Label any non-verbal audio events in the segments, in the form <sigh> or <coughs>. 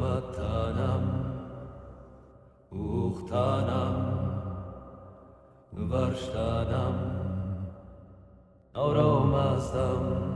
vatanam Uhtanam Varştanam Avromazdam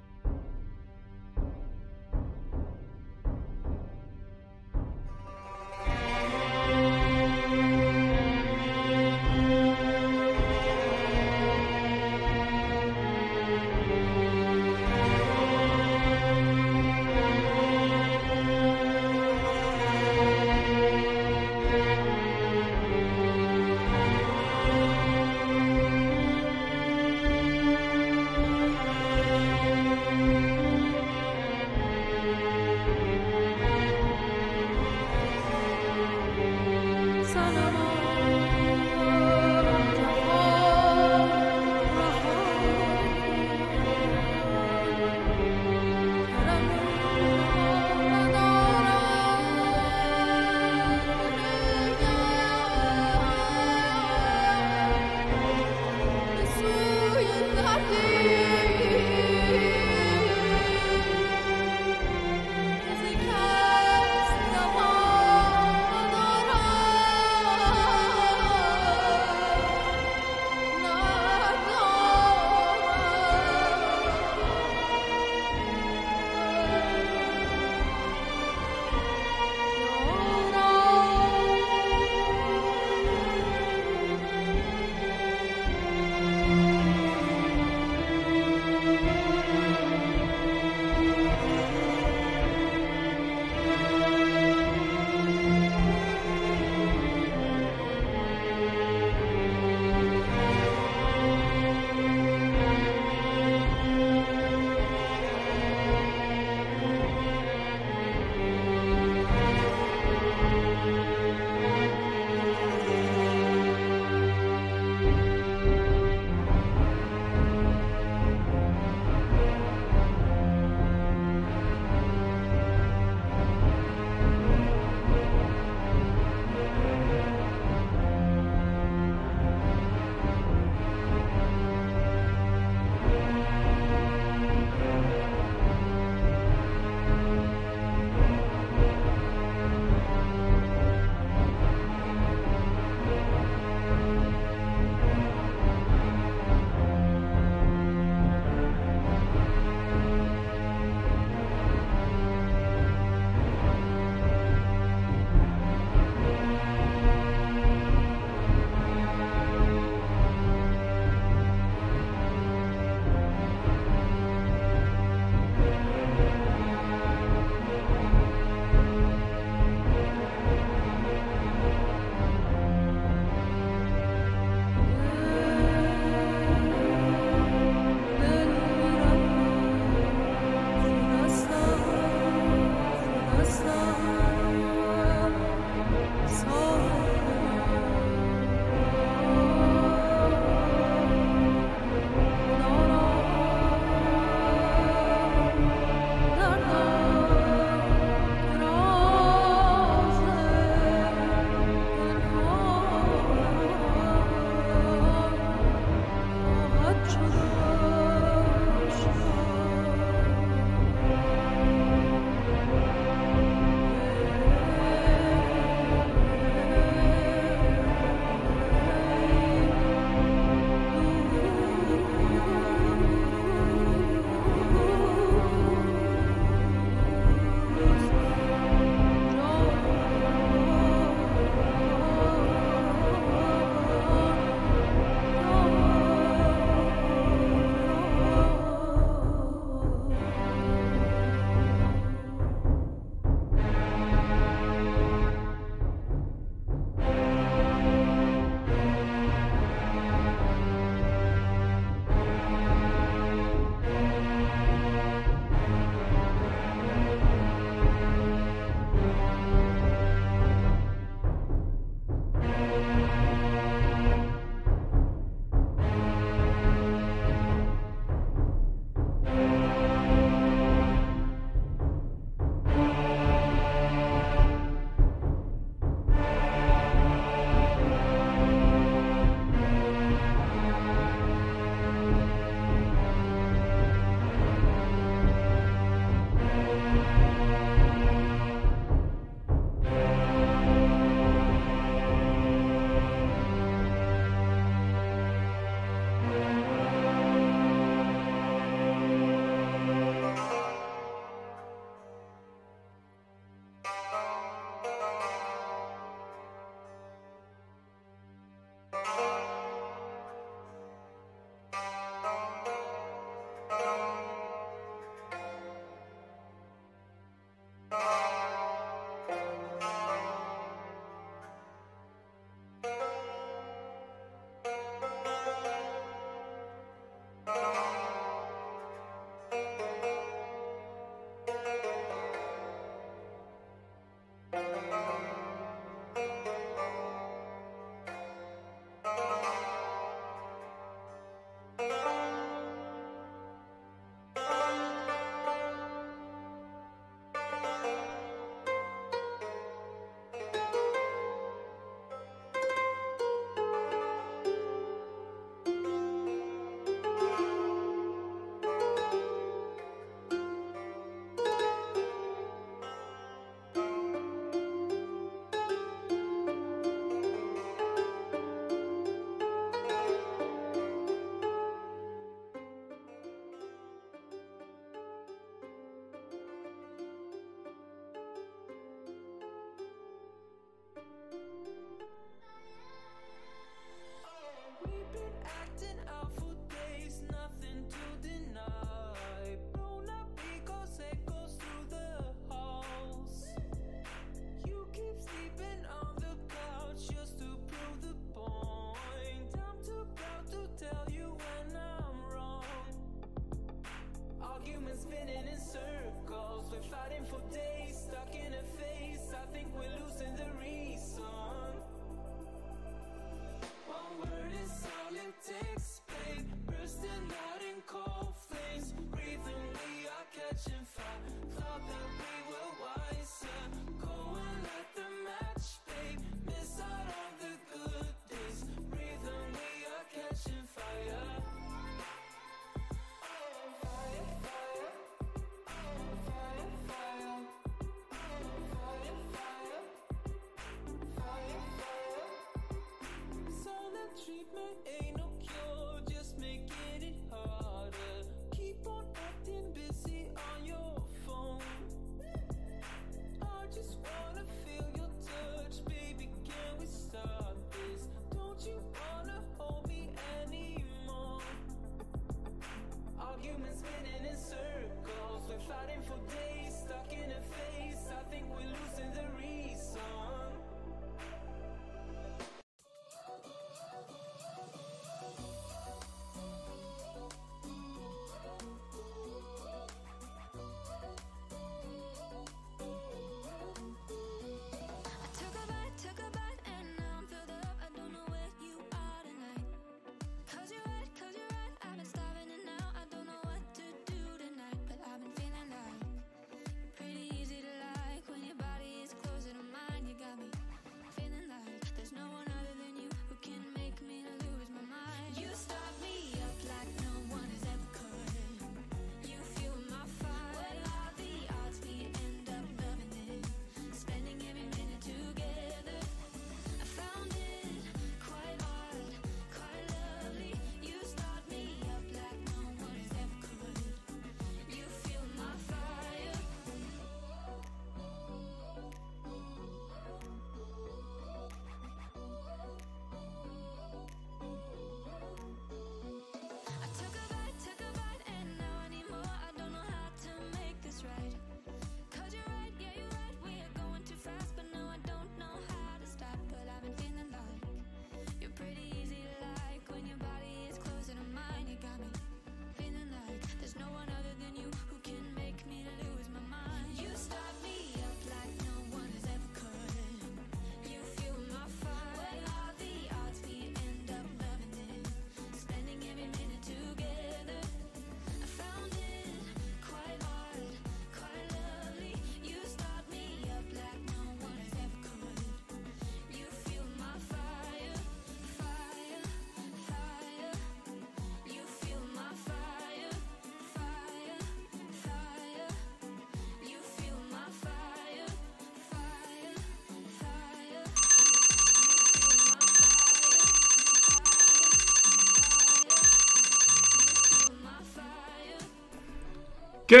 Good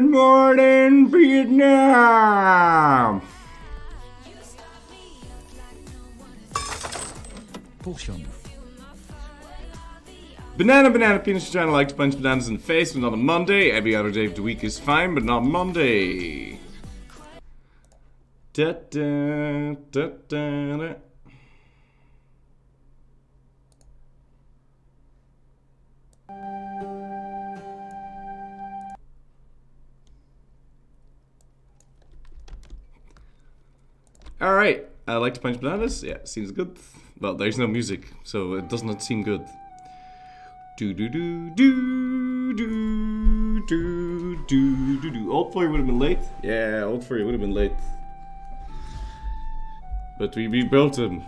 morning, Vietnam! Portion. Banana, banana, penis, vagina, like to punch bananas in the face, but not on Monday. Every other day of the week is fine, but not Monday. Da, da, da, punch bananas. Yeah, seems good. Well, there's no music, so it does not seem good. Do do do do do do do do do. Old for would have been late. Yeah, old for would have been late. But we rebuilt him.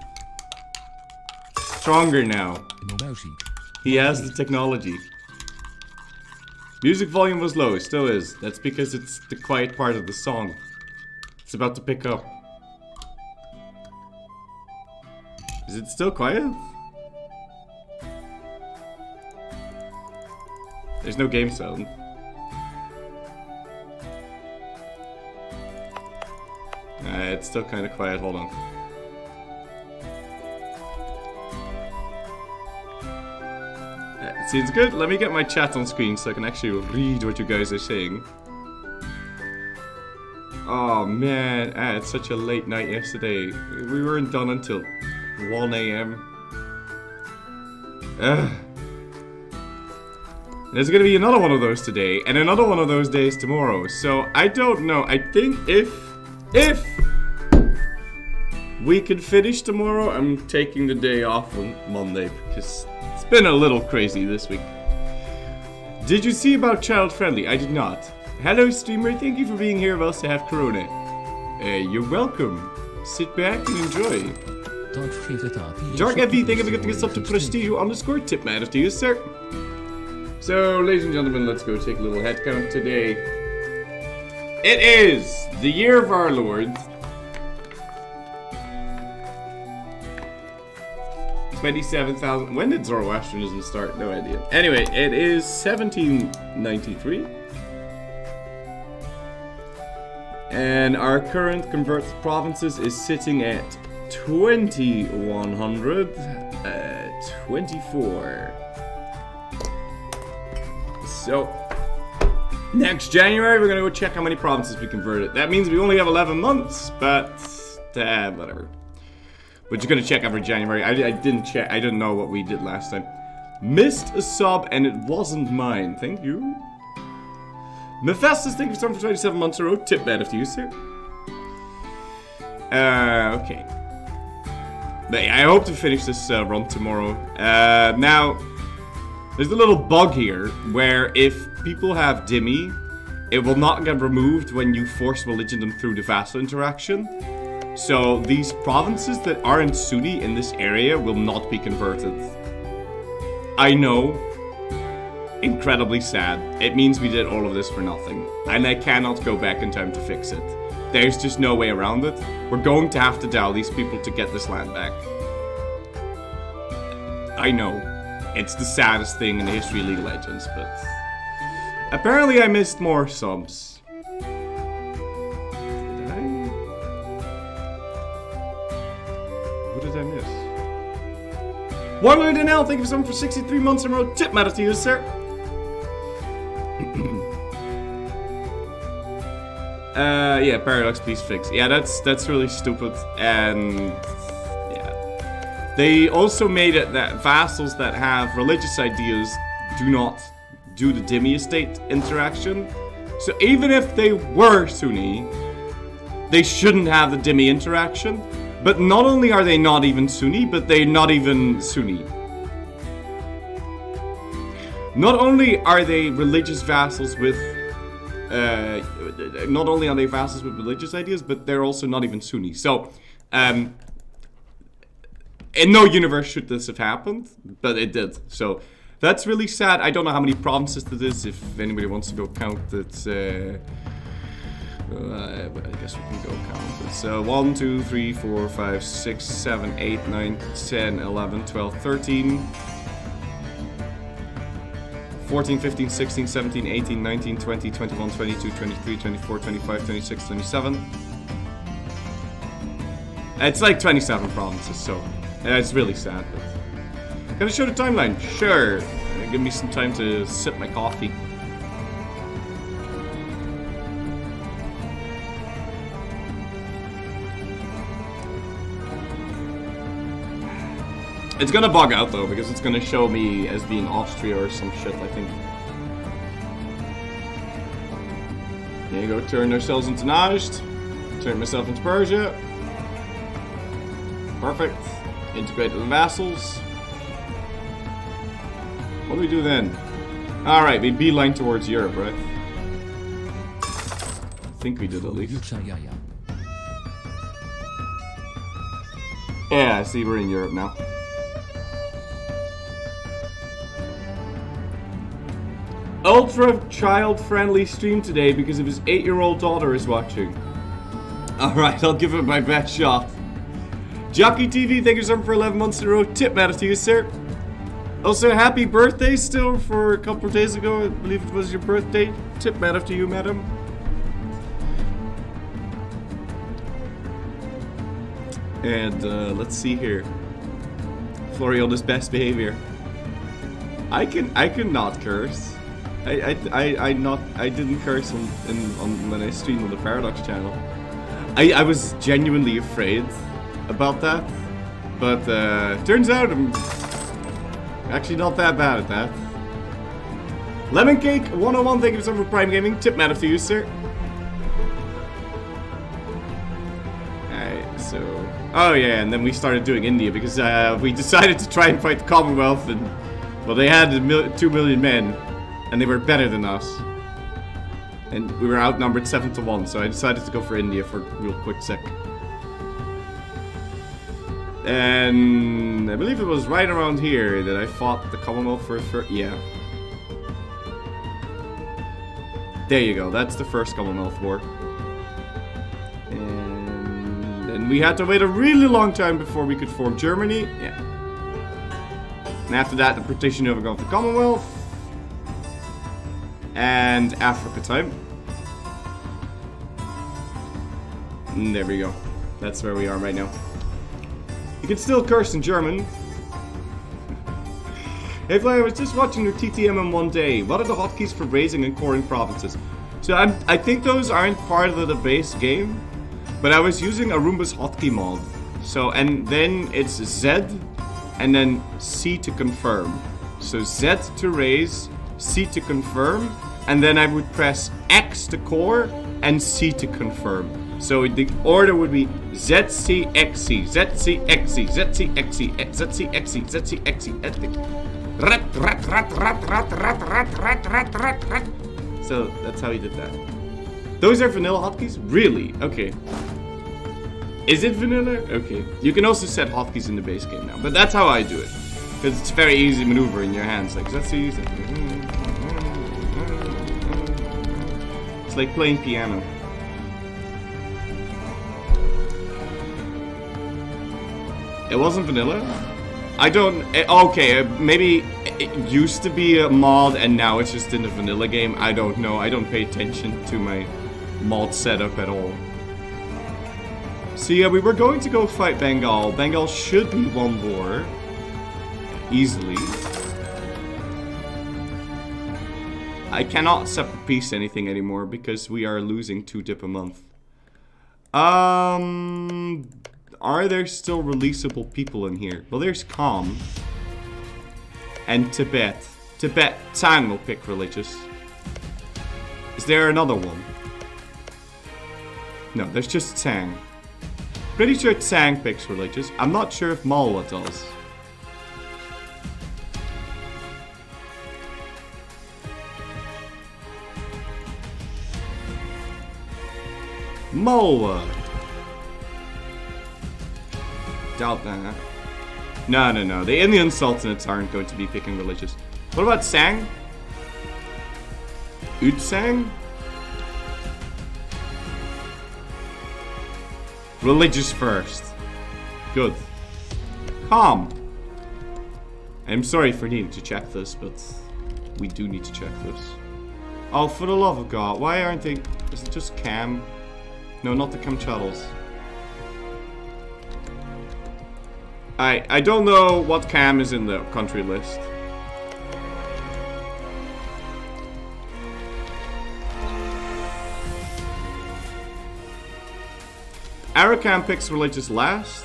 Stronger now. He has the technology. Music volume was low, still is. That's because it's the quiet part of the song. It's about to pick up. Is it still quiet? There's no game sound. Uh, it's still kind of quiet, hold on. Uh, It seems good. Let me get my chat on screen so I can actually read what you guys are saying. Oh man, ah, it's such a late night yesterday. We weren't done until 1 a.m. Ugh. There's gonna be another one of those today, and another one of those days tomorrow. So I don't know. I think if if we could finish tomorrow, I'm taking the day off on Monday because it's been a little crazy this week. Did you see about child friendly? I did not. Hello streamer, thank you for being here whilst I have corona. Uh, you're welcome. Sit back and enjoy. Dark FV, thank you for getting us up to prestige underscore tip matters to you, sir. So, ladies and gentlemen, let's go take a little head count today. It is the year of our Lord. 27,000. When did Zoroastrianism start? No idea. Anyway, it is 1793. And our current converted provinces is sitting at 2100 uh, 24 so next January we're gonna go check how many provinces we converted. That means we only have 11 months but uh, whatever. But you're gonna check every January. I, I didn't check I didn't know what we did last time. Missed a sub and it wasn't mine. Thank you. Mephistus, thank you so much for 27 months in a row. Tip bad to you, sir. Uh, okay. But yeah, I hope to finish this uh, run tomorrow. Uh, now, there's a little bug here where if people have Dhimmi, it will not get removed when you force religion them through the vassal interaction. So these provinces that aren't Sunni in this area will not be converted. I know. Incredibly sad. It means we did all of this for nothing. And I cannot go back in time to fix it. There's just no way around it. We're going to have to dow these people to get this land back. I know. It's the saddest thing in the history of League of Legends, but... Apparently I missed more subs. Did I? What did I miss? Warlord and L, thank you so much for 63 months in a row. Tip matter to you, sir. <clears throat> Uh, yeah, paradox please fix. Yeah, that's that's really stupid. And yeah, they also made it that vassals that have religious ideas do not do the Dhimmi estate interaction. So even if they were Sunni, they shouldn't have the Dhimmi interaction. But not only are they not even Sunni, but they're not even Sunni. Not only are they religious vassals with uh, not only are they vassals with religious ideas, but they're also not even Sunni. So, um, in no universe should this have happened, but it did. So, that's really sad. I don't know how many provinces it is. If anybody wants to go count it, uh, uh, I guess we can go count it. So, 1, 2, 3, 4, 5, 6, 7, 8, 9, 10, 11, 12, 13. 14, 15, 16, 17, 18, 19, 20, 21, 22, 23, 24, 25, 26, 27. It's like 27 provinces, so it's really sad. But... Can I show the timeline? Sure. Give me some time to sip my coffee. It's gonna bug out though, because it's gonna show me as being Austria or some shit, I think. There you go, turn ourselves into Najd. Turn myself into Persia. Perfect. Integrate the vassals. What do we do then? Alright, we beeline towards Europe, right? I think we did at least. Yeah, I see we're in Europe now. Ultra child friendly stream today because of his 8 year old daughter is watching. Alright, I'll give it my best shot. Jockey TV, thank you so much for 11 months in a row. Tip matter to you, sir. Also, happy birthday still for a couple of days ago. I believe it was your birthday. Tip matter to you, madam. And uh, let's see here. Floriona's best behavior. I can I cannot curse. I I I, I not I didn't curse on, in, on when I streamed on the Paradox channel. I I was genuinely afraid about that, but uh, turns out I'm actually not that bad at that. Lemon Cake 101, thank you so much for Prime Gaming. Tip matter to you, sir. Alright, so... Oh yeah, and then we started doing India because uh, we decided to try and fight the Commonwealth and... Well, they had mil two million men, and they were better than us. And we were outnumbered 7 to 1, so I decided to go for India for real quick sec. And I believe it was right around here that I fought the Commonwealth for, for yeah. There you go, that's the first Commonwealth War. And then we had to wait a really long time before we could form Germany. Yeah. And after that, the partition of the Commonwealth. And Africa time. And mm, there we go. That's where we are right now. You can still curse in German. <laughs> Hey Fly, I was just watching your TTM in one day. What are the hotkeys for raising and coring provinces? So I'm, I think those aren't part of the base game, but I was using Arumba's hotkey mod. So, and then it's Z, and then C to confirm. So Z to raise, C to confirm, and then I would press X to core, and C to confirm. So the order would be rat. So that's how he did that. Those are vanilla hotkeys? Really? Okay. Is it vanilla? Okay. You can also set hotkeys in the base game now, but that's how I do it. Because it's very easy maneuver in your hands. Like, let's see. It's like playing piano. It wasn't vanilla? I don't. eh, Okay, uh, maybe it used to be a mod and now it's just in the vanilla game. I don't know. I don't pay attention to my mod setup at all. So yeah, we were going to go fight Bengal. Bengal should be one war. Easily. I cannot separate peace anything anymore because we are losing two dip a month. Um, are there still releasable people in here? Well, there's Kham. And Tibet. Tibet, Tang will pick religious. Is there another one? No, there's just Tang. Pretty sure Tang picks religious. I'm not sure if Malwa does. Malwa. Doubt that. No, no, no. The Indian Sultanates aren't going to be picking religious. What about Sang? Utsang? Religious first. Good. Kham. I'm sorry for needing to check this, but we do need to check this. Oh, for the love of God, why aren't they... Is it just Kham? No, not the Kamchadals. I I don't know what Kham is in the country list. Arakan picks religious last.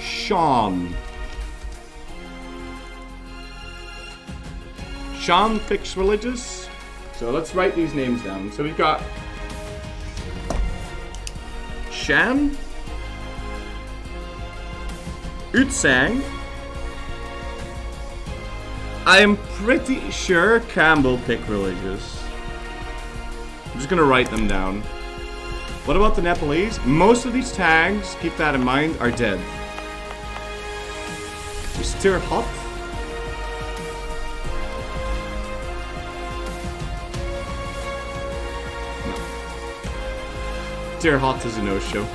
Shan. Shan picks religious. So let's write these names down. So we've got Shan, Utsang. I am pretty sure Campbell picked religious. I'm just gonna write them down. What about the Nepalese? Most of these tags, keep that in mind, are dead. Mr. Hot. Dear Hot is a no-show.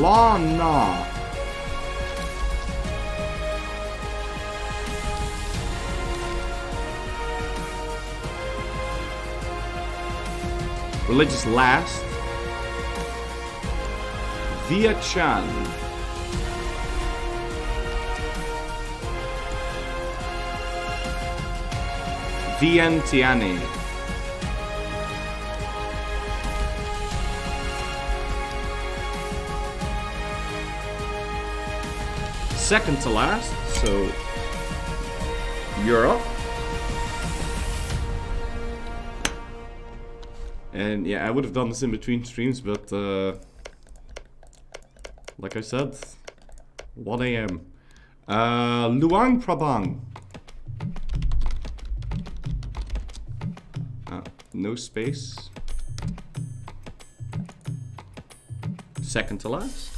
Lan Na. Religious last. Vientiane. Vientiane. Second to last, so Europe. And yeah, I would have done this in between streams, but uh, like I said, 1 a.m. Uh, Luang Prabang. No space. Second to last.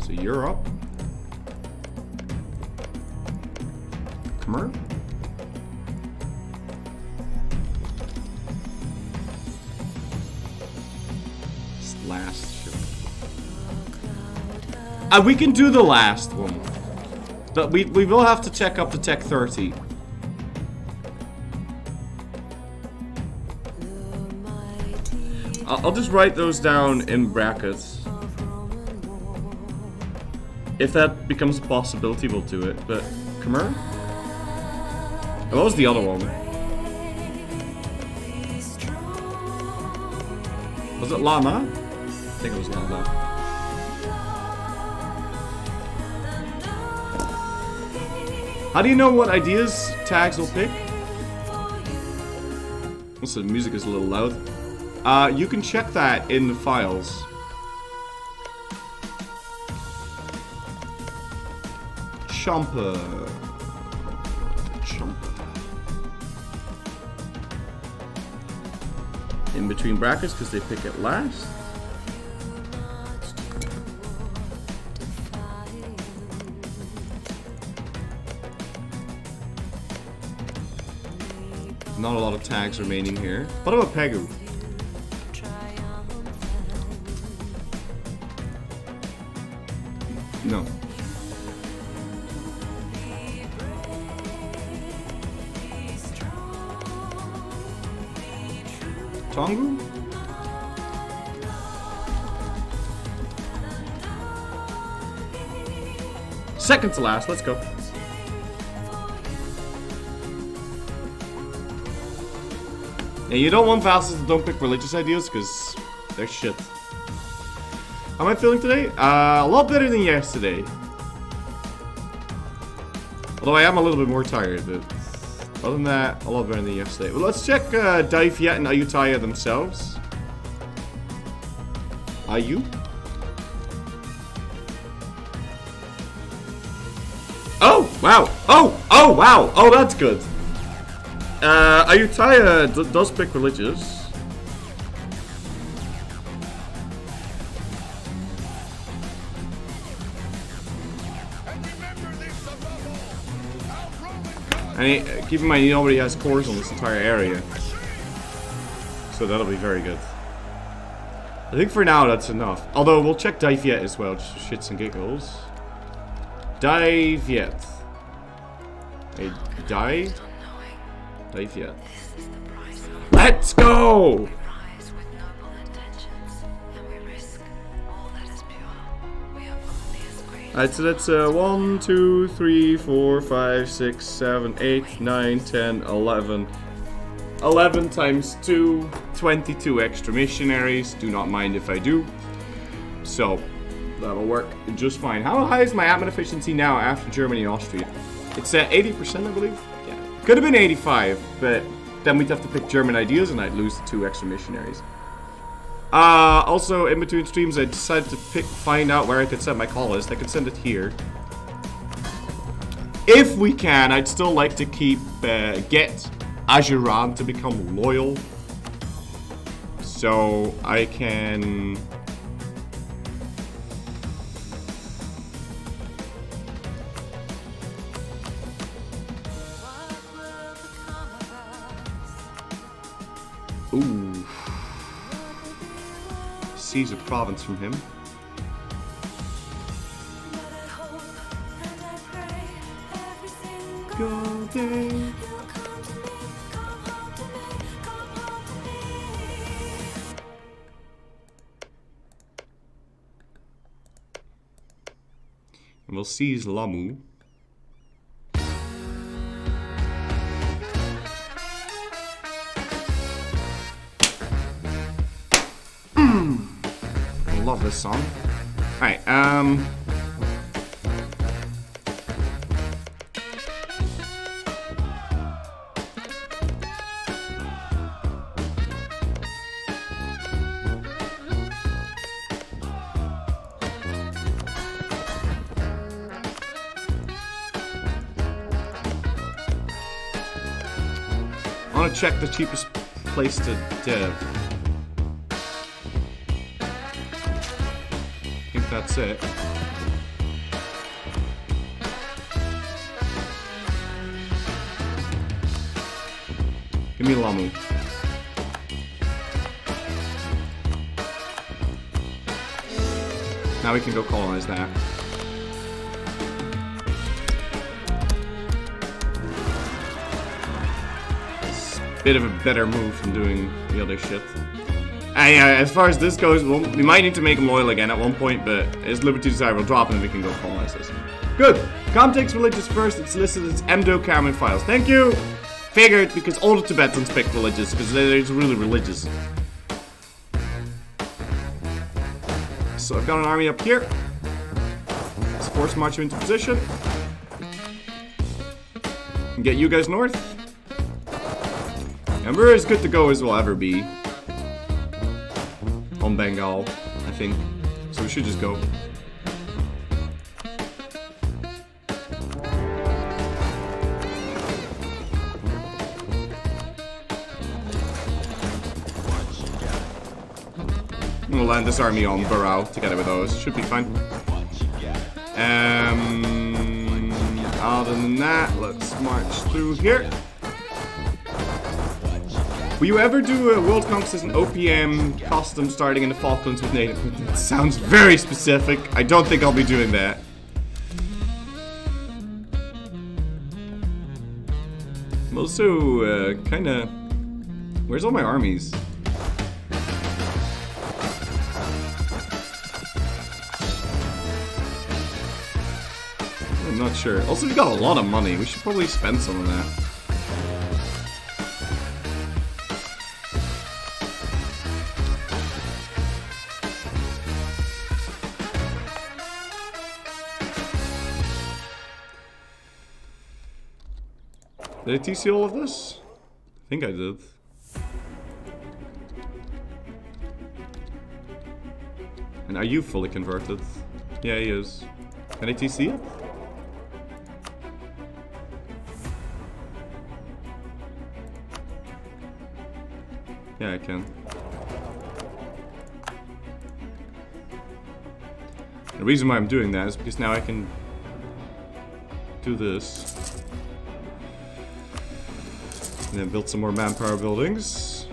So you're up. Khmer? This Last. Uh, we can do the last one. But we, we will have to check up to Tech 30. I'll, I'll just write those down in brackets. If that becomes a possibility, we'll do it. But Khmer? What was the other one? Was it Lama? I think it was Lama. How do you know what ideas tags will pick? Also, the music is a little loud. Uh, you can check that in the files. Champa. Champa. In between brackets because they pick it last. Not a lot of tags remaining here. What about Pegu? No. Taungu? Second to last, let's go. Yeah, you don't want vassals that don't pick religious ideas because they're shit. How am I feeling today? Uh, a lot better than yesterday. Although I am a little bit more tired, but other than that, a lot better than yesterday. Well, let's check uh, Dai Viet and Ayutthaya themselves. Are you? Oh, wow. Oh, oh, wow. Oh, that's good. Uh, Ayutthaya d does pick religious. And uh, keep in mind, nobody has cores on this entire area. So that'll be very good. I think for now that's enough. Although we'll check Dai Viet as well, just shits and giggles. Dai Viet. Hey, die? Yet. Let's go! rise with noble intentions, and we risk all that is pure. We are only as great Alright, so that's uh, 1, 2, 3, 4, 5, 6, 7, 8, 9, 10, 11. 11 times 2, 22 extra missionaries. Do not mind if I do. So, that'll work just fine. How high is my admin efficiency now after Germany and Austria? It's at 80%, I believe. Could have been 85, but then we'd have to pick German ideas and I'd lose the two extra missionaries. Uh, also, in between streams, I decided to pick, find out where I could send my call list. I could send it here. If we can, I'd still like to keep, uh, get Ajuran to become loyal. So, I can... Seize a province from him. And we'll seize every this song. Alright, um. I want to check the cheapest place to div. That's it. Give me Lamu. Now we can go colonize that. bit of a better move from doing the other shit. And yeah, uh, as far as this goes, we'll, we might need to make him loyal again at one point, but as Liberty Desire will drop and we can go colonize this. Good. Kham takes religious first. It's listed as Emdo Carmen files. Thank you. Figured because all the Tibetans pick religious because they're really religious. So I've got an army up here. Let's force march you into position. And get you guys north. And we're as good to go as we'll ever be. Bengal, I think. So we should just go. We'll land this army on Burrell together with those. Should be fine. Um, other than that, let's march through here. Will you ever do a World Conquest and OPM custom starting in the Falklands with native? That sounds very specific. I don't think I'll be doing that. I'm also uh, kind of. Where's all my armies? I'm not sure. Also, we got a lot of money. We should probably spend some of that. Did I TC all of this? I think I did. And are you fully converted? Yeah, he is. Can I TC it? Yeah, I can. The reason why I'm doing that is because now I can do this. And then build some more manpower buildings.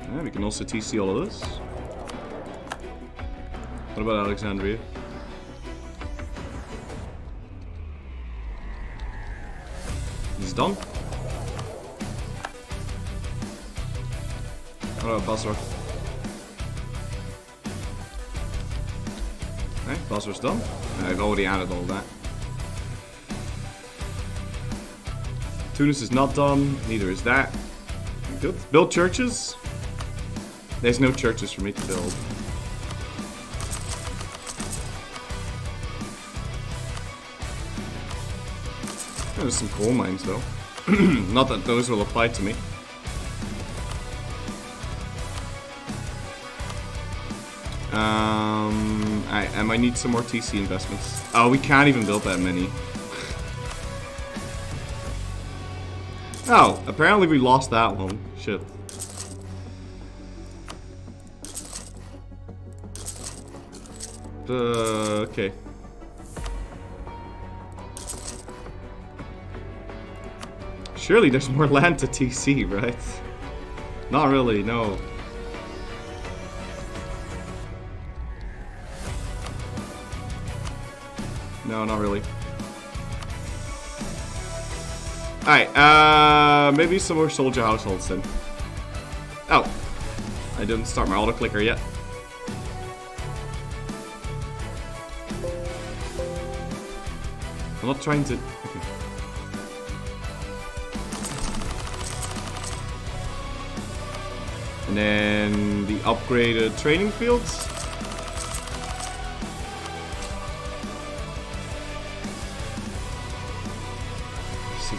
Yeah, we can also TC all of this. What about Alexandria? He's done. What about Basra? Okay, Basra's done. Eh, and I've already added all that. Tunis is not done, neither is that. Good. Build churches? There's no churches for me to build. There's some coal mines though. Not that <clears throat> those will apply to me. Um, I, I might need some more TC investments. Oh, we can't even build that many. oh, apparently we lost that one. Shit. Uh, okay. Surely there's more <laughs> land to TC, right? Not really, no. No, not really. Alright, uh, maybe some more soldier households then. Oh, I didn't start my auto clicker yet. I'm not trying to. Okay. And then the upgraded training fields.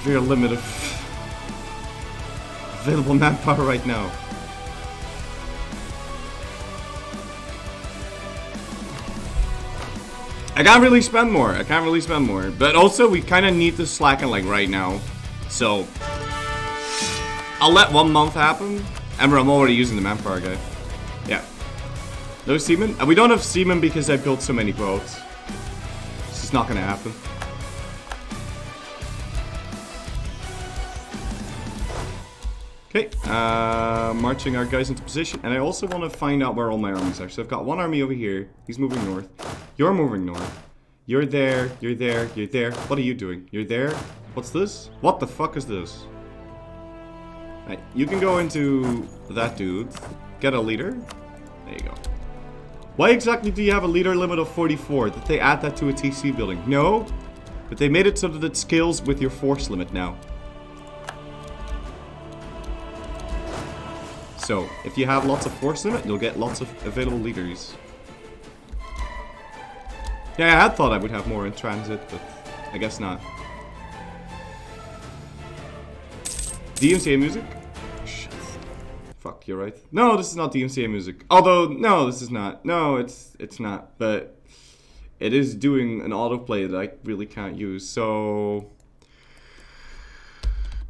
Severe limit of available manpower right now. I can't really spend more. I can't really spend more. But also, we kind of need to slacken like right now. So, I'll let one month happen. Ember, I'm already using the manpower guy. Yeah. No seamen? And we don't have seamen because I built so many boats. This is not gonna happen. Okay, uh, marching our guys into position. And I also want to find out where all my armies are. So I've got one army over here. He's moving north. You're moving north. You're there, you're there, you're there. What are you doing? You're there? What's this? What the fuck is this? Right, you can go into that dude. Get a leader. There you go. Why exactly do you have a leader limit of 44? Did they add that to a TC building? No. But they made it so that it scales with your force limit now. So, if you have lots of force limit, you'll get lots of available leaders. Yeah, I had thought I would have more in transit, but I guess not. DMCA music? Shit. Fuck, you're right. No, this is not DMCA music. Although, no, this is not. No, it's it's not. But it is doing an autoplay that I really can't use. So,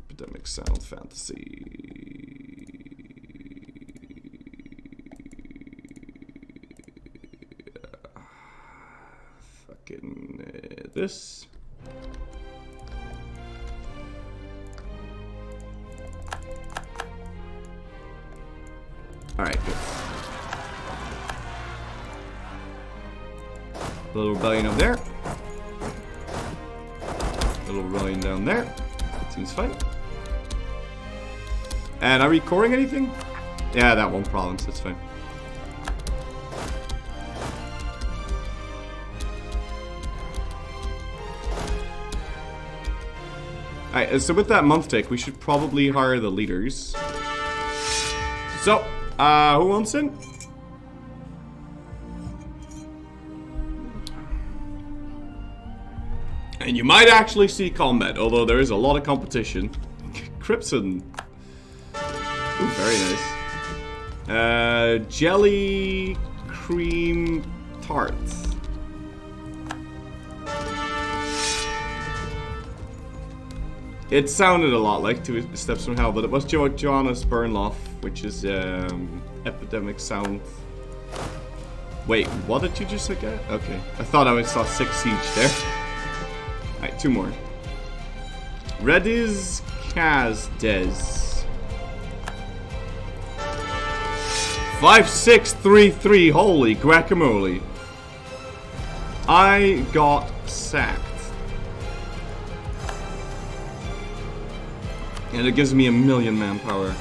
epidemic sound fantasy. Fucking uh, this. Alright, good. Little rebellion up there. Little rebellion down there. Seems fine. And are we coring anything? Yeah, that one province, that's fine. Alright, so with that month tick, we should probably hire the leaders. So, uh, who wants in? And you might actually see combat, although there is a lot of competition. <laughs> Crimson. Ooh, very nice. Uh, jelly cream tart. It sounded a lot like Two Steps from Hell, but it was jo Johannes Bornlöf, which is um, Epidemic Sound. Wait, what did you just get? Okay. I thought I saw six siege there. Alright, two more. Rediz Kaz Des. 5633, holy guacamole. I got sacked. And it gives me a million manpower.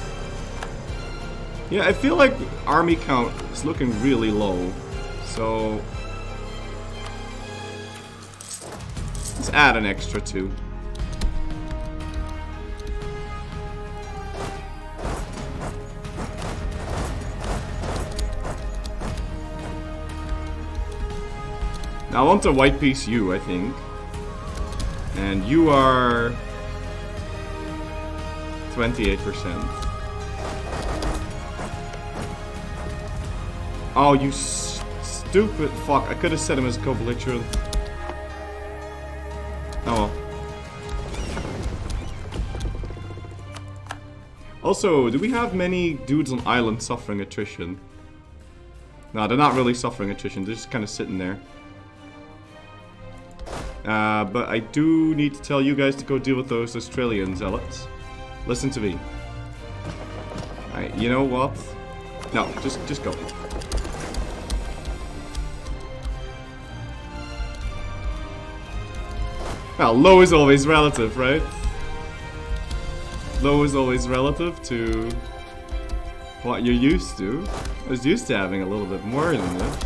Yeah, I feel like army count is looking really low. So... Let's add an extra two. Now I want a white piece you, I think. And you are... 28%. Oh, you stupid fuck. I could have set him as co-belligerent. Oh well. Also, do we have many dudes on island suffering attrition? No, they're not really suffering attrition. They're just kind of sitting there. Uh, but I do need to tell you guys to go deal with those Australian zealots. Listen to me. You know what? No, just just go. Well, low is always relative, right? Low is always relative to what you're used to. I was used to having a little bit more than this.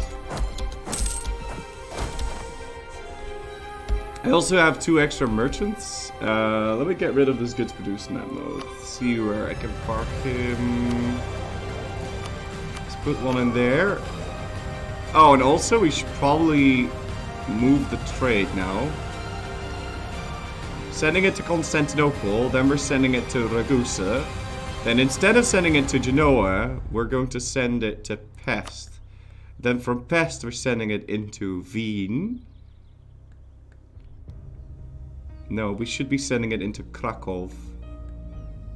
I also have two extra merchants. Uh, let me get rid of this goods produced in that mode. See where I can park him. Let's put one in there. Oh, and also we should probably move the trade now. Sending it to Constantinople, then we're sending it to Ragusa. Then instead of sending it to Genoa, we're going to send it to Pest. Then from Pest, we're sending it into Wien. No, we should be sending it into Krakow.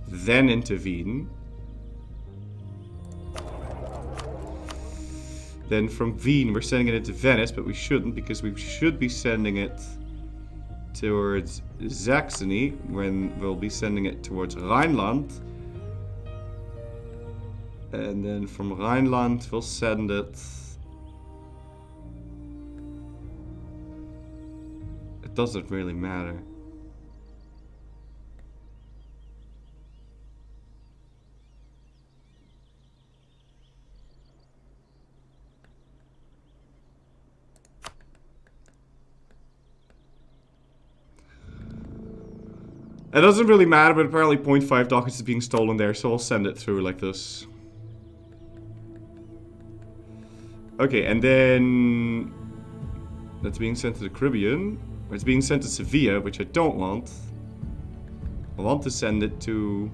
Then into Wien. Then from Wien, we're sending it into Venice, but we shouldn't because we should be sending it towards Saxony when we'll be sending it towards Rhineland. And then from Rhineland, we'll send it. It doesn't really matter. It doesn't really matter, but apparently 0.5 dockets is being stolen there, so I'll send it through like this. Okay, and then... That's being sent to the Caribbean. It's being sent to Sevilla, which I don't want. I want to send it to...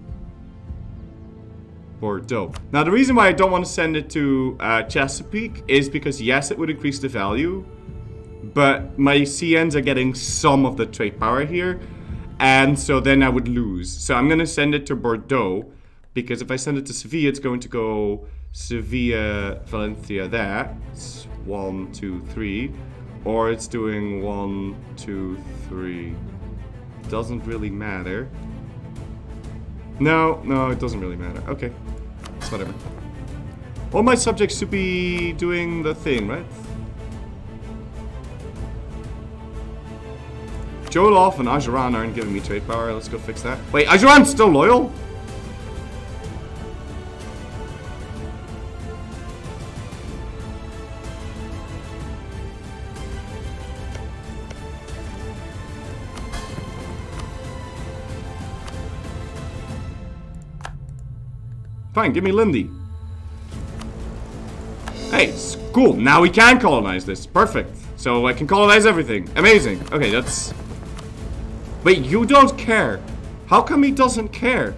Bordeaux. Now, the reason why I don't want to send it to uh, Chesapeake is because, yes, it would increase the value, but my CNs are getting some of the trade power here, and so then I would lose. So I'm going to send it to Bordeaux, because if I send it to Sevilla, it's going to go Sevilla, Valencia, that's one, two, three. Or it's doing one, two, three. Doesn't really matter. No, no, it doesn't really matter. Okay. It's whatever. All my subjects should be doing the thing, right? Jolof and Ajuran aren't giving me trade power. Let's go fix that. Wait, Ajuran's still loyal? Fine, give me Lindi. Hey, cool. Now we can colonize this. Perfect. So I can colonize everything. Amazing. Okay, that's... Wait, you don't care. How come he doesn't care?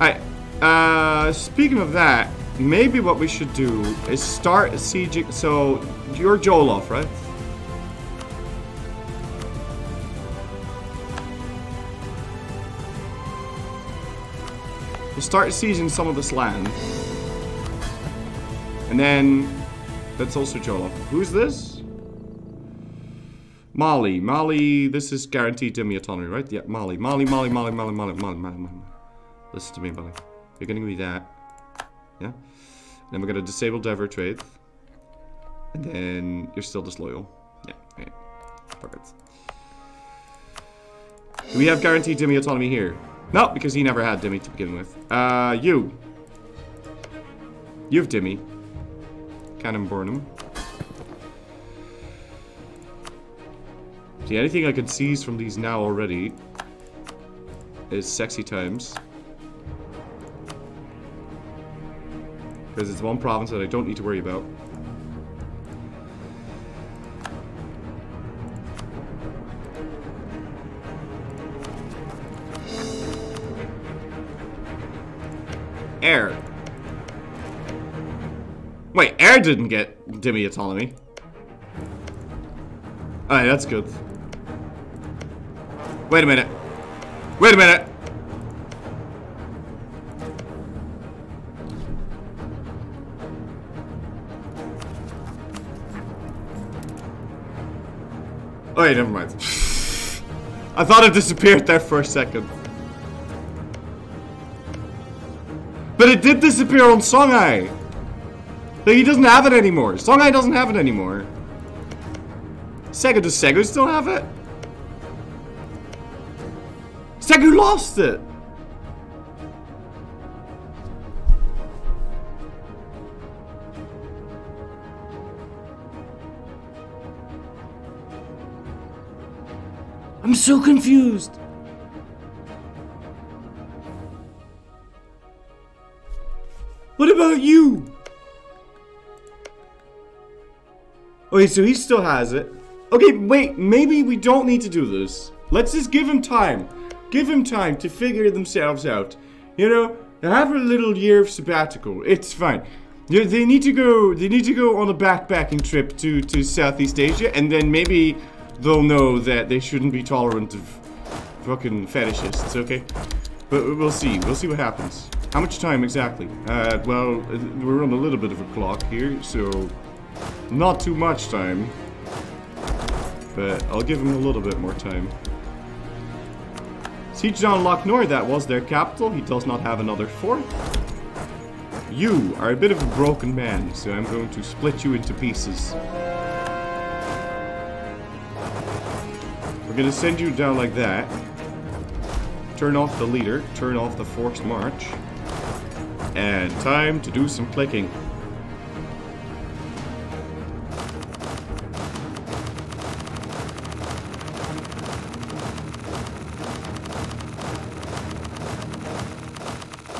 Alright, uh, speaking of that, maybe what we should do is start a sieging. So you're Jolof, right? We'll start sieging some of this land. And then that's also Jolof. Who's this? Mali. Mali, this is guaranteed Dhimmi autonomy, right? Yeah, Mali. Mali, Mali, Mali, Mali, Mali, Mali, Mali, Mali. Listen to me, Mali. You're gonna me that. Yeah? Then we're gonna disable diver trade. And then you're still disloyal. Yeah, okay. Perfect. We have guaranteed Dhimmi autonomy here? No, because he never had Dhimmi to begin with. Uh, you. You have Dhimmi. Kanem Bornu. See, anything I can seize from these now already is sexy times. Because it's one province that I don't need to worry about. Air. Wait, Air didn't get Dhimmi autonomy. Alright, that's good. Wait a minute. Wait a minute. Oh, wait, never mind. <laughs> I thought it disappeared there for a second. But it did disappear on Songhai. Like, he doesn't have it anymore. Songhai doesn't have it anymore. Segu, does Segu still have it? Segu lost it! I'm so confused. What about you? Okay, so he still has it. Okay, wait, maybe we don't need to do this. Let's just give him time. Give him time to figure themselves out. You know, have a little year of sabbatical. It's fine. They they need to go. They need to go on a backpacking trip to to Southeast Asia, and then maybe they'll know that they shouldn't be tolerant of fucking fetishists. Okay, but we'll see. We'll see what happens. How much time exactly? Uh, well, we're on a little bit of a clock here, so not too much time. But I'll give him a little bit more time. Siege down Loch that was their capital. He does not have another fort. You are a bit of a broken man, so I'm going to split you into pieces. We're gonna send you down like that. Turn off the leader, turn off the forced march. And time to do some clicking.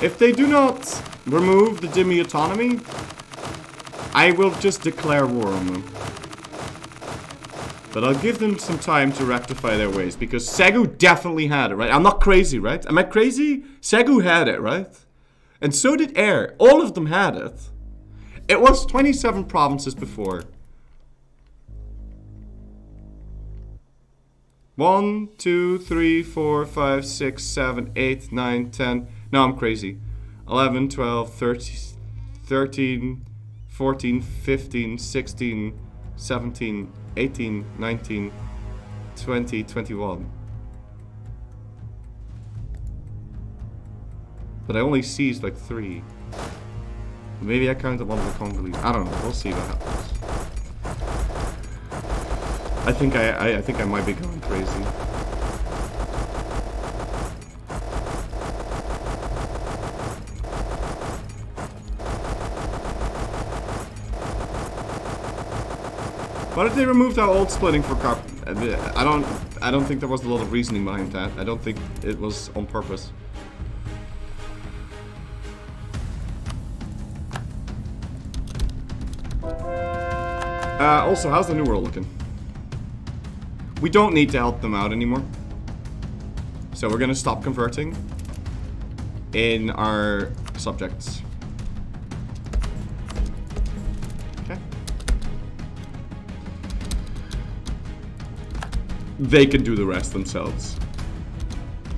If they do not remove the Dhimmi autonomy, I will just declare war on them. But I'll give them some time to rectify their ways, because Segu definitely had it, right? I'm not crazy, right? Am I crazy? Segu had it, right? And so did Air. All of them had it. It was 27 provinces before. One, two, three, four, five, six, seven, eight, nine, ten. No, I'm crazy. 11, 12, 13, 13, 14, 15, 16, 17, 18, 19, 20, 21. But I only seized like three. Maybe I counted one of the Congolese. I don't know. We'll see what happens. I think I, I, I think I might be going crazy. Why did they remove that old splitting for carp? I don't. I don't think there was a lot of reasoning behind that. I don't think it was on purpose. Uh, also, how's the New World looking? We don't need to help them out anymore. So we're gonna stop converting in our subjects. Okay. They can do the rest themselves.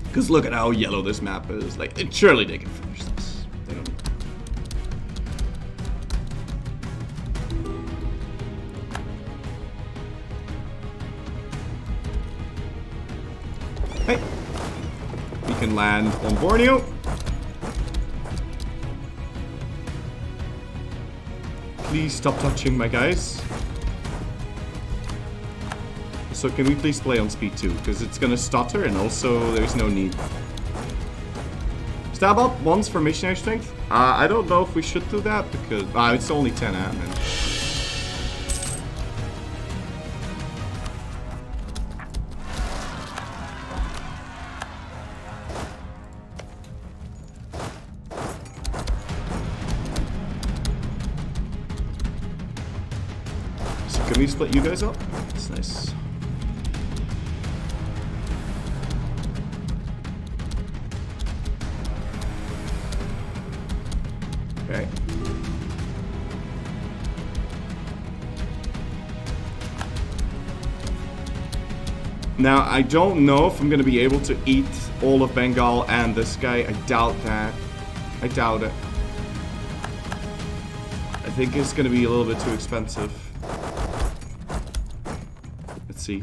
Because look at how yellow this map is. Like, surely they can can land on Borneo. Please stop touching my guys. So can we please play on speed 2? Because it's gonna stutter and also there's no need. Stab up once for missionary strength? Uh, I don't know if we should do that because uh, it's only 10 admin. We split you guys up? That's nice. Okay. Now, I don't know if I'm going to be able to eat all of Bengal and this guy. I doubt that. I doubt it. I think it's going to be a little bit too expensive. See.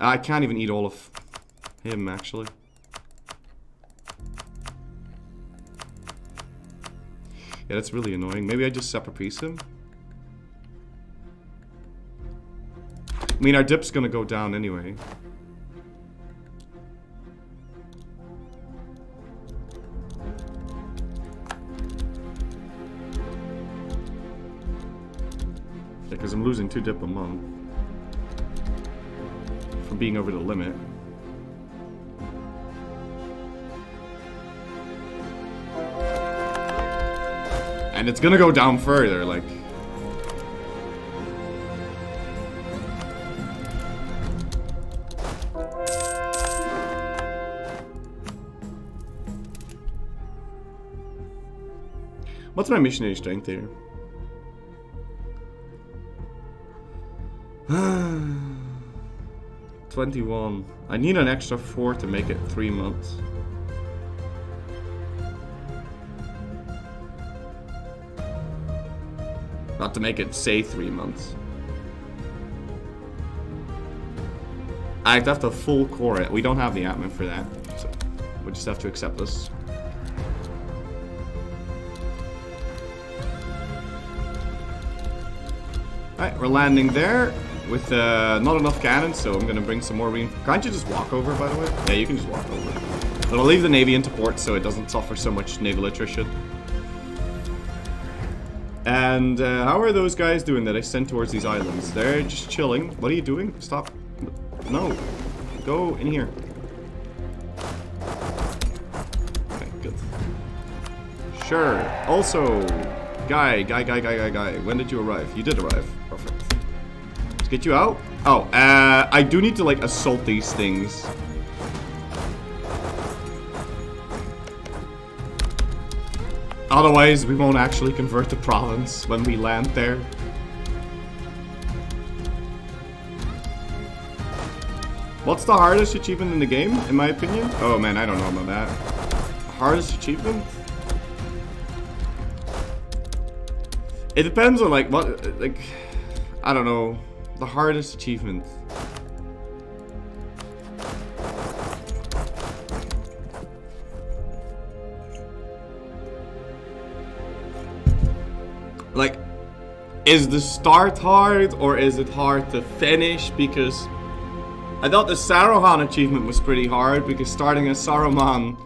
I can't even eat all of him, actually. Yeah, that's really annoying. Maybe I just separate piece him. I mean, our dip's gonna go down anyway. Because I'm losing two dip a month. From being over the limit. And it's gonna go down further, like... What's my missionary strength here? <sighs> Twenty-one. I need an extra four to make it three months. Not to make it say three months. I have to full core it. We don't have the admin for that. So we just have to accept this. Alright, we're landing there with uh, not enough cannons, so I'm gonna bring some more rein- Can't you just walk over, by the way? Yeah, you can just walk over. But I'll leave the navy into port so it doesn't suffer so much naval attrition. And uh, how are those guys doing that I sent towards these islands? They're just chilling. What are you doing? Stop. No. Go in here. Okay, good. Sure. Also, guy, guy, guy, guy, guy, guy. When did you arrive? You did arrive. Get you out. Oh, uh, I do need to like assault these things. Otherwise, we won't actually convert the province when we land there. What's the hardest achievement in the game, in my opinion? Oh man, I don't know about that. Hardest achievement? It depends on like what, like, I don't know. The hardest achievement. Like, is the start hard or is it hard to finish? Because I thought the Saruman achievement was pretty hard because starting as Saruman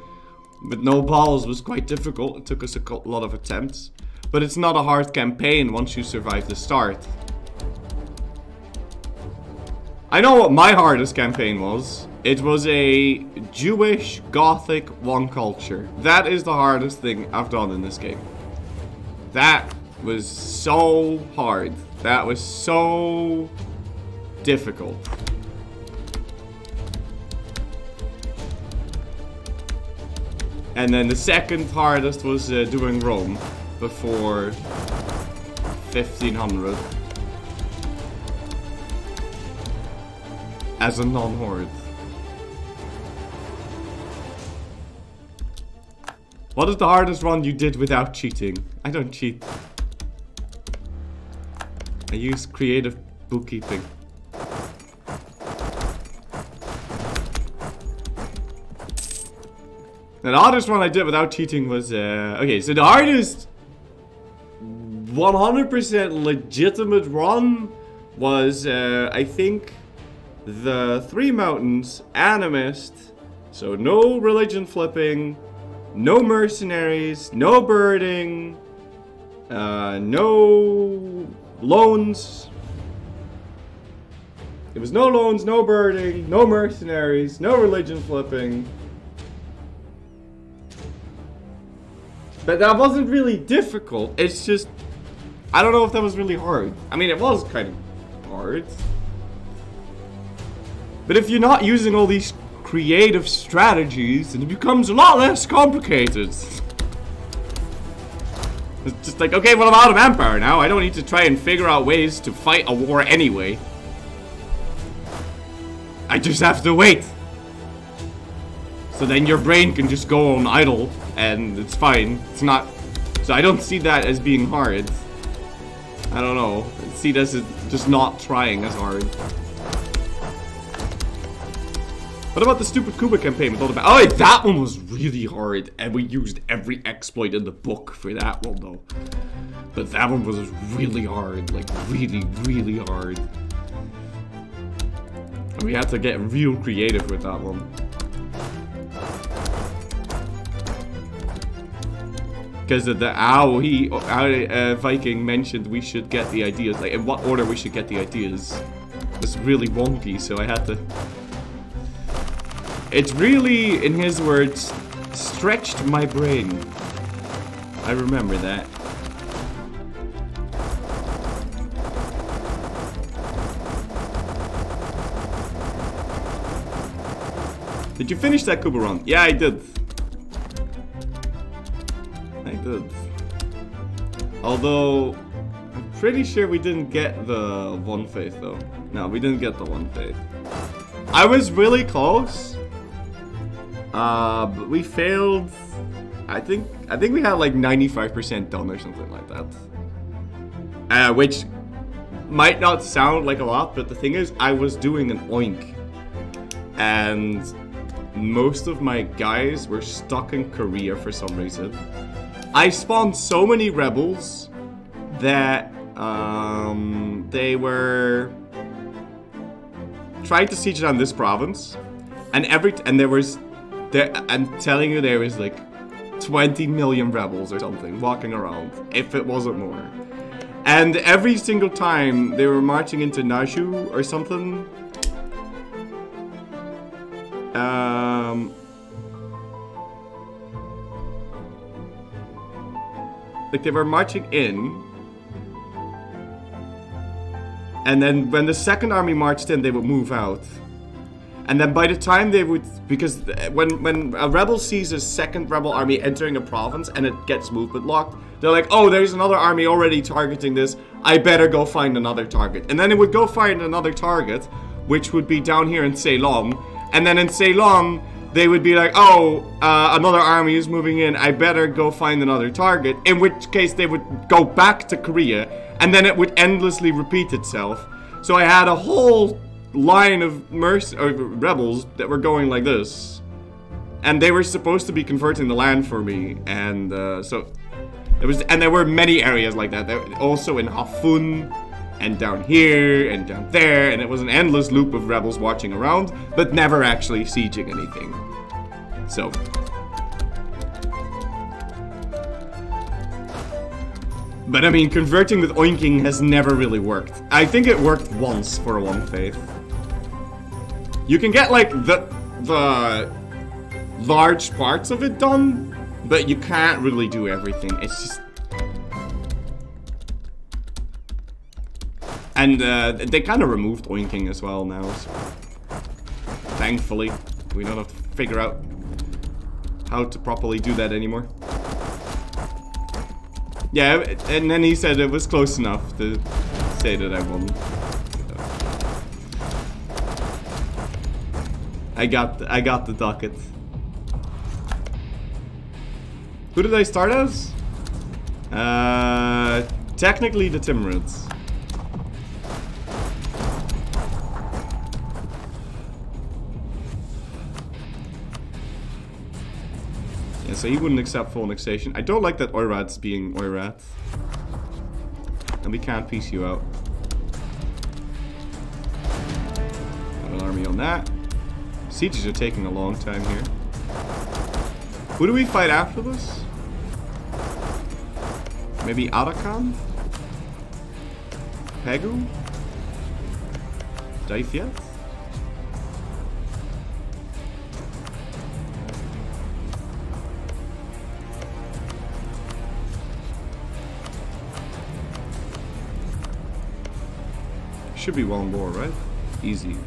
with no balls was quite difficult. It took us a lot of attempts. But it's not a hard campaign once you survive the start. I know what my hardest campaign was. It was a Jewish Gothic one culture. That is the hardest thing I've done in this game. That was so hard. That was so difficult. And then the second hardest was uh, doing Rome before 1500. As a non-horde. What is the hardest run you did without cheating? I don't cheat. I use creative bookkeeping. Now, the hardest one I did without cheating was, uh, okay, so the hardest 100% legitimate run was, uh, I think, the Three Mountains, Animist, so no religion flipping, no mercenaries, no birding, uh, no loans. It was no loans, no birding, no mercenaries, no religion flipping. But that wasn't really difficult. It's just, I don't know if that was really hard. I mean, it was kind of hard. But if you're not using all these creative strategies, it becomes a lot less complicated. It's just like, okay, well, I'm out of Empire now. I don't need to try and figure out ways to fight a war anyway. I just have to wait. So then your brain can just go on idle, and it's fine. It's not... So I don't see that as being hard. I don't know. I see this as just not trying as hard. What about the stupid Kuba campaign with all the... Oh, that one was really hard. And we used every exploit in the book for that one, though. But that one was really hard. Like, really, really hard. And we had to get real creative with that one. Because of the owl, he, uh, Viking mentioned we should get the ideas, like in what order we should get the ideas. was really wonky, so I had to... It's really, in his words, stretched my brain. I remember that. Did you finish that Kuba run? Yeah, I did. I did. Although, I'm pretty sure we didn't get the one faith though. No, we didn't get the one faith. I was really close. Uh, but we failed. I think I think we had like 95% done or something like that. Uh, which might not sound like a lot, but the thing is, I was doing an oink, and most of my guys were stuck in Korea for some reason. I spawned so many rebels that um, they were trying to siege down this province, and every and there was there. I'm telling you, there was like 20 million rebels or something walking around, if it wasn't more. And every single time they were marching into Naju or something, um, like they were marching in, and then when the second army marched in, they would move out. And then by the time they would, because when when a rebel sees a second rebel army entering a province and it gets movement locked, they're like, oh, there's another army already targeting this. I better go find another target. And then it would go find another target, which would be down here in Ceylon. And then in Ceylon, they would be like, oh, uh, another army is moving in. I better go find another target. In which case, they would go back to Korea, and then it would endlessly repeat itself. So I had a whole line of merc- or rebels that were going like this. And they were supposed to be converting the land for me, and uh, so it was. And there were many areas like that. There, also in Hafun, and down here, and down there, and it was an endless loop of rebels watching around, but never actually sieging anything. So. But I mean, converting with oinking has never really worked. I think it worked once for a one faith. You can get like the the large parts of it done, but you can't really do everything. It's just And uh, they kind of removed oinking as well now, so thankfully we don't have to figure out how to properly do that anymore. Yeah, and then he said it was close enough to say that I won. I got the, I got the ducat. Who did I start as? Uh, technically the Timurids. Yeah, so he wouldn't accept full annexation. I don't like that Oirat's being Oirat. And we can't piece you out. Got an army on that. Sieges are taking a long time here. Who do we fight after this? Maybe Arakan? Pegu? Dai Viet? Should be well one more, right? Easy.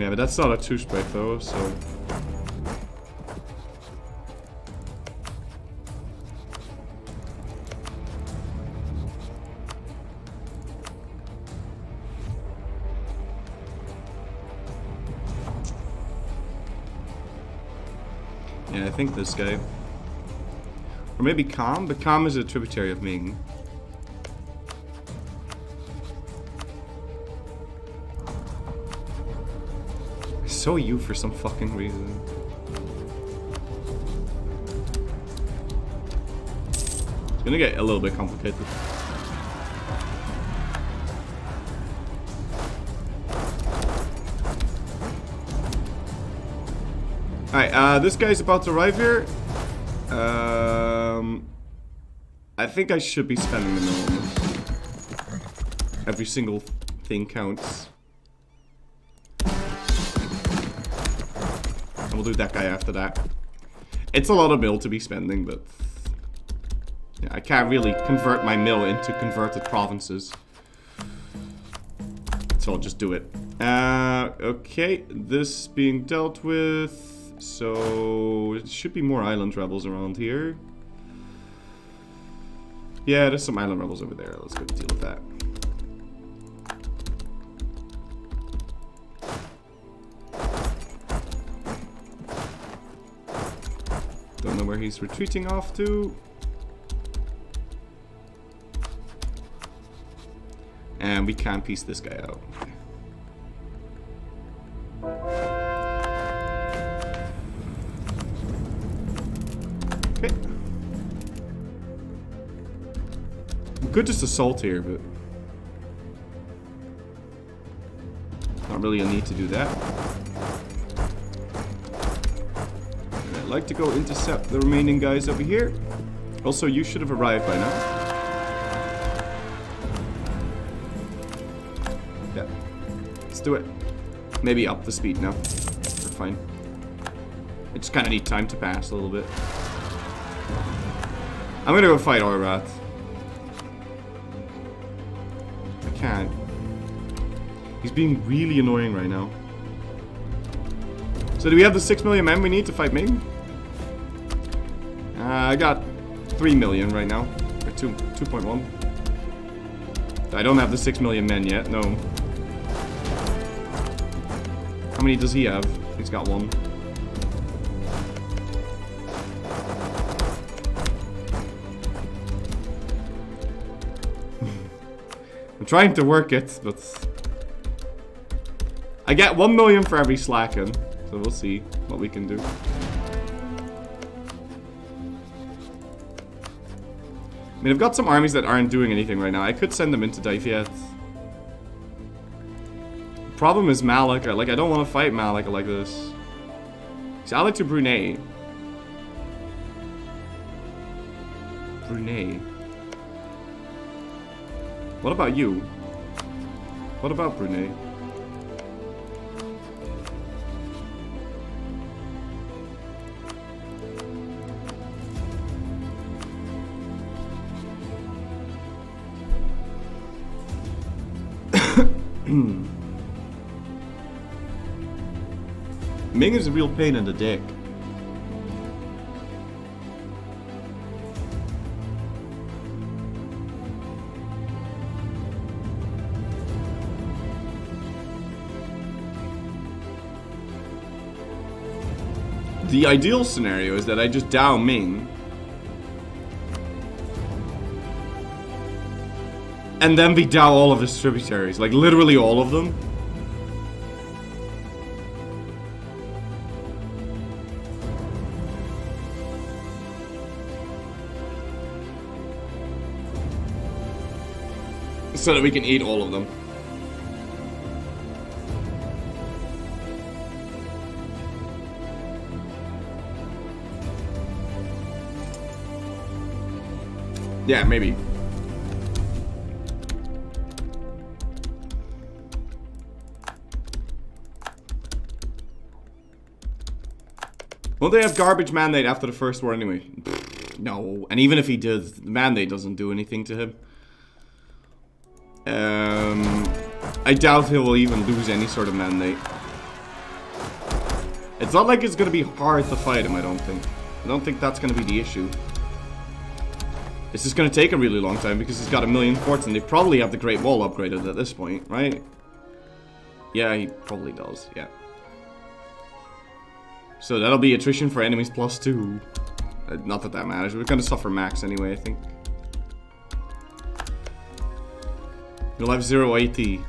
Yeah, but that's not a two-spec though, so... Yeah, I think this guy. Or maybe Kham, but Kham is a tributary of Ming. So you for some fucking reason. It's gonna get a little bit complicated. Alright, uh, this guy's about to arrive here. Um, I think I should be spending the this. Every single thing counts. We'll do that guy after that. It's a lot of mill to be spending, but... Yeah, I can't really convert my mill into converted provinces. So I'll just do it. Uh, okay, this being dealt with... So, it should be more island rebels around here. Yeah, there's some island rebels over there. Let's go deal with that. Don't know where he's retreating off to. And we can't piece this guy out. Could just assault here, but... Not really a need to do that. Like to go intercept the remaining guys over here. Also, you should have arrived by now. Yeah. Let's do it. Maybe up the speed now. We're fine. I just kind of need time to pass a little bit. I'm gonna go fight Oirat. I can't. He's being really annoying right now. So do we have the 6 million men we need to fight Ming? Uh, I got 3 million right now. Or 2, 2.1. I don't have the 6 million men yet, no. How many does he have? He's got one. <laughs> I'm trying to work it, but... I get 1 million for every slacken, so we'll see what we can do. I mean, I've got some armies that aren't doing anything right now. I could send them into Dai Viet. Problem is Malacca. Like, I don't want to fight Malacca like this. He's allied to Brunei. Brunei. What about you? What about Brunei? <clears throat> Ming is a real pain in the dick. The ideal scenario is that I just Dao Ming And then we Dao all of his tributaries. Like, literally all of them. So that we can eat all of them. Yeah, maybe. Won't they have garbage mandate after the first war anyway? No, and even if he does, mandate doesn't do anything to him. Um, I doubt he will even lose any sort of mandate. It's not like it's gonna be hard to fight him, I don't think. I don't think that's gonna be the issue. It's just gonna take a really long time because he's got a million forts and they probably have the Great Wall upgraded at this point, right? Yeah, he probably does, yeah. So that'll be attrition for enemies plus two. Uh, not that that matters. We're gonna suffer max anyway, I think. You'll have zero AT. I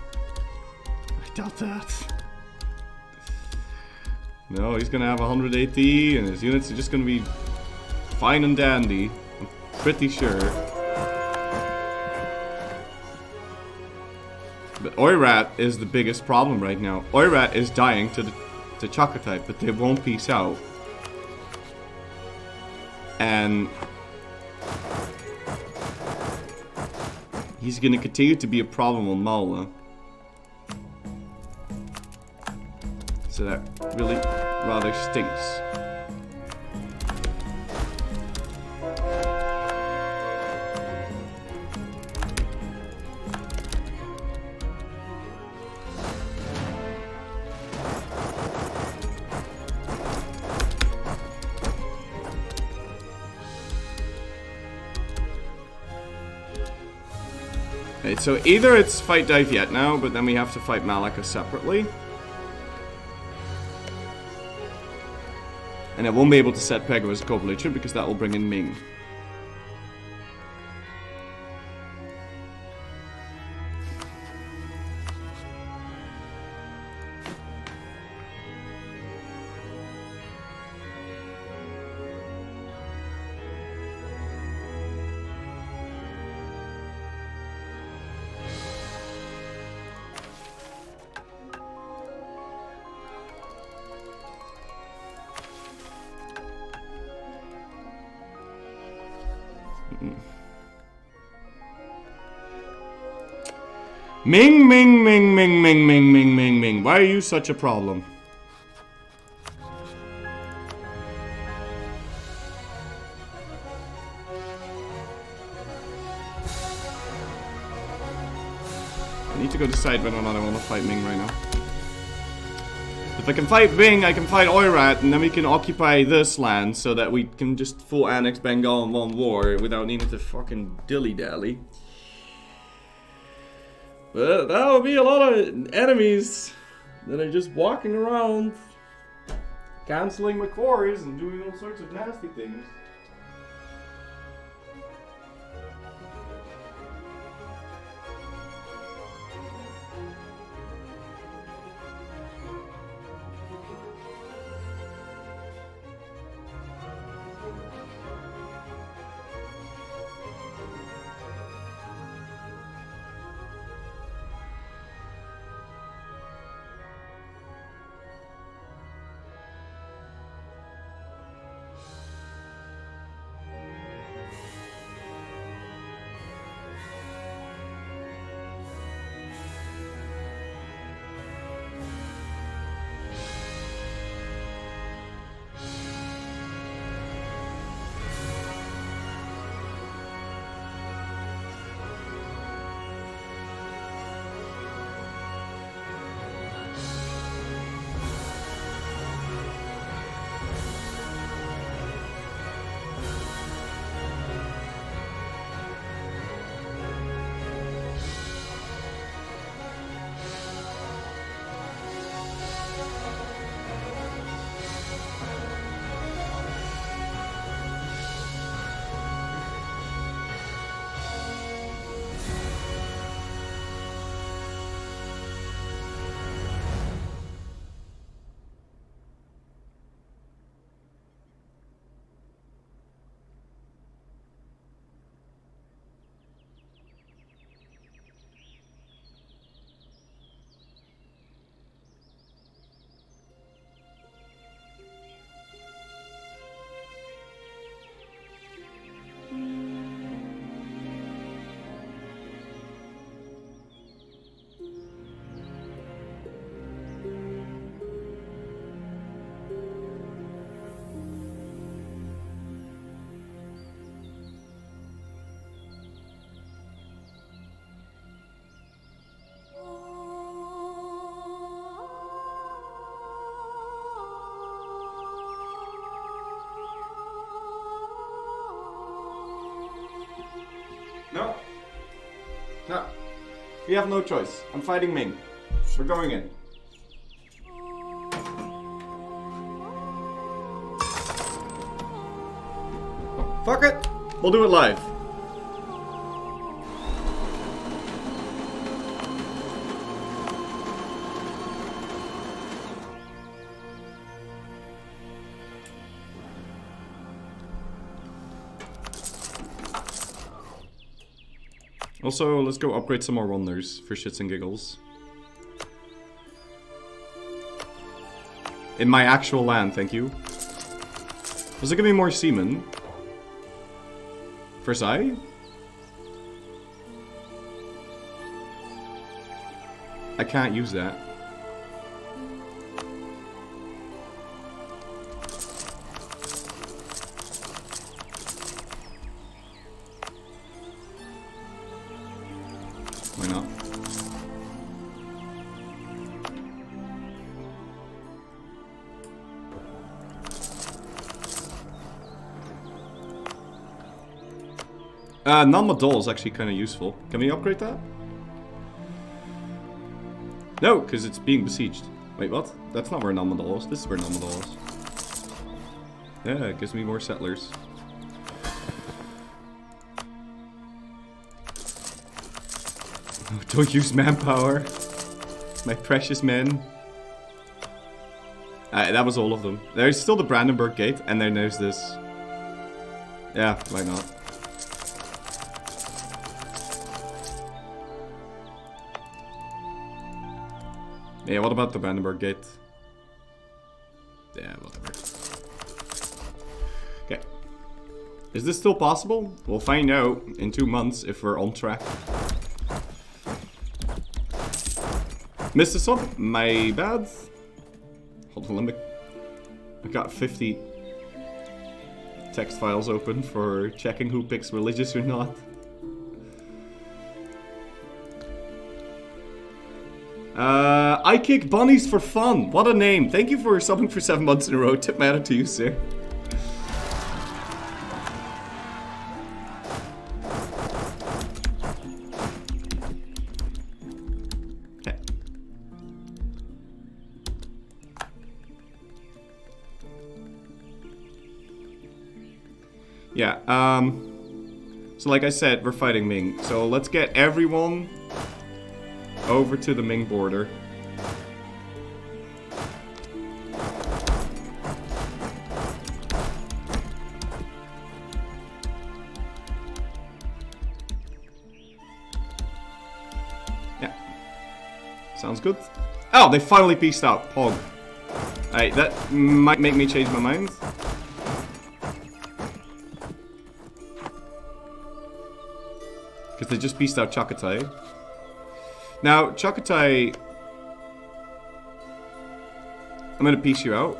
doubt that. No, he's gonna have 100 AT and his units are just gonna be fine and dandy. I'm pretty sure. But Oirat is the biggest problem right now. Oirat is dying to the to Chagatai, but they won't peace out. And he's gonna continue to be a problem on Maula. So that really rather stinks. So either it's fight Dai Viet now, but then we have to fight Malacca separately. And I won't be able to set a co-belligerent because that will bring in Ming. Ming, Ming, Ming, Ming, Ming, Ming, Ming, Ming, Ming. Why are you such a problem? I need to go decide whether or not I want to fight Ming right now. If I can fight Ming, I can fight Oirat, and then we can occupy this land so that we can just full annex Bengal in one war without needing to fucking dilly-dally. But that would be a lot of enemies that are just walking around, canceling my quarries and doing all sorts of nasty things. We have no choice. I'm fighting Ming. We're going in. Fuck it. We'll do it live. Also, let's go upgrade some more wonders for shits and giggles. In my actual land, thank you. Does it give me more semen? Versailles? I can't use that. Uh, Nan Madol is actually kind of useful. Can we upgrade that? No, because it's being besieged. Wait, what? That's not where Nan Madol is. This is where Nan Madol is. Yeah, it gives me more settlers. <laughs> Don't use manpower. My precious men. Uh, that was all of them. There's still the Brandenburg Gate, and then there's this. Yeah, why not? Yeah, what about the Brandenburg Gate? Yeah, whatever. Okay. Is this still possible? We'll find out in two months if we're on track. This one? My bad. Hold on, let me... I got 50 text files open for checking who picks religious or not. Uh, I kick bunnies for fun. What a name. Thank you for subbing for seven months in a row. <laughs> Tip my to you, sir. Yeah, um... So like I said, we're fighting Ming. So let's get everyone over to the Ming border. Oh, they finally pieced out. Pog. Hey, that might make me change my mind. Because they just pieced out Chagatai. Now, Chagatai... I'm gonna piece you out.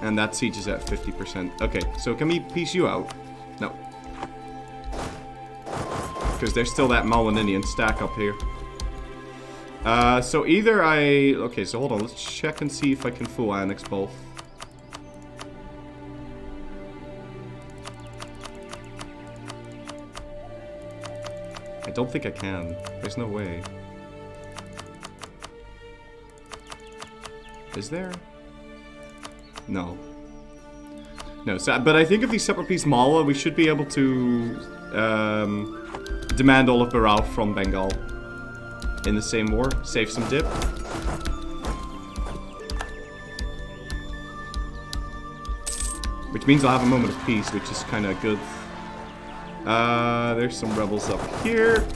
And that siege is at 50%. Okay, so can we piece you out? Because there's still that Malininian stack up here. Uh, so either I... Okay, so hold on. Let's check and see if I can full annex both. I don't think I can. There's no way. Is there? No. No, so, but I think if we separate piece Mala, we should be able to um, demand all of Baral from Bengal in the same war. Save some dip. Which means I'll have a moment of peace, which is kind of good. Uh, there's some rebels up here.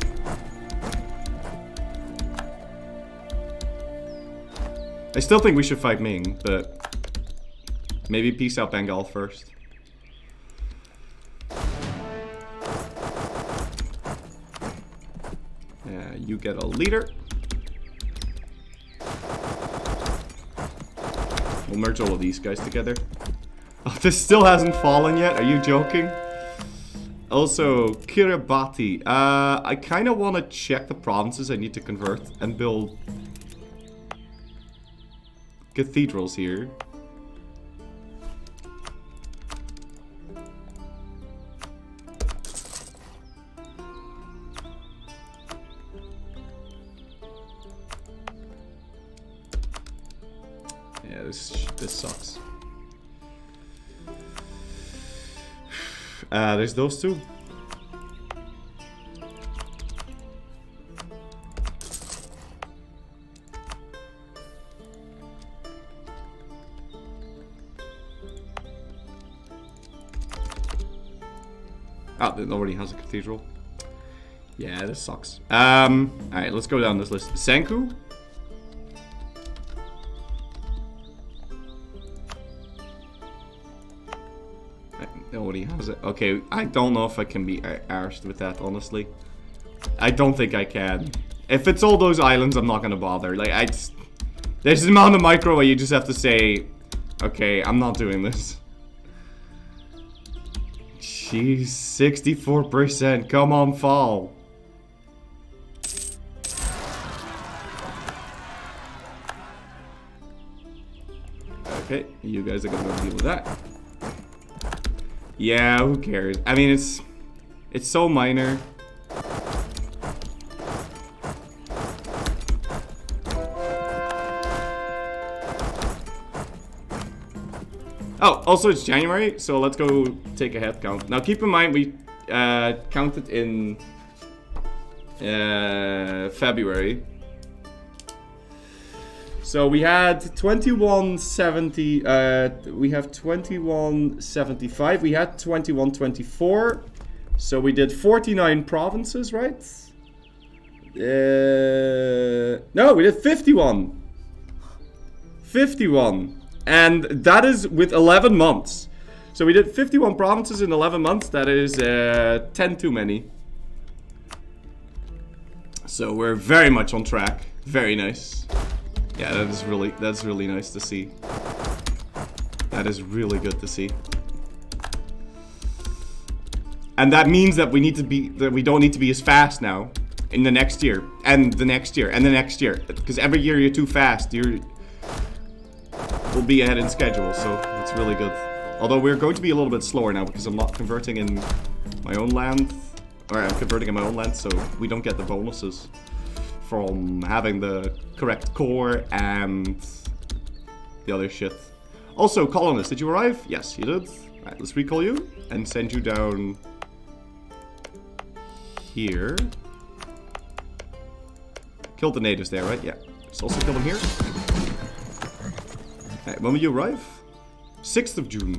I still think we should fight Ming, but maybe peace out Bengal first. Get a leader. We'll merge all of these guys together. <laughs> Oh, this still hasn't fallen yet? Are you joking? Also, Kiribati. Uh, I kind of want to check the provinces I need to convert and build cathedrals here. There's those two. Oh, it already has a cathedral. Yeah, this sucks. Um, alright, let's go down this list. Senku? It. Okay, I don't know if I can be arsed with that, honestly. I don't think I can. If it's all those islands, I'm not gonna bother. Like, I just... There's an amount of micro where you just have to say, okay, I'm not doing this. Jeez, 64%. Come on, fall. Okay, you guys are gonna deal with that. Yeah, who cares? I mean, it's it's so minor. Oh, also it's January, so let's go take a head count. Now keep in mind we uh, counted in uh, February. So we had 2170, uh, we have 2175, we had 2124. So we did 49 provinces, right? Uh, no, we did 51. 51. And that is with 11 months. So we did 51 provinces in 11 months. That is uh, 10 too many. So we're very much on track. Very nice. Yeah, that is really that's really nice to see. That is really good to see. And that means that we need to be that we don't need to be as fast now in the next year and the next year and the next year because every year you're too fast. You're we'll be ahead in schedule, so that's really good. Although we're going to be a little bit slower now because I'm not converting in my own land Alright, I'm converting in my own land, so we don't get the bonuses from having the correct core and the other shit. Also, colonist, did you arrive? Yes, you did. Let's recall you and send you down here. Killed the natives there, right? Yeah. Let's also kill them here. Alright, when will you arrive? 6th of June.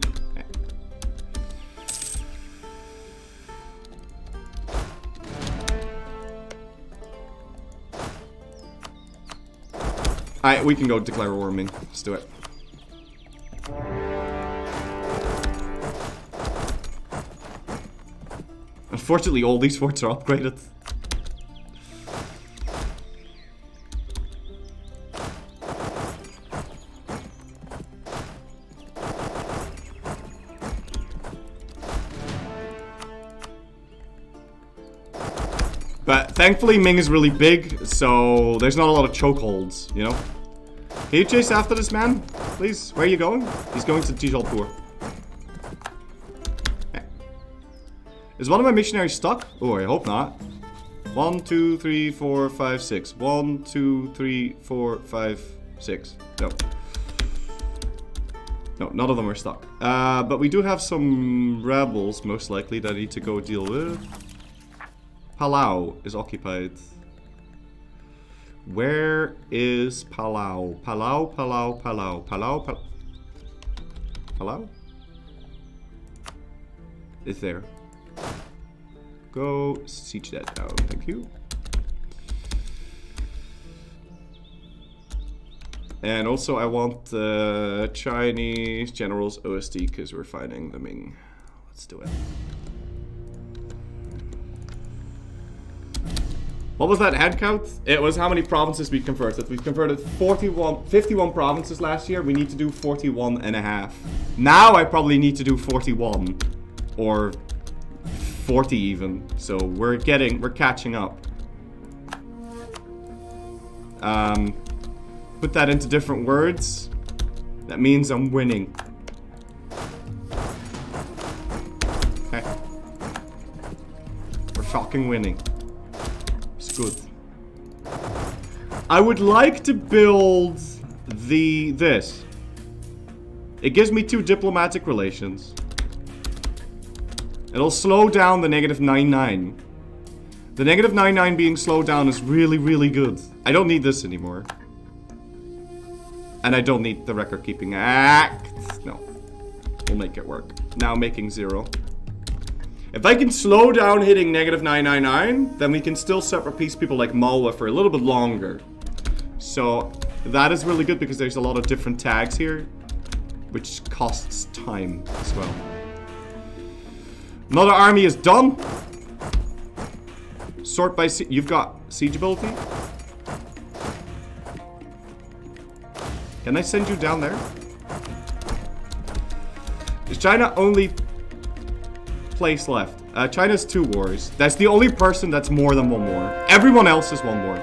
Alright, we can go declare war on Ming. Let's do it. Unfortunately, all these forts are upgraded. But thankfully Ming is really big, so there's not a lot of chokeholds, you know? Can you chase after this man, please? Where are you going? He's going to Tijolpur. Okay. Is one of my missionaries stuck? Oh, I hope not. One, two, three, four, five, six. One, two, three, four, five, six. No. No, none of them are stuck. Uh, but we do have some rebels, most likely, that I need to go deal with. Palau is occupied. Where is Palau? Palau, Palau, Palau, Palau, Palau. Palau? Is there. Go siege that down. Thank you. And also I want the Chinese generals OSD because we're fighting the Ming. Let's do it. What was that head count? It was how many provinces we converted. We converted 41, 51 provinces last year. We need to do 41 and a half. Now I probably need to do 41. Or 40 even. So we're getting, we're catching up. Um, put that into different words. That means I'm winning. Okay. We're fucking winning. Good. I would like to build the this. It gives me two diplomatic relations. It'll slow down the negative 9-9. The negative 9-9 being slowed down is really, really good. I don't need this anymore. And I don't need the record keeping act. No. We'll make it work. Now making zero. If I can slow down hitting negative 999, then we can still separate peace people like Malwa for a little bit longer. So that is really good because there's a lot of different tags here, which costs time as well. Another army is done. Sort by you've got siege ability. Can I send you down there? Is China only place left? Uh, China's two wars. That's the only person that's more than one war. Everyone else is one war.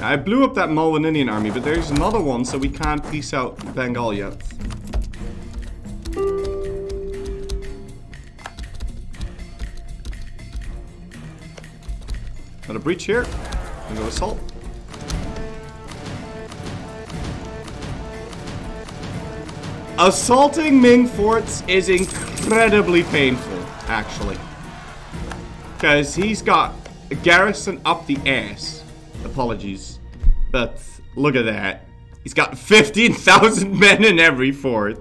I blew up that Mullen Indian army, but there's another one, so we can't peace out Bengal yet. Got a breach here. We go assault. Assaulting Ming forts is incredibly painful, actually. Because he's got a garrison up the ass. Apologies. But look at that. He's got 15,000 <laughs> men in every fort.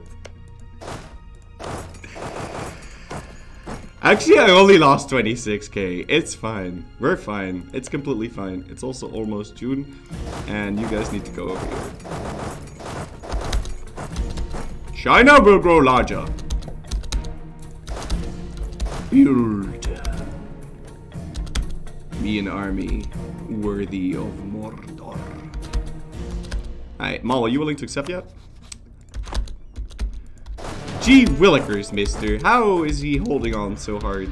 Actually, I only lost 26k. It's fine. We're fine. It's completely fine. It's also almost June. And you guys need to go over here. China will grow larger. Build me an army worthy of Mordor. Alright, Mal, are you willing to accept yet? Gee willikers, mister. How is he holding on so hard?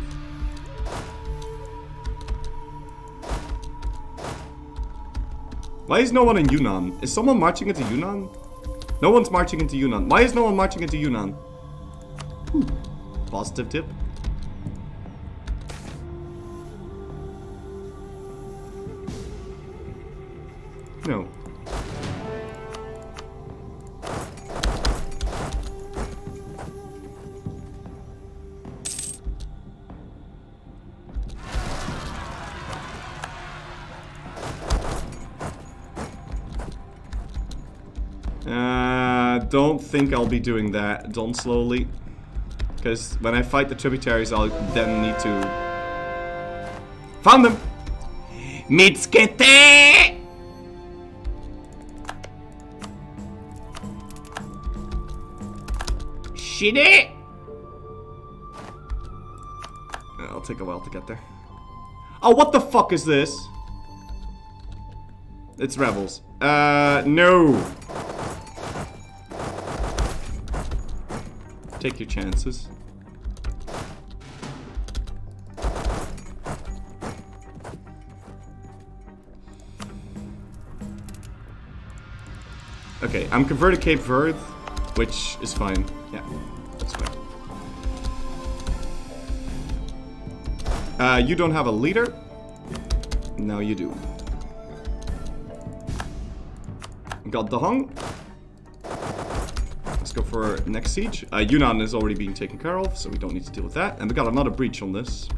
Why is no one in Yunnan? Is someone marching into Yunnan? No one's marching into Yunnan. Why is no one marching into Yunnan? Positive tip. No. Don't think I'll be doing that. Done slowly. Because when I fight the tributaries, I'll then need to... Found them! Mitskete! Shitty! I'll take a while to get there. Oh, what the fuck is this? It's rebels. Uh, no. Take your chances. Okay, I'm converted Cape Verde, which is fine. Yeah, that's fine. Uh, you don't have a leader? Now you do. Got the hung. Let's go for next siege. Uh, Yunnan is already being taken care of, so we don't need to deal with that. And we got another breach on this.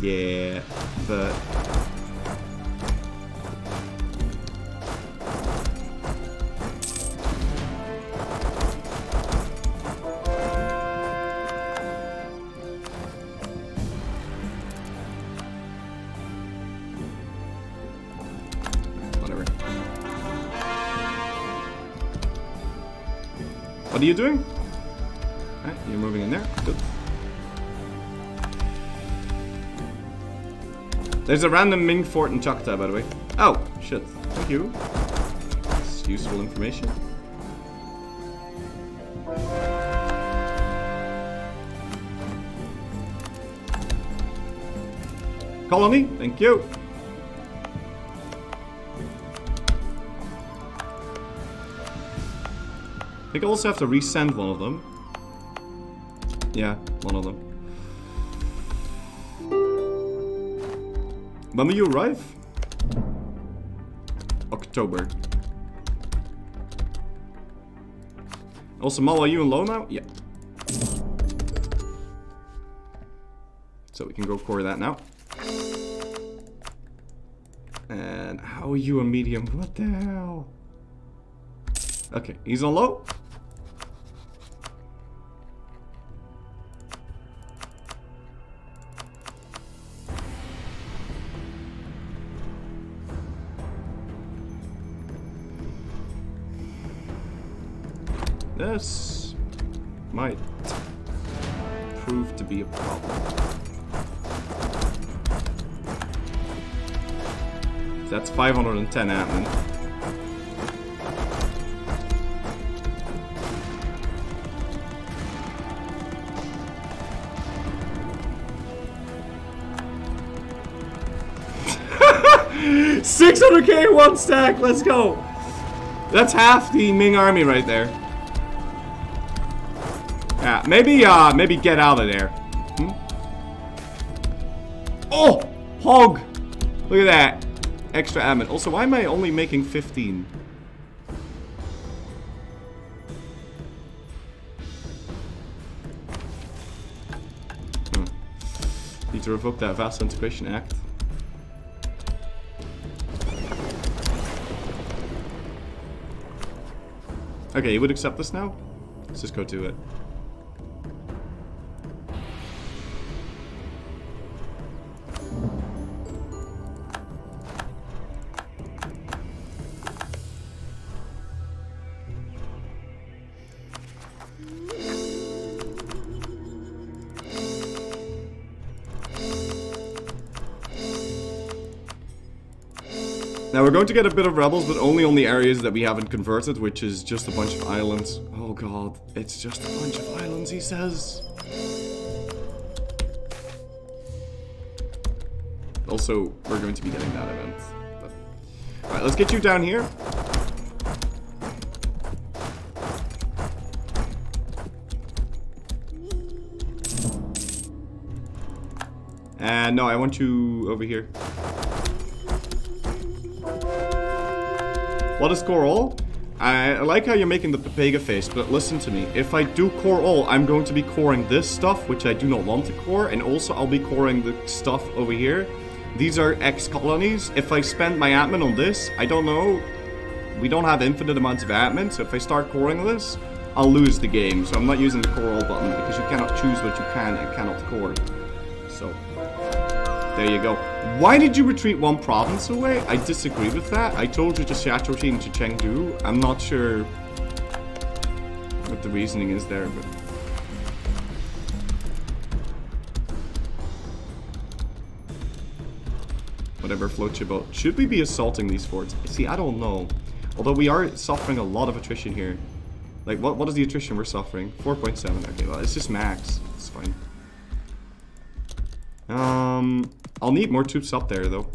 Yeah, but... What are you doing? You're moving in there. Good. There's a random Ming fort in Choctaw, by the way. Oh, shit. Thank you. That's useful information. Colony, thank you. I think I also have to resend one of them. Yeah, one of them. When will you arrive? October. Also, Mal, are you alone now? Yeah. So we can go core that now. And how are you a medium? What the hell? Okay, he's on low. This might prove to be a problem. That's 510 admin. <laughs> Six hundred K one stack, let's go! That's half the Ming army right there. Maybe uh maybe get out of there. Hmm? Oh! Hog! Look at that. Extra admin. Also, why am I only making 15? Hmm. Need to revoke that Vassal Integration Act. Okay, you would accept this now? Let's just go to it. Going to get a bit of rebels, but only on the areas that we haven't converted, which is just a bunch of islands. Oh god, it's just a bunch of islands, he says. Also, we're going to be getting that event. Alright, let's get you down here. And no, I want you over here. What is core all? I like how you're making the Pepega face, but listen to me. If I do core all, I'm going to be coring this stuff, which I do not want to core, and also I'll be coring the stuff over here. These are X-colonies. If I spend my admin on this, I don't know. We don't have infinite amounts of admin, so if I start coring this, I'll lose the game. So I'm not using the core all button, because you cannot choose what you can and cannot core. So, there you go. Why did you retreat one province away? I disagree with that. I told you to Xiachoxin to Chengdu. I'm not sure what the reasoning is there, but... Whatever floats your boat. Should we be assaulting these forts? See, I don't know. Although we are suffering a lot of attrition here. Like, what, what is the attrition we're suffering? 4.7. Okay, well, it's just max. It's fine. Um, I'll need more troops up there, though.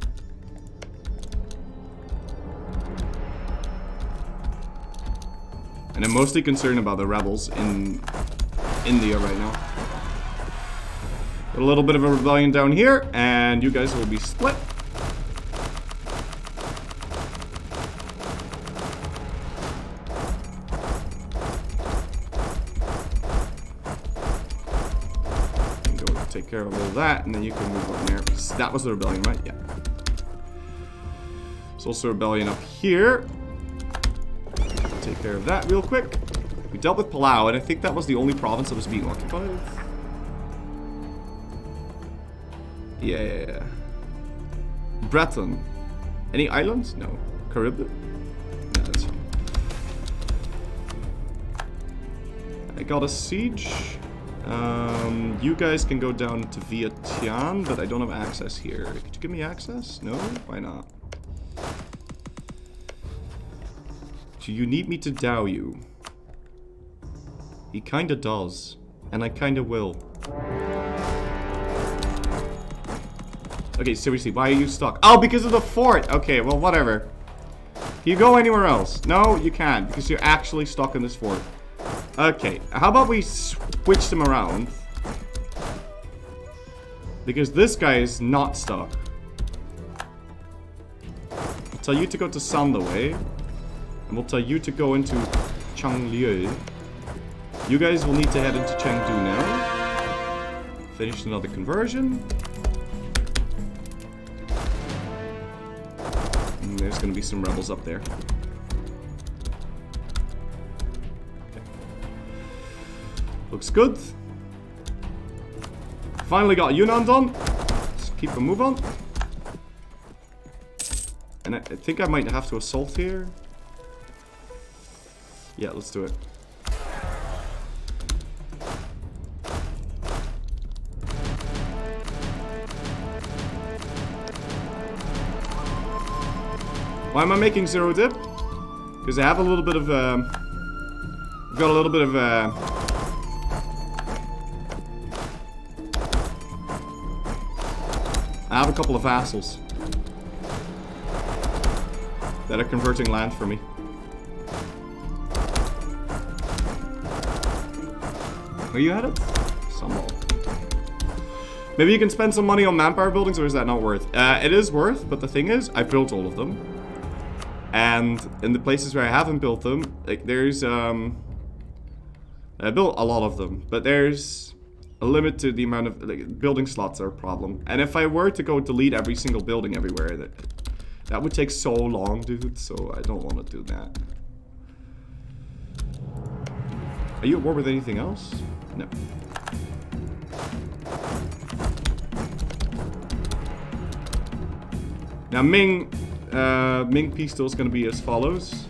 And I'm mostly concerned about the rebels in India right now. A little bit of a rebellion down here, and you guys will be split. Take care of all that, and then you can move on there. That was the rebellion, right? Yeah. There's also a rebellion up here. Take care of that real quick. We dealt with Palau, and I think that was the only province that was being occupied. Yeah, yeah, yeah. Breton. Any islands? No. Caribbean? No, that's fine. I got a siege. Um, you guys can go down to Vientiane, but I don't have access here. Could you give me access? No? Why not? Do you need me to dow you? He kinda does. And I kinda will. Okay, seriously, why are you stuck? Oh, because of the fort! Okay, well, whatever. Can you go anywhere else? No, you can't, because you're actually stuck in this fort. Okay, how about we switch them around? Because this guy is not stuck. I'll tell you to go to Sandoway. And we'll tell you to go into Changliu. You guys will need to head into Chengdu now. Finish another conversion. And there's gonna be some rebels up there. Looks good. Finally got Yunnan done. Let's keep a move on. And I, I think I might have to assault here. Yeah, let's do it. Why am I making zero dip? Because I have a little bit of, um... I've got a little bit of, uh... I have a couple of vassals. That are converting land for me. Are you at it? Somewhat. Maybe you can spend some money on manpower buildings, or is that not worth? Uh, it is worth, but the thing is, I've built all of them. And in the places where I haven't built them, like there's um I built a lot of them, but there's a limit to the amount of like, building slots are a problem. And if I were to go delete every single building everywhere, that that would take so long, dude. So I don't want to do that. Are you at war with anything else? No. Now Ming, uh, Ming Pistol is going to be as follows.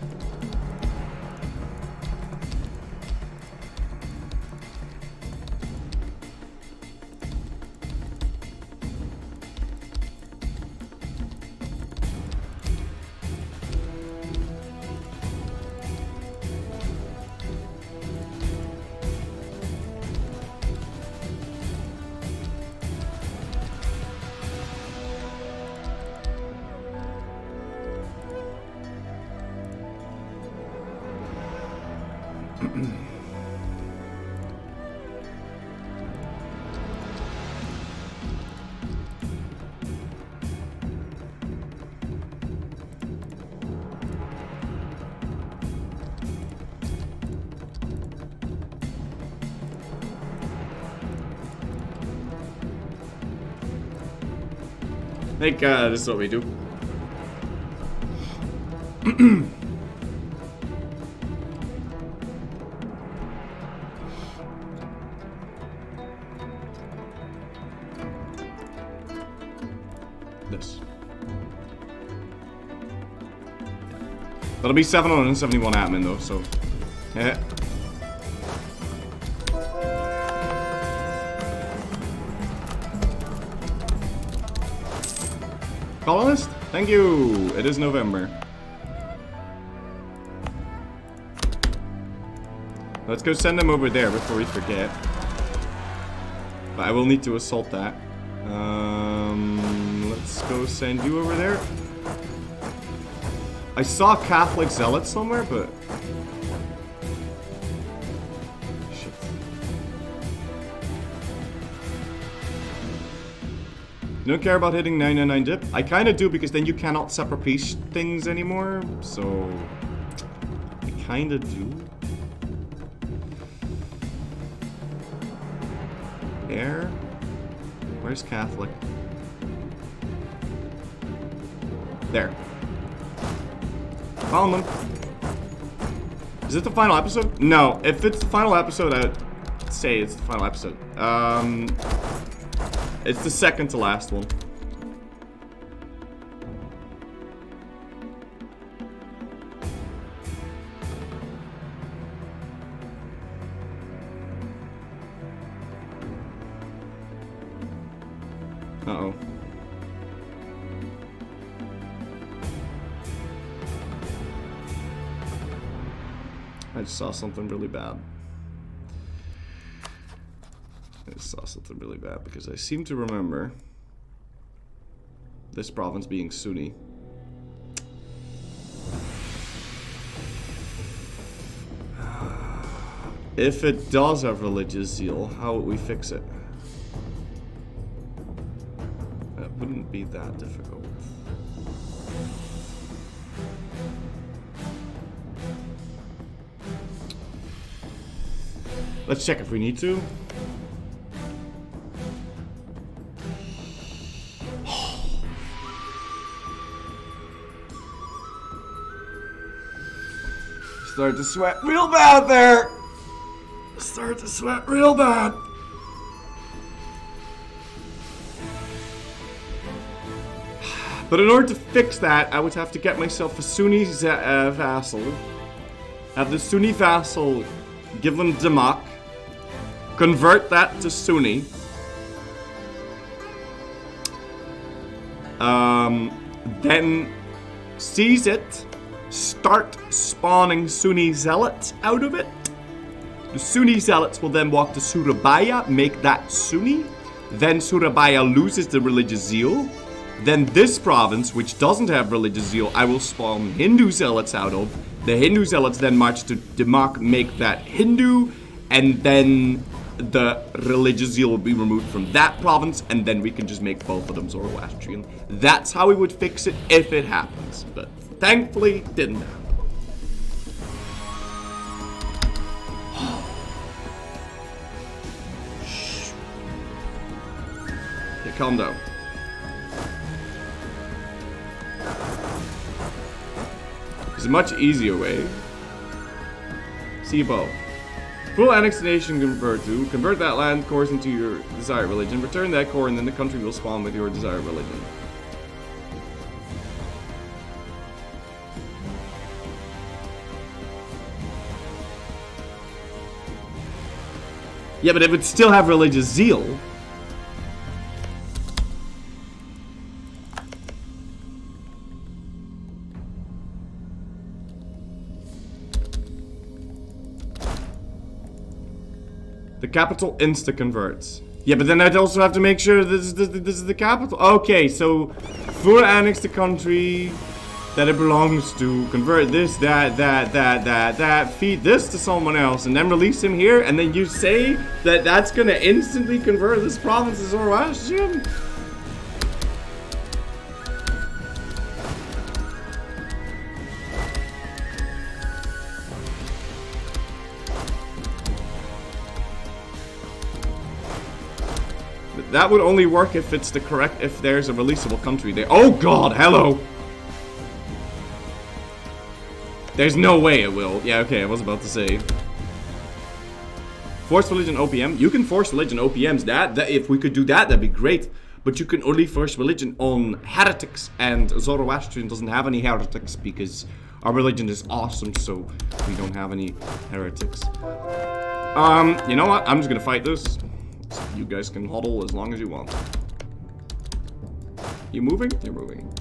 Thank God, this is what we do. this. That'll be 771 admin though, so. Yeah. Colonist? Thank you! It is November. Let's go send them over there before we forget. But I will need to assault that. Um, let's go send you over there. I saw Catholic Zealot somewhere, but... You don't care about hitting 999 dip? I kind of do because then you cannot separate piece things anymore. So I kind of do. Air? Where's Catholic? There. Found them. Is it the final episode? No. If it's the final episode, I'd say it's the final episode. Um, it's the second to last one. Uh-oh. I just saw something really bad. Saw something really bad because I seem to remember this province being Sunni. if it does have religious zeal, how would we fix it? That wouldn't be that difficult. Let's check if we need to. Start to sweat real bad there. Start to sweat real bad. But in order to fix that, I would have to get myself a Sunni uh, vassal. Have the Sunni vassal give them Demak. Convert that to Sunni. Um, then seize it. Start spawning Sunni zealots out of it. The Sunni zealots will then walk to Surabaya, make that Sunni. Then Surabaya loses the religious zeal. Then this province, which doesn't have religious zeal, I will spawn Hindu zealots out of. The Hindu zealots then march to Demak, make that Hindu, and then the religious zeal will be removed from that province, and then we can just make both of them Zoroastrian. That's how we would fix it if it happens, but thankfully didn't happen. Okay, calm down. A much easier way. See above. Full annexation convert to. Convert that land course into your desired religion. Return that core and then the country will spawn with your desired religion. Yeah, but it would still have religious zeal. The capital insta converts. Yeah, but then I'd also have to make sure this is the, this is the capital. Okay, so for annex the country that it belongs to, convert this, that, that, that, that, that, feed this to someone else, and then release him here, and then you say that that's gonna instantly convert this province to Zoroastrian? That would only work if it's the correct, if there's a releasable country there. Oh god, hello! There's no way it will. Yeah, okay, I was about to say. Force religion OPM? You can force religion OPMs. That, that if we could do that, that'd be great. But you can only force religion on heretics, and Zoroastrian doesn't have any heretics because our religion is awesome, so we don't have any heretics. Um, you know what? I'm just gonna fight this. You guys can huddle as long as you want. You moving? You're moving.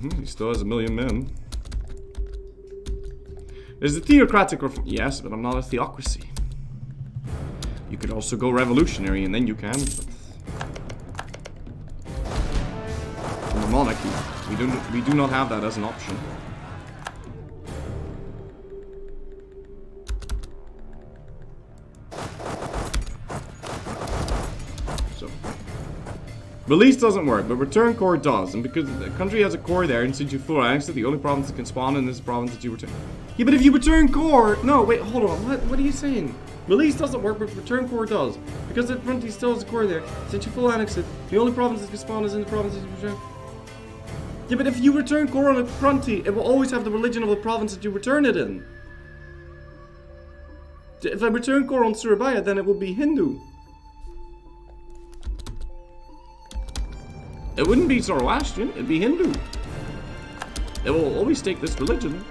Mm-hmm, he still has a million men. There's a theocratic reform. Yes, but I'm not a theocracy. You could also go revolutionary, and then you can. But monarchy, we do we do not have that as an option. Release doesn't work, but return core does, and because the country has a core there, and since you full annex it, the only province that can spawn in is the province that you return. Yeah, but if you return core, no, wait, hold on, what, what are you saying? Release doesn't work, but return core does, because the country still has a core there. Since you full annex it, the only province that can spawn is in the province that you return. Yeah, but if you return core on a fronty, it will always have the religion of the province that you return it in. If I return core on Surabaya, then it will be Hindu. It wouldn't be Zoroastrian, it'd be Hindu. It will always take this religion.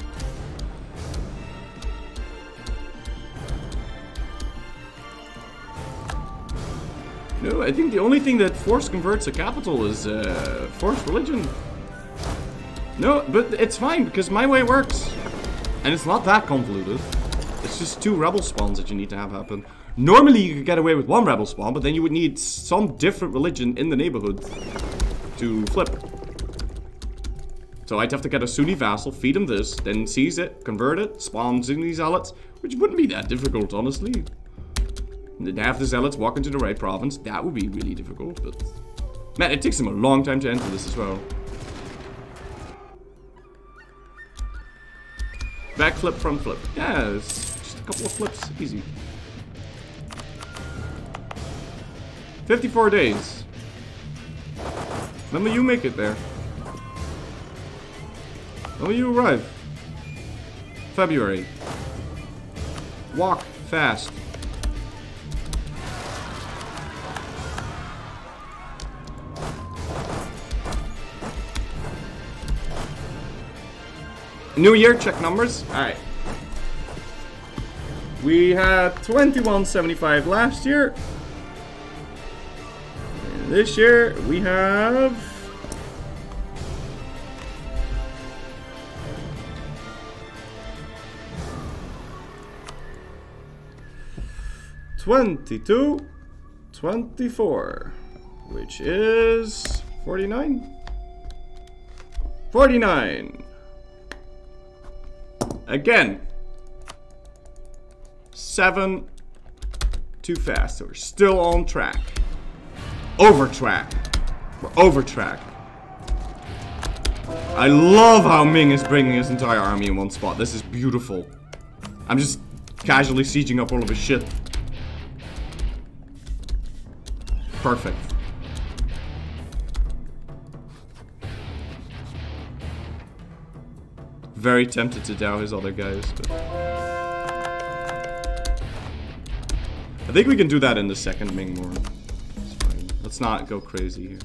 No, I think the only thing that force converts a capital is uh, force religion. No, but it's fine because my way works. And it's not that convoluted. It's just two rebel spawns that you need to have happen. Normally you could get away with one rebel spawn, but then you would need some different religion in the neighborhood to flip. So I'd have to get a Sunni vassal, feed him this, then seize it, convert it, spawn Sunni zealots, which wouldn't be that difficult, honestly. And then have the zealots walk into the right province, that would be really difficult, but... Man, it takes them a long time to enter this as well. Backflip, front flip. It's just a couple of flips, easy. 54 days. Will you make it there? When will you arrive? February. Walk fast. New year, check numbers. Alright. We had 2175 last year. This year we have Twenty-two, twenty-four, which is forty-nine. Forty-nine. Again. Seven. Too fast. So we're still on track. Over track. We're overtrack. I love how Ming is bringing his entire army in one spot. This is beautiful. I'm just casually sieging up all of his shit. Perfect. Very tempted to dow his other guys, but... I think we can do that in the second Ming War. Let's not go crazy here.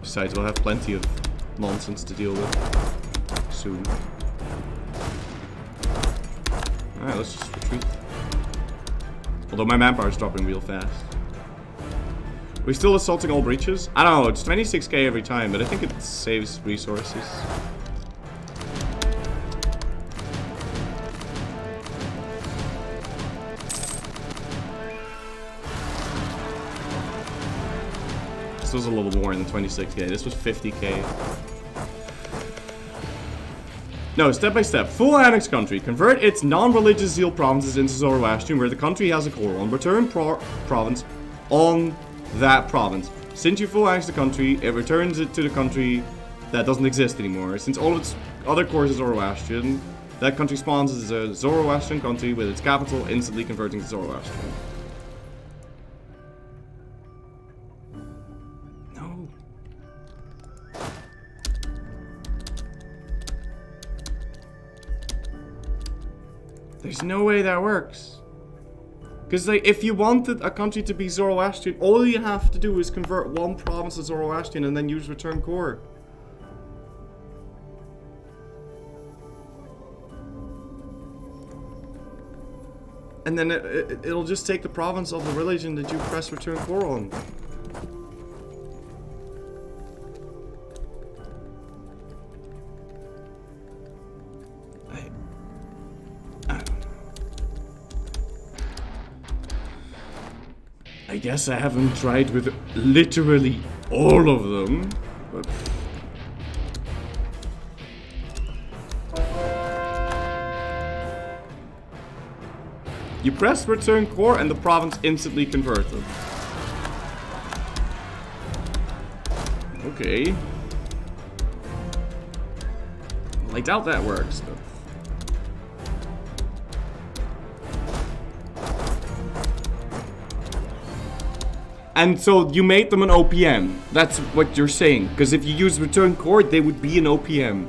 Besides, we'll have plenty of nonsense to deal with soon. Alright, let's just retreat. Although my manpower is dropping real fast. we still assaulting all breaches? I don't know, it's 26k every time, but I think it saves resources. This was a little more than 26k. This was 50k. No, step by step. Full annex country. Convert its non-religious zeal provinces into Zoroastrian, where the country has a core on. Return pro province on that province. Since you full annex the country, it returns it to the country that doesn't exist anymore. Since all of its other cores is Zoroastrian, that country spawns as a Zoroastrian country with its capital instantly converting to Zoroastrian. There's no way that works. Because, like, if you wanted a country to be Zoroastrian, all you have to do is convert one province to Zoroastrian and then use return core. And then it, it, it'll just take the province of the religion that you press return core on. I guess I haven't tried with literally all of them, but... You press return core and the province instantly converted. Okay. I doubt that works, but... And so you made them an OPM. That's what you're saying. Because if you use return core, they would be an OPM.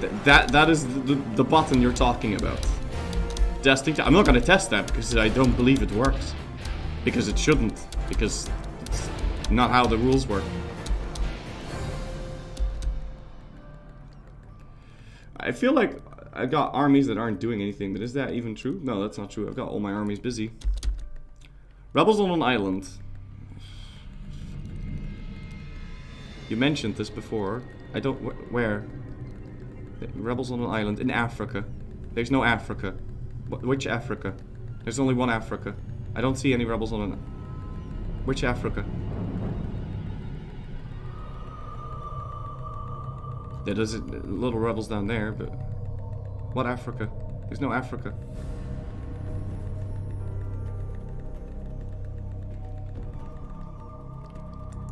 Th- that that is the, the button you're talking about. Testing. I'm not gonna test that because I don't believe it works. Because it shouldn't. Because it's not how the rules work. I feel like I've got armies that aren't doing anything, but is that even true? No, that's not true. I've got all my armies busy. Rebels on an island. You mentioned this before. I don't. Wh where? Rebels on an island in Africa. There's no Africa. Wh which Africa? There's only one Africa. I don't see any rebels on an. Which Africa? There's a- little rebels down there, but what Africa? There's no Africa.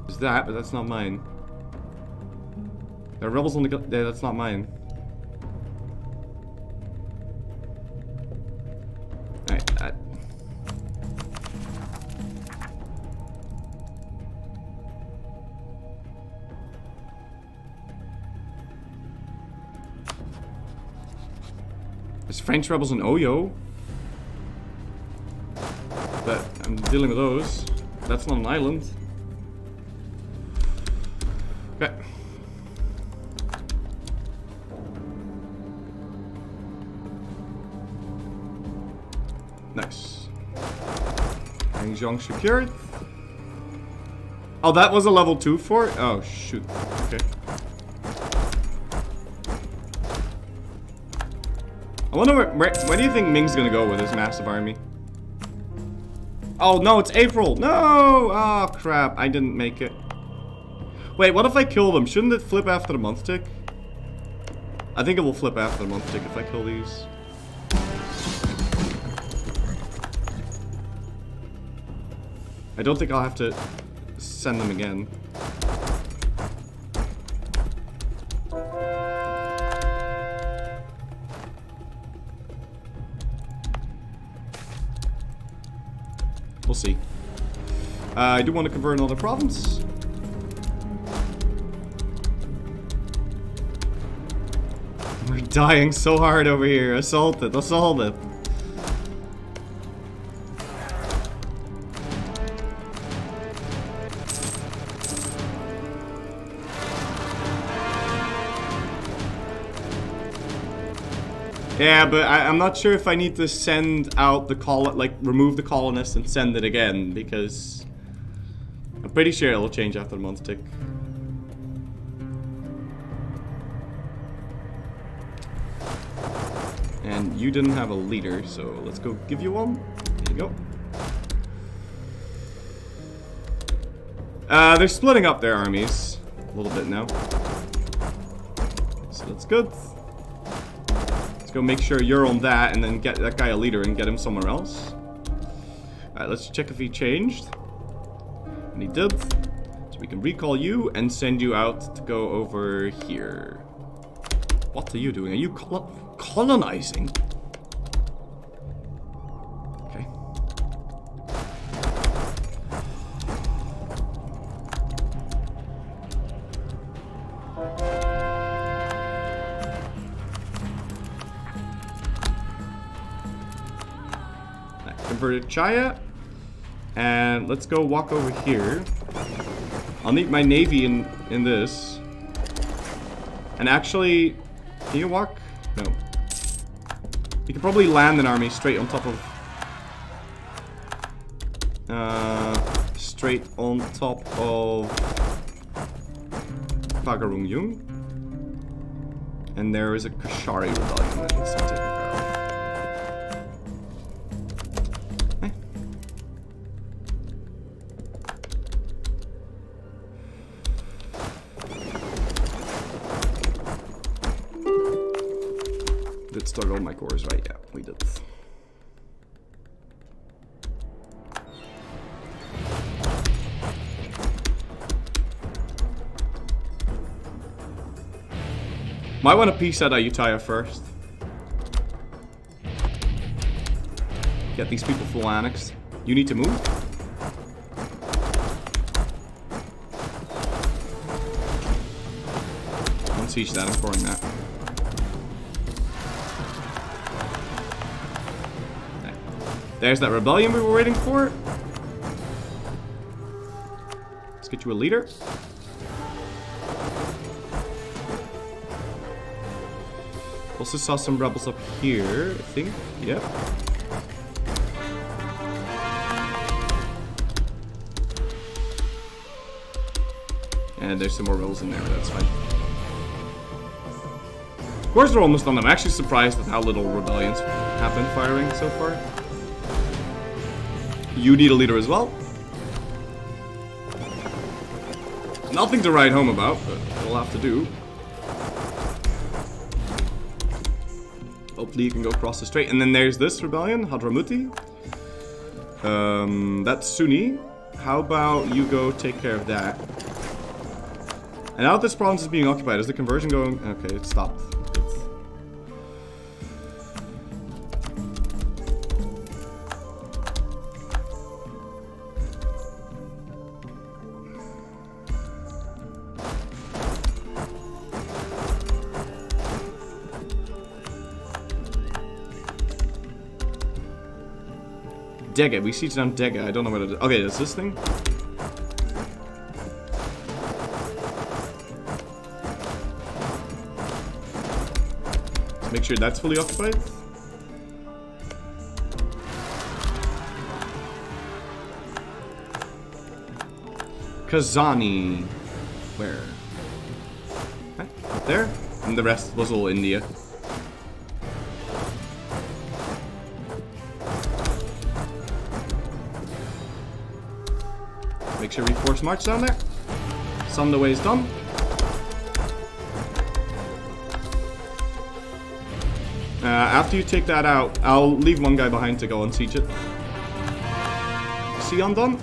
There's that, but that's not mine. There are rebels on the. Yeah, that's not mine. French rebels in Oyo. But I'm dealing with those. That's not an island. Okay. Nice. Hanzhong secured. Oh, that was a level 2 fort? Oh, shoot. I wonder where, where, where do you think Ming's gonna go with his massive army? Oh, no, it's April. No! Oh, crap. I didn't make it. Wait, what if I kill them? Shouldn't it flip after the month tick? I think it will flip after the month tick if I kill these. I don't think I'll have to send them again. Uh, I do want to convert another province. We're dying so hard over here. Assault it, assault it. Yeah, but I, I'm not sure if I need to send out the col like remove the colonist and send it again because pretty sure it'll change after the month tick. And you didn't have a leader, so let's go give you one. There you go. Uh, they're splitting up their armies a little bit now. So that's good. Let's go make sure you're on that and then get that guy a leader and get him somewhere else. Alright, let's check if he changed. And he did. So we can recall you and send you out to go over here. What are you doing? Are you colo colonizing? Okay. Converted Chaya. And let's go walk over here. I'll need my navy in, in this. And actually, can you walk? No. You can probably land an army straight on top of... Uh, straight on top of... Pagarung Yung. And there is a Kashari rebellion Might want a piece out Ayutthaya first. Get these people full annexed. You need to move. Don't siege that, I'm pouring that. There. There's that rebellion we were waiting for. Let's get you a leader. Also saw some rebels up here, I think. Yep. And there's some more rebels in there, that's fine. Of course they're almost done. I'm actually surprised at how little rebellions have been firing so far. You need a leader as well. Nothing to write home about, but it'll have to do. Hopefully you can go across the strait. And then there's this rebellion, Hadramuti. Um, that's Sunni. How about you go take care of that? And now that this province is being occupied, is the conversion going? Okay, it stopped. Dega, we siege down Dega. I don't know what it is. Okay, it's this thing. Let's make sure that's fully occupied. Kazani. Where? There? And the rest was all India. March down there. Some of the way is done. Uh, after you take that out, I'll leave one guy behind to go and siege it. Sion done.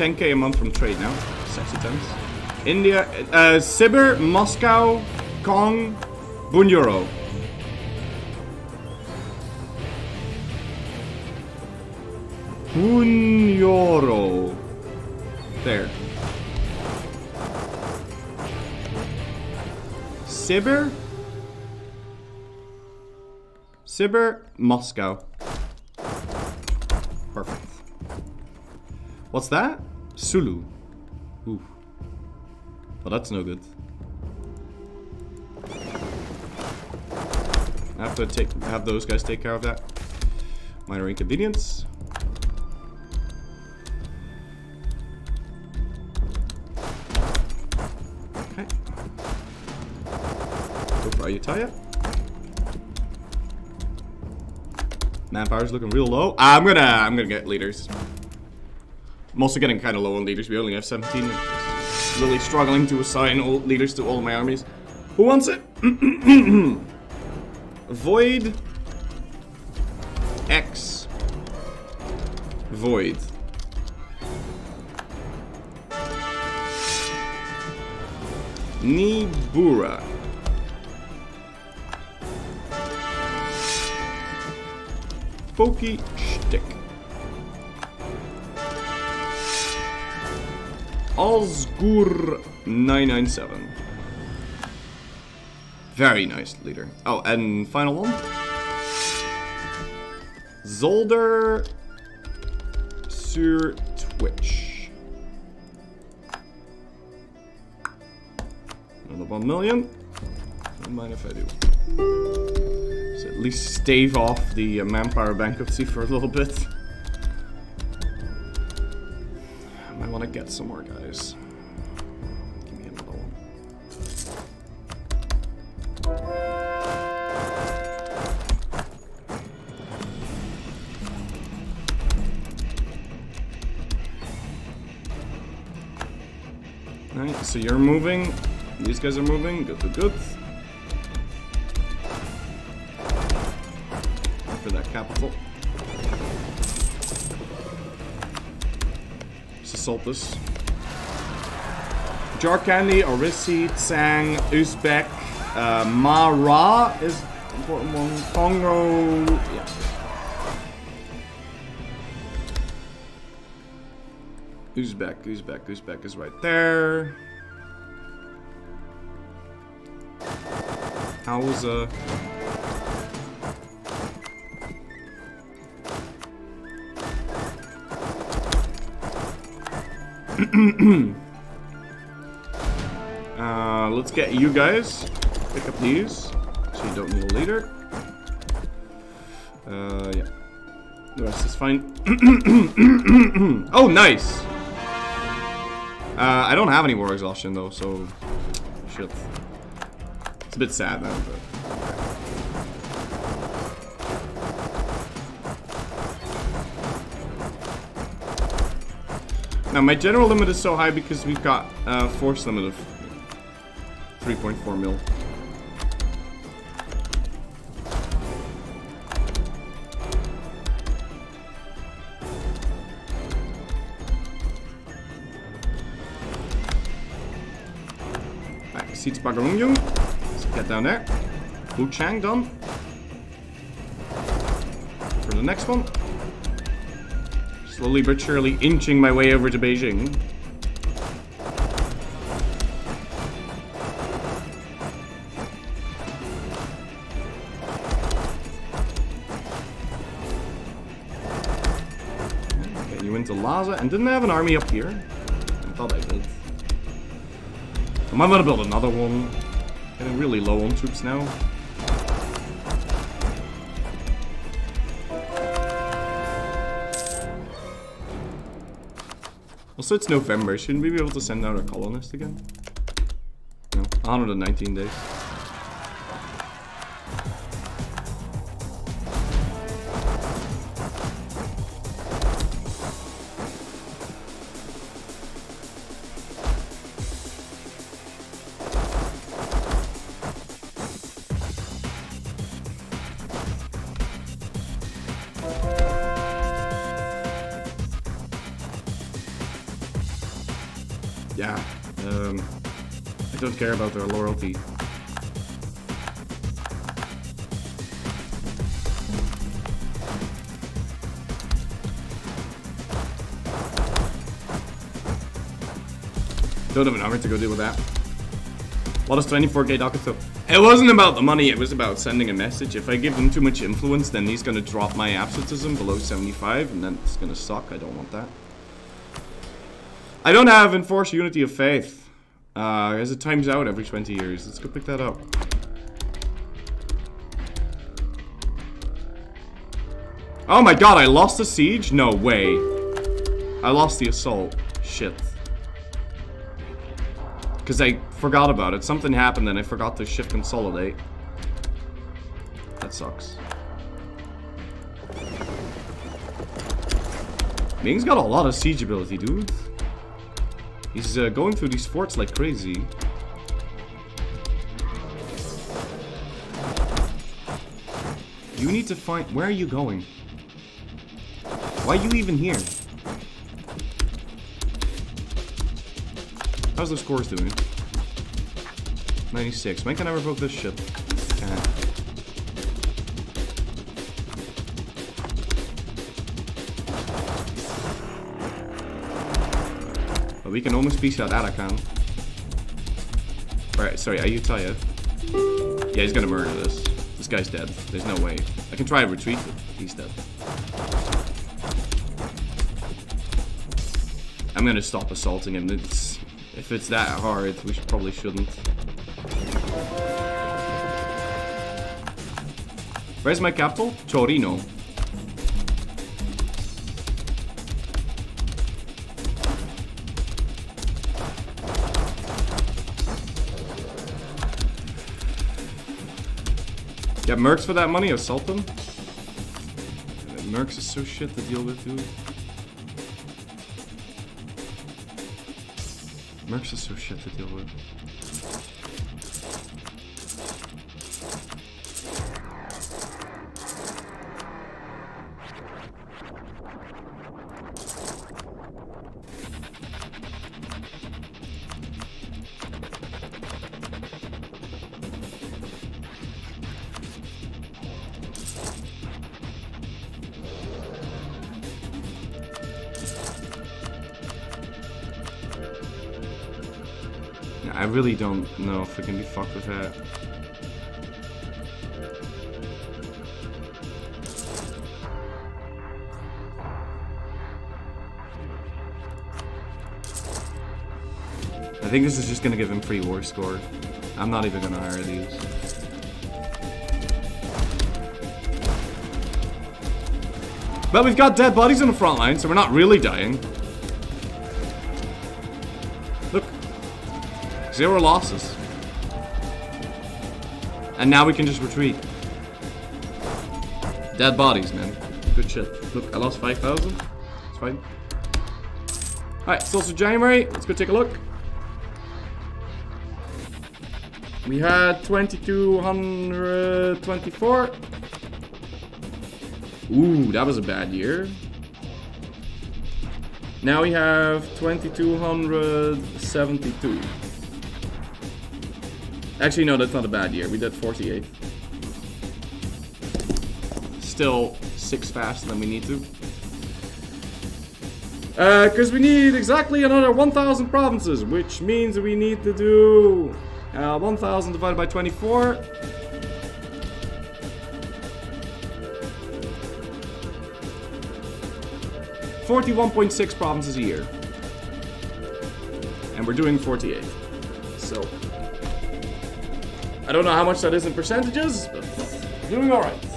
10k a month from trade now. Sexy times. India, uh, Sibir, Moscow, Kong, Bunyoro. Bunyoro. There. Sibir? Sibir, Moscow. Perfect. What's that? Sulu. Ooh. Well, that's no good. I have to take have those guys take care of that. Minor inconvenience. Okay. Go for Ayutthaya. Manpower's looking real low. I'm gonna I'm gonna get leaders. I'm also getting kind of low on leaders. We only have 17. Really struggling to assign all leaders to all my armies. Who wants it? <clears throat> Void. X. Void. Nibura. Pokey Stick. Osgur 997. Very nice leader. Oh, and final one. Zolder sur Twitch. Another one million. Don't mind if I do. So at least stave off the uh, manpower bankruptcy for a little bit. Get some more guys. Give me another one. Alright, so you're moving. These guys are moving. Good, good, good. Exaltus. Jarkandi, Orisi, Tsang, Uzbek, uh, Mara is important one. Congo. yeah. Uzbek, Uzbek, Uzbek is right there. How was uh? Uh, let's get you guys. Pick up these, so you don't need a leader. Uh, yeah. The rest is fine. <coughs> oh, nice! Uh, I don't have any war exhaustion though, so shit. It's a bit sad now, but. Now my general limit is so high because we've got uh, force limit of 3.4 mil. Right, Seats Bagarungyung. Let's get down there. Wu Chang done. For the next one. Slowly but surely inching my way over to Beijing. Get you into Lhasa. And didn't I have an army up here? I thought I did. Am gonna build another one? Getting really low on troops now. Also, it's November. Shouldn't we be able to send out a colonist again? No, 119 days. Care about their loyalty. Don't have an army to go deal with that. What is 24k Dokuto? It wasn't about the money, it was about sending a message. If I give them too much influence, then he's gonna drop my absolutism below 75, and then it's gonna suck. I don't want that. I don't have enforced unity of faith. Uh, as it times out every 20 years. Let's go pick that up. Oh my god, I lost the siege? No way. I lost the assault. Shit. Because I forgot about it. Something happened and I forgot to shift consolidate. That sucks. Ming's got a lot of siege ability, dude. He's uh, going through these forts like crazy. You need to find... Where are you going? Why are you even here? How's the scores doing? 96. When can I revoke this shit? We can almost piece out Arakan. Right, sorry, are you tired? Yeah, he's gonna murder this. This guy's dead. There's no way. I can try to retreat, but he's dead. I'm gonna stop assaulting him. It's, if it's that hard, we should, probably shouldn't. Where's my capital? Torino. Mercs for that money, assault them. Mercs is so shit to deal with, dude. Mercs is so shit to deal with. No, if we can be fucked with that. I think this is just gonna give him free war score. I'm not even gonna hire these. But we've got dead bodies in the front line, so we're not really dying. Zero losses. And now we can just retreat. Dead bodies, man. Good shit. Look, I lost 5,000. It's fine. Alright, it's also January. Let's go take a look. We had 2224. Ooh, that was a bad year. Now we have 2272. Actually, no, that's not a bad year. We did 48. Still six faster than we need to. Because we need exactly another 1,000 provinces, which means we need to do uh, 1,000 divided by 24. Forty-one point six provinces a year, and we're doing forty-eight. So I don't know how much that is in percentages, but doing all right.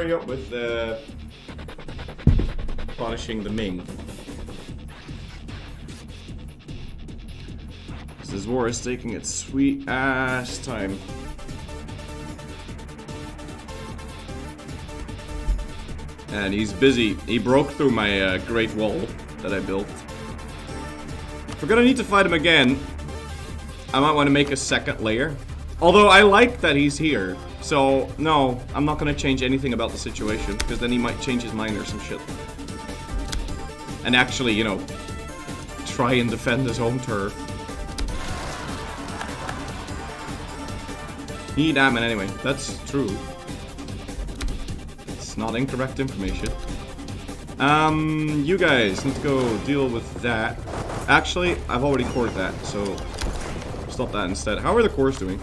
Hurry up with uh, punishing the Ming. This war is taking its sweet ass time. And he's busy. He broke through my uh, great wall that I built. If we're gonna need to fight him again, I might want to make a second layer. Although I like that he's here. So, no, I'm not gonna change anything about the situation, because then he might change his mind or some shit. And actually, you know, try and defend his home turf. He need admin anyway, that's true. It's not incorrect information. Um, you guys need to go deal with that. Actually, I've already cored that, so stop that instead. How are the cores doing?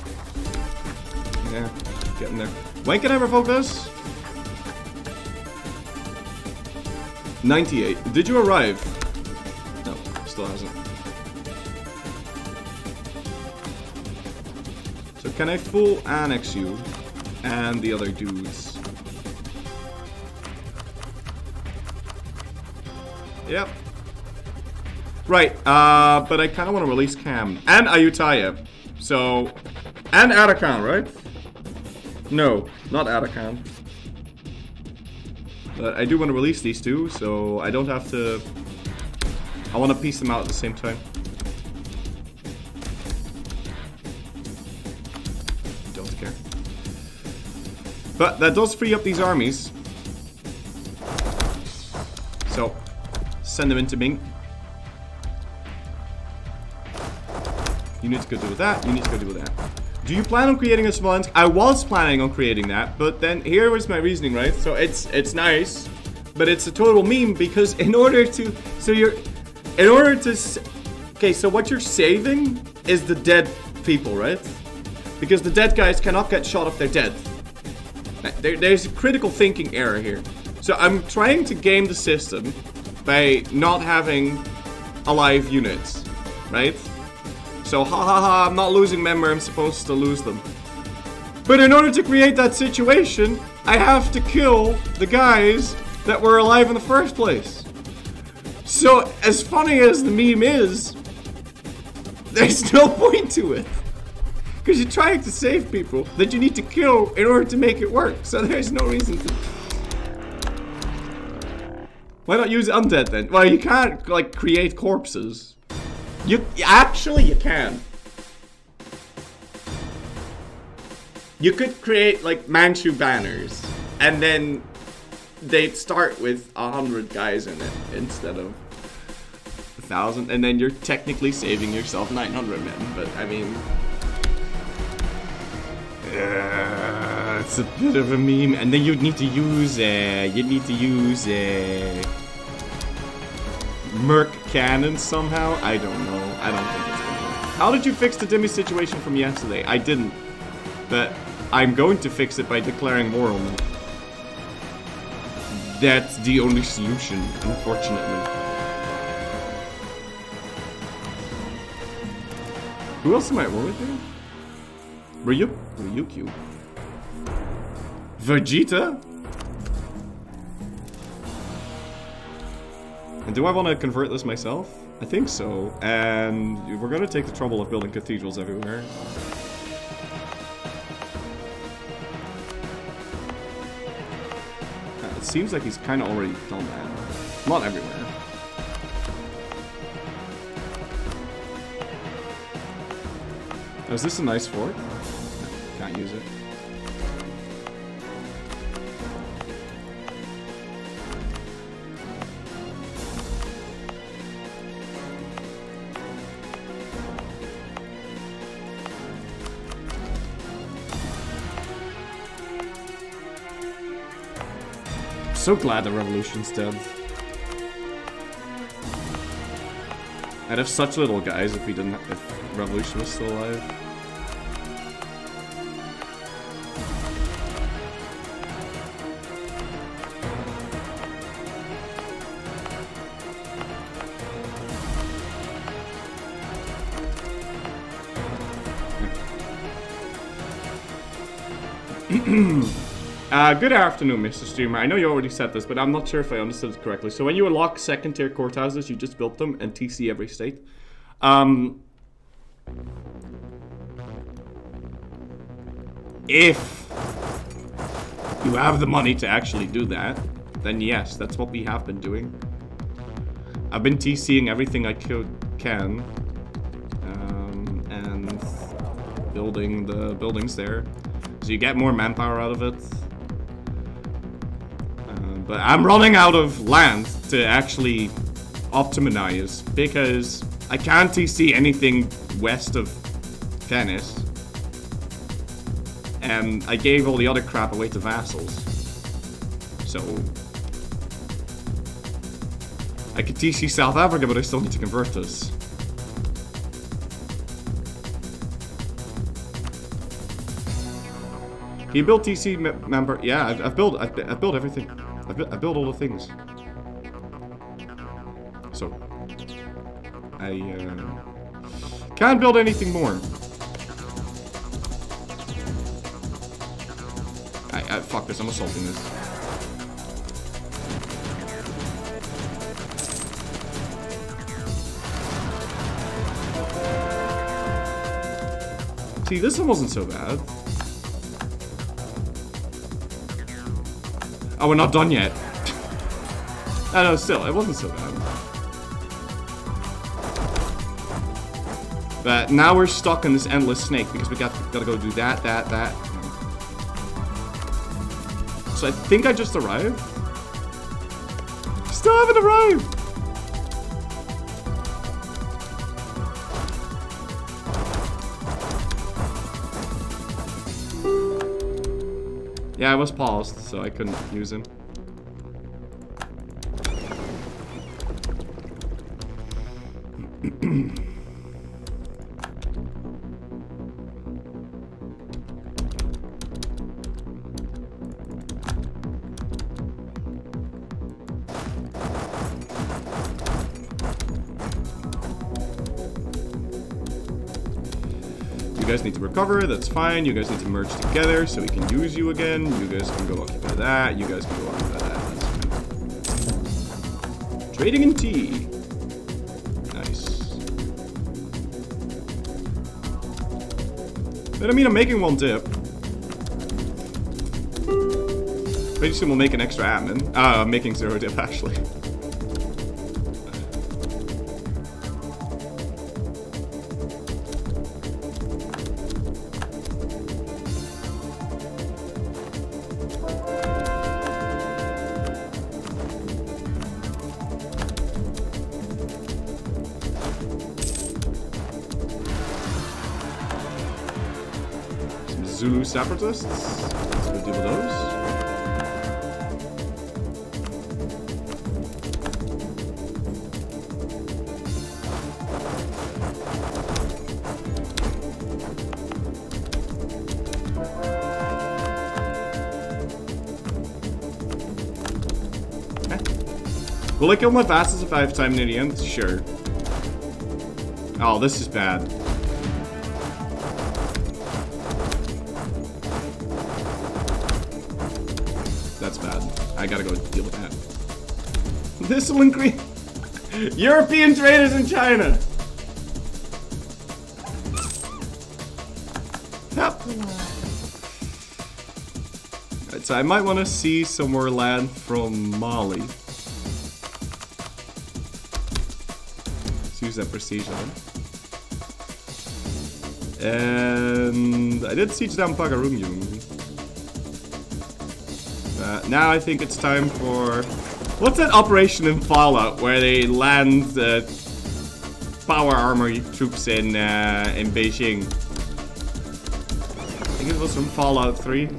Yeah, getting there. When can I revoke this? 98. Did you arrive? No, still hasn't. So can I full annex you and the other dudes? Yep. Right, uh, but I kind of want to release Kham. And Ayutthaya. So, and Arakan, right? No, not Arakan. But I do want to release these two, so I don't have to... I want to piece them out at the same time. Don't care. But that does free up these armies. So, send them into Ming. You need to go do with that. You need to go do with that. Do you plan on creating a Smolensk? I was planning on creating that, but then here was my reasoning, right? So it's it's nice, but it's a total meme because in order to so you're in order to okay, so what you're saving is the dead people, right? Because the dead guys cannot get shot if they're dead. There, there's a critical thinking error here. So I'm trying to game the system by not having alive units, right? So ha ha ha, I'm not losing men where I'm supposed to lose them. But in order to create that situation, I have to kill the guys that were alive in the first place. So as funny as the meme is, <laughs> there's no point to it. Because you're trying to save people that you need to kill in order to make it work. So there's no reason to. Why not use undead then? Well, you can't like create corpses. You actually you can. You could create like Manchu banners, and then they'd start with a hundred guys in it instead of a thousand, and then you're technically saving yourself 900 men. But I mean, uh, it's a bit of a meme, and then you'd need to use uh, you need to use uh, Merc cannon somehow. I don't know. I don't think it's gonna work. How did you fix the Dhimmi situation from yesterday? I didn't, but I'm going to fix it by declaring war on them. That's the only solution, unfortunately. Who else am I at war with here? Ryu? Ryukyu. Vegeta? And do I want to convert this myself? I think so. And we're going to take the trouble of building cathedrals everywhere. Uh, It seems like he's kind of already done that. Not everywhere. Is this a nice fort? Can't use it. So glad the revolution's dead. I'd have such little guys if we didn't if revolution was still alive. <clears throat> Uh, good afternoon, Mr. Streamer. I know you already said this, but I'm not sure if I understood it correctly. So when you unlock second tier courthouses, you just built them and TC every state. Um, if you have the money to actually do that, then yes, that's what we have been doing. I've been TCing everything I can, um, and building the buildings there, so you get more manpower out of it. But I'm running out of land to actually optimize because I can't TC anything west of Venice. And I gave all the other crap away to vassals. So I could TC South Africa, but I still need to convert this. Can you build TC me- member? Yeah, I've, I've built. I've, I've built everything. I've, bu- I've built all the things. So I uh, can't build anything more. I, I fuck this. I'm assaulting this. See, this one wasn't so bad. Oh, we're not done yet. Oh no, still, it wasn't so bad. But now we're stuck in this endless snake because we got gotta go do that, that, that. So I think I just arrived. Still haven't arrived. Yeah, I was paused, so I couldn't use him. <clears throat> need to recover, that's fine. You guys need to merge together so we can use you again. You guys can go occupy that. You guys can go occupy that. Trading in tea. Nice. But I mean, I'm making one dip. Pretty soon we'll make an extra admin. Uh, making zero dip <laughs> actually. Separatists. Let's go deal with those. Will I kill my fastest if I have time near the end? Sure. Oh, this is bad. European traders in China. Yep. Alright, so I might want to see some more land from Mali. Let's use that prestige on. And I did siege down Pagarruyung. Uh, now I think it's time for... What's that operation in Fallout where they land power armor troops in uh, in Beijing? I think it was from Fallout 3.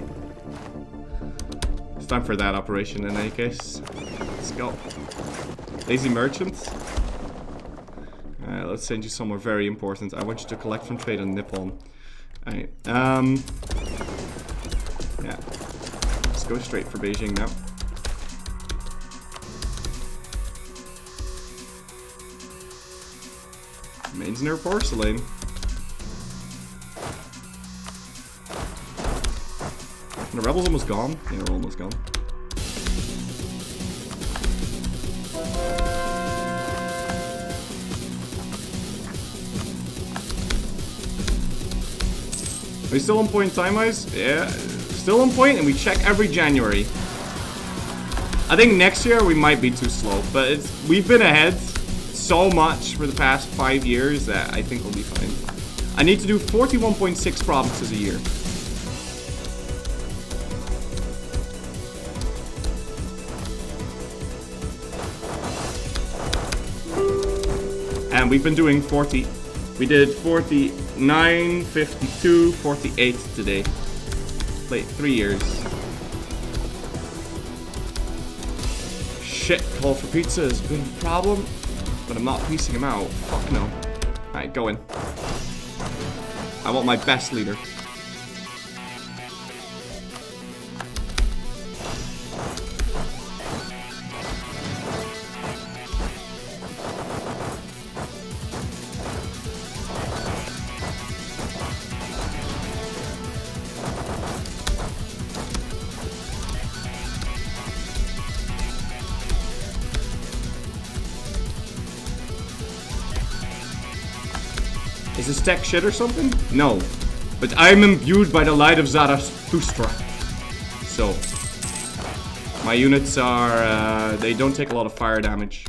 It's time for that operation in any case. Let's go. Lazy merchant. Uh, let's send you somewhere very important. I want you to collect from trade on Nippon. Alright, um... Yeah. Let's go straight for Beijing now. Mainsner porcelain. The rebels almost gone. Yeah, we're almost gone. Are we still on point time-wise? Yeah, still on point, and we check every January. I think next year we might be too slow, but it's we've been ahead so much for the past five years that I think we'll be fine. I need to do 41.6 provinces a year. And we've been doing 40. We did 49, 52, 48 today. Wait, three years. Shit, call for pizza has been a problem, but I'm not piecing him out. Fuck no. Alright, go in. I want my best leader. Is tech shit or something? No. But I'm imbued by the light of Zarathustra. So. My units are, uh, they don't take a lot of fire damage.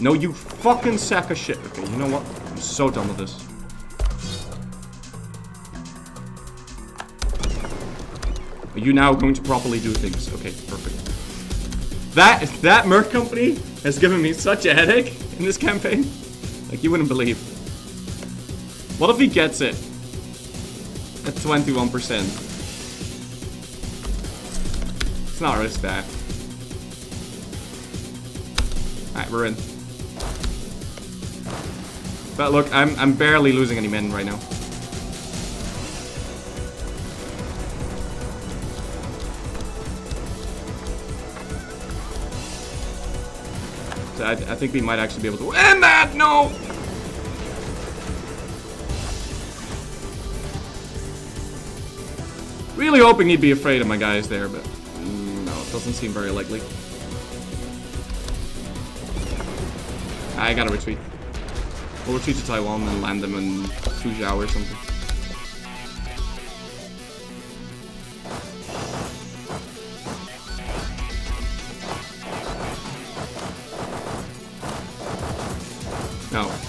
No, you fucking sack of shit. Okay, you know what? I'm so done with this. Are you now going to properly do things? Okay, perfect. That that Merc company has given me such a headache in this campaign. Like you wouldn't believe. What if he gets it? At 21%. Let's not risk that. Alright, we're in. But look, I'm I'm barely losing any men right now. I, I think we might actually be able to end that. No. Really hoping he'd be afraid of my guys there, but mm, no, it doesn't seem very likely. I gotta retreat. We'll retreat to Taiwan and land them in Suzhou or something.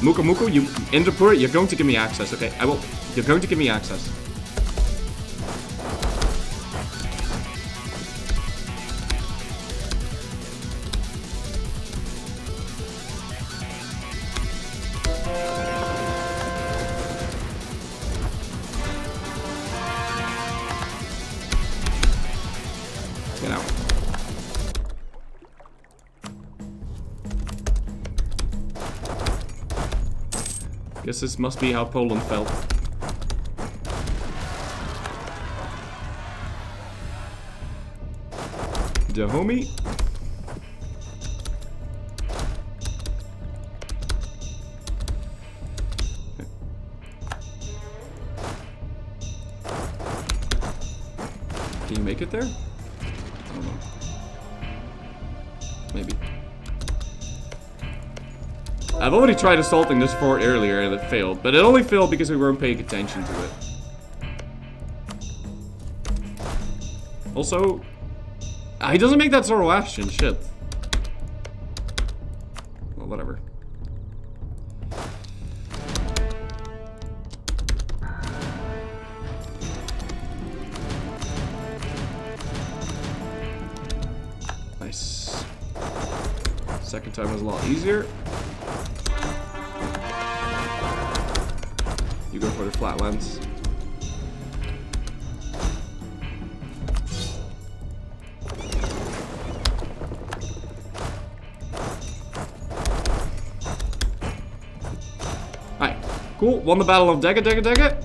Muko Muko, you Indrapur, you're going to give me access, okay? I will. You're going to give me access. This must be how Poland felt. The homie. Can you make it there? Tried assaulting this fort earlier and it failed, but it only failed because we weren't paying attention to it. Also, he doesn't make that Zoroastrian shit. Won the Battle of Dega Dega Dega.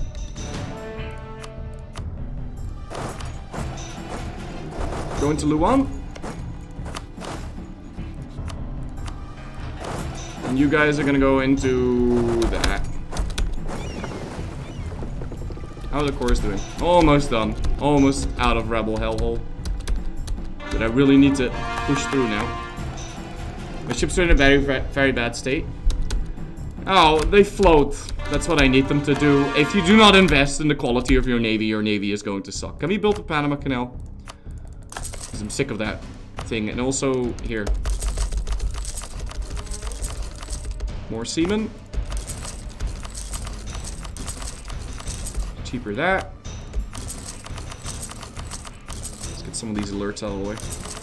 Going to Luan. And you guys are gonna go into that. How's the chorus doing? Almost done. Almost out of Rebel Hellhole. But I really need to push through now. My ships are in a very, very bad state. Oh, they float. That's what I need them to do. If you do not invest in the quality of your navy, your navy is going to suck. Can we build the Panama Canal? Because I'm sick of that thing. And also, here. More seamen. Cheaper that. Let's get some of these alerts out of the way.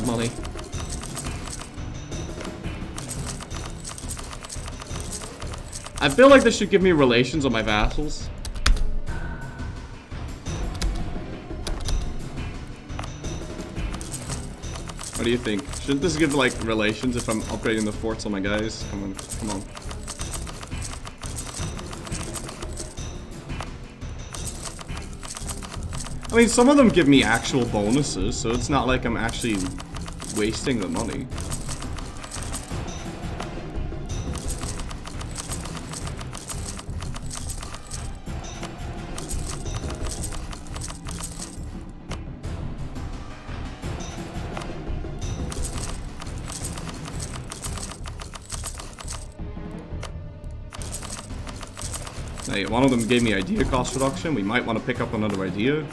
That money. I feel like this should give me relations on my vassals. What do you think? Shouldn't this give like relations if I'm upgrading the forts on my guys? Come on, come on. I mean, some of them give me actual bonuses, so it's not like I'm actually wasting the money. Hey, one of them gave me idea cost reduction. We might want to pick up another idea.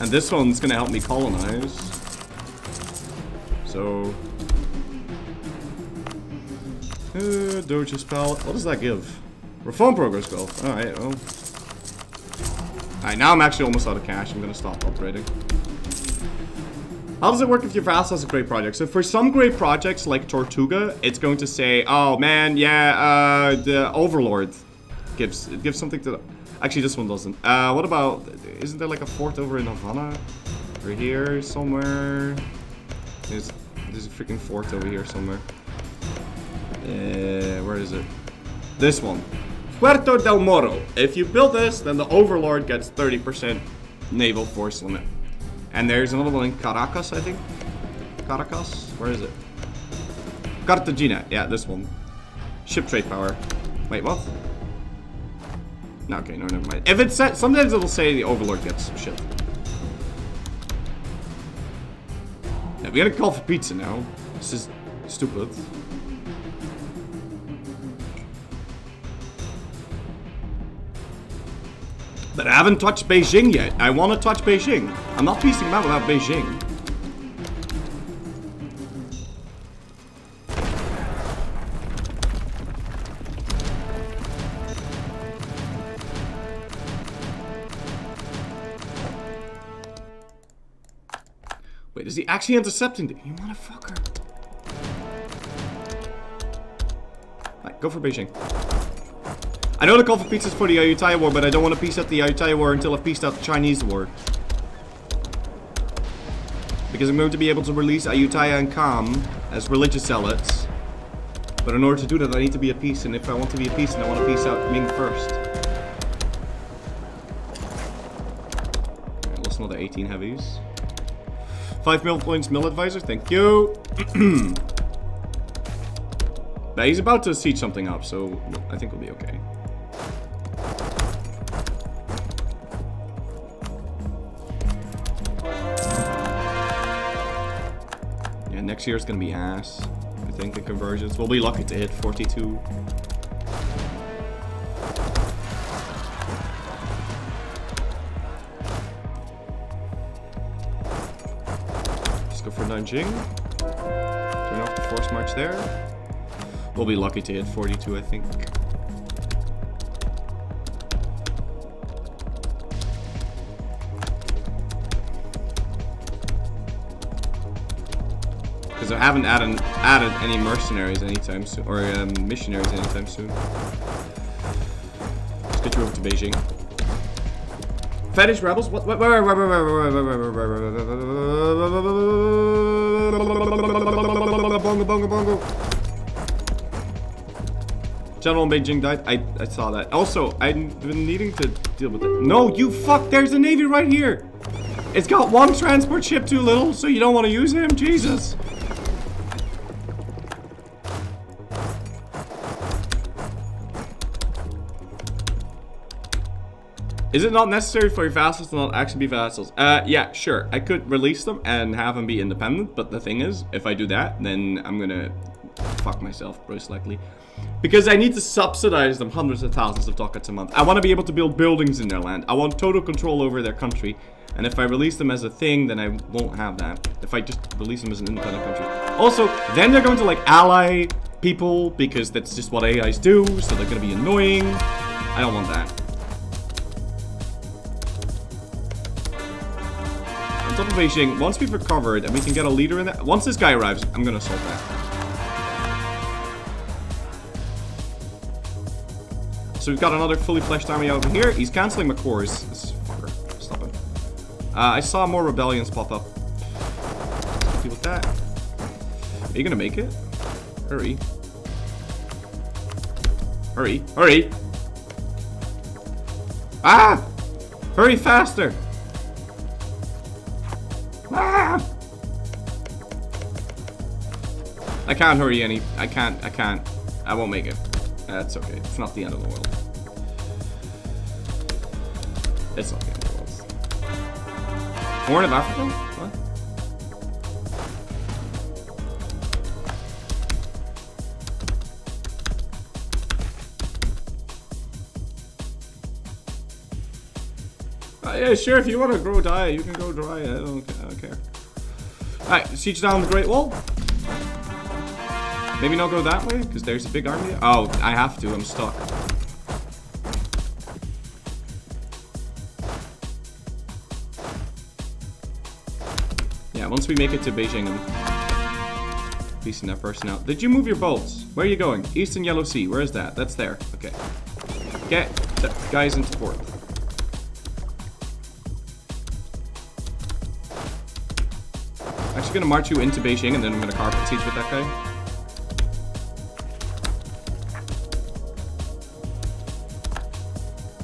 And this one's gonna help me colonize. So... Uh, Doge's. What does that give? Reform progress goal. Alright, well. Alright, now I'm actually almost out of cash. I'm gonna stop upgrading. How does it work if your vassal has a great project? So for some great projects like Tortuga, it's going to say, oh man, yeah, uh, the Overlord gives it gives something to the... Actually, this one doesn't. Uh, what about... Isn't there like a fort over in Havana? Over here somewhere? There's, there's a freaking fort over here somewhere. Uh, where is it? This one. Puerto del Moro. If you build this, then the Overlord gets 30% naval force limit. And there's another one in Caracas, I think. Caracas? Where is it? Cartagena. Yeah, this one. Ship trade power. Wait, what? No, okay, no, never mind. If it said, sometimes it'll say the Overlord gets some shit. Yeah, we gotta call for pizza now. This is stupid. But I haven't touched Beijing yet. I want to touch Beijing. I'm not piecing out without Beijing. Wait, is he intercepting? You motherfucker. Go for Beijing. I know the call for peace is for the Ayutthaya War, but I don't want to peace out the Ayutthaya War until I've peaced out the Chinese War. Because I'm going to be able to release Ayutthaya and Kham as religious zealots. But in order to do that, I need to be at peace, and if I want to be at peace, then I want to peace out Ming first. Lost another 18 heavies. 5 mil points mill advisor, thank you. <clears throat> But he's about to siege something up, so I think we'll be okay. Yeah, next year is gonna be ass. I think the conversions. We'll be lucky to hit 42. Turn off the force march there. We'll be lucky to hit 42, I think. Because I haven't added, added any mercenaries anytime soon, or um, missionaries anytime soon. Let's get you over to Beijing. Fetish rebels? What? What? Where? Where? Where? Where? Where? Where? Where? Where? Where? Bongo, bongo, bongo. General in Beijing died. I, I saw that. Also, I've been needing to deal with it. No, you fuck! There's a navy right here! It's got one transport ship too little, so you don't want to use him? Jesus. Is it not necessary for your vassals to not actually be vassals? Uh, yeah, sure. I could release them and have them be independent, but the thing is, if I do that, then I'm gonna fuck myself, most likely. Because I need to subsidize them hundreds of thousands of ducats a month. I want to be able to build buildings in their land. I want total control over their country. And if I release them as a thing, then I won't have that. If I just release them as an independent country. Also, then they're going to like ally people because that's just what AIs do. So they're going to be annoying. I don't want that. On top Beijing, once we've recovered and we can get a leader in there, once this guy arrives, I'm going to assault that. so we've got another fully fleshed army over here. He's cancelling my cores. This fucker. Stop him. Uh, I saw more rebellions pop up. Deal with that. Are you gonna make it? Hurry. Hurry. Hurry! Ah! Hurry faster! Ah! I can't hurry any. I can't. I can't. I won't make it. That's okay. It's not the end of the world. It's not the end of the world. Horn of Africa? What? Uh, yeah, sure. If you want to grow dry, you can go dry. I don't, I don't care. Alright, siege down the Great Wall. Maybe not go that way, because there's a big army. Oh, I have to. I'm stuck. Yeah, once we make it to Beijing, I'm piecing that person out. Did you move your bolts? Where are you going? Eastern Yellow Sea. Where is that? That's there. Okay. Get the guys into port. Actually gonna march you into Beijing and then I'm gonna carpet siege with that guy.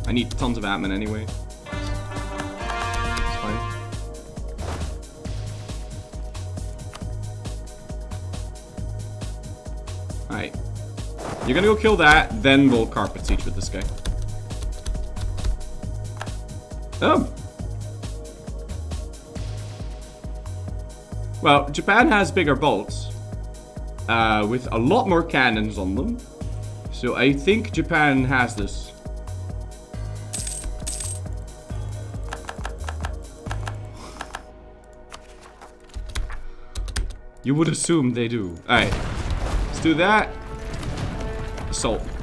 I need tons of admin anyway. It's fine. Alright. You're gonna go kill that, then we'll carpet siege with this guy. Oh! Well, Japan has bigger bolts. Uh, with a lot more cannons on them. So I think Japan has this. You would assume they do. Alright. Let's do that. Assault.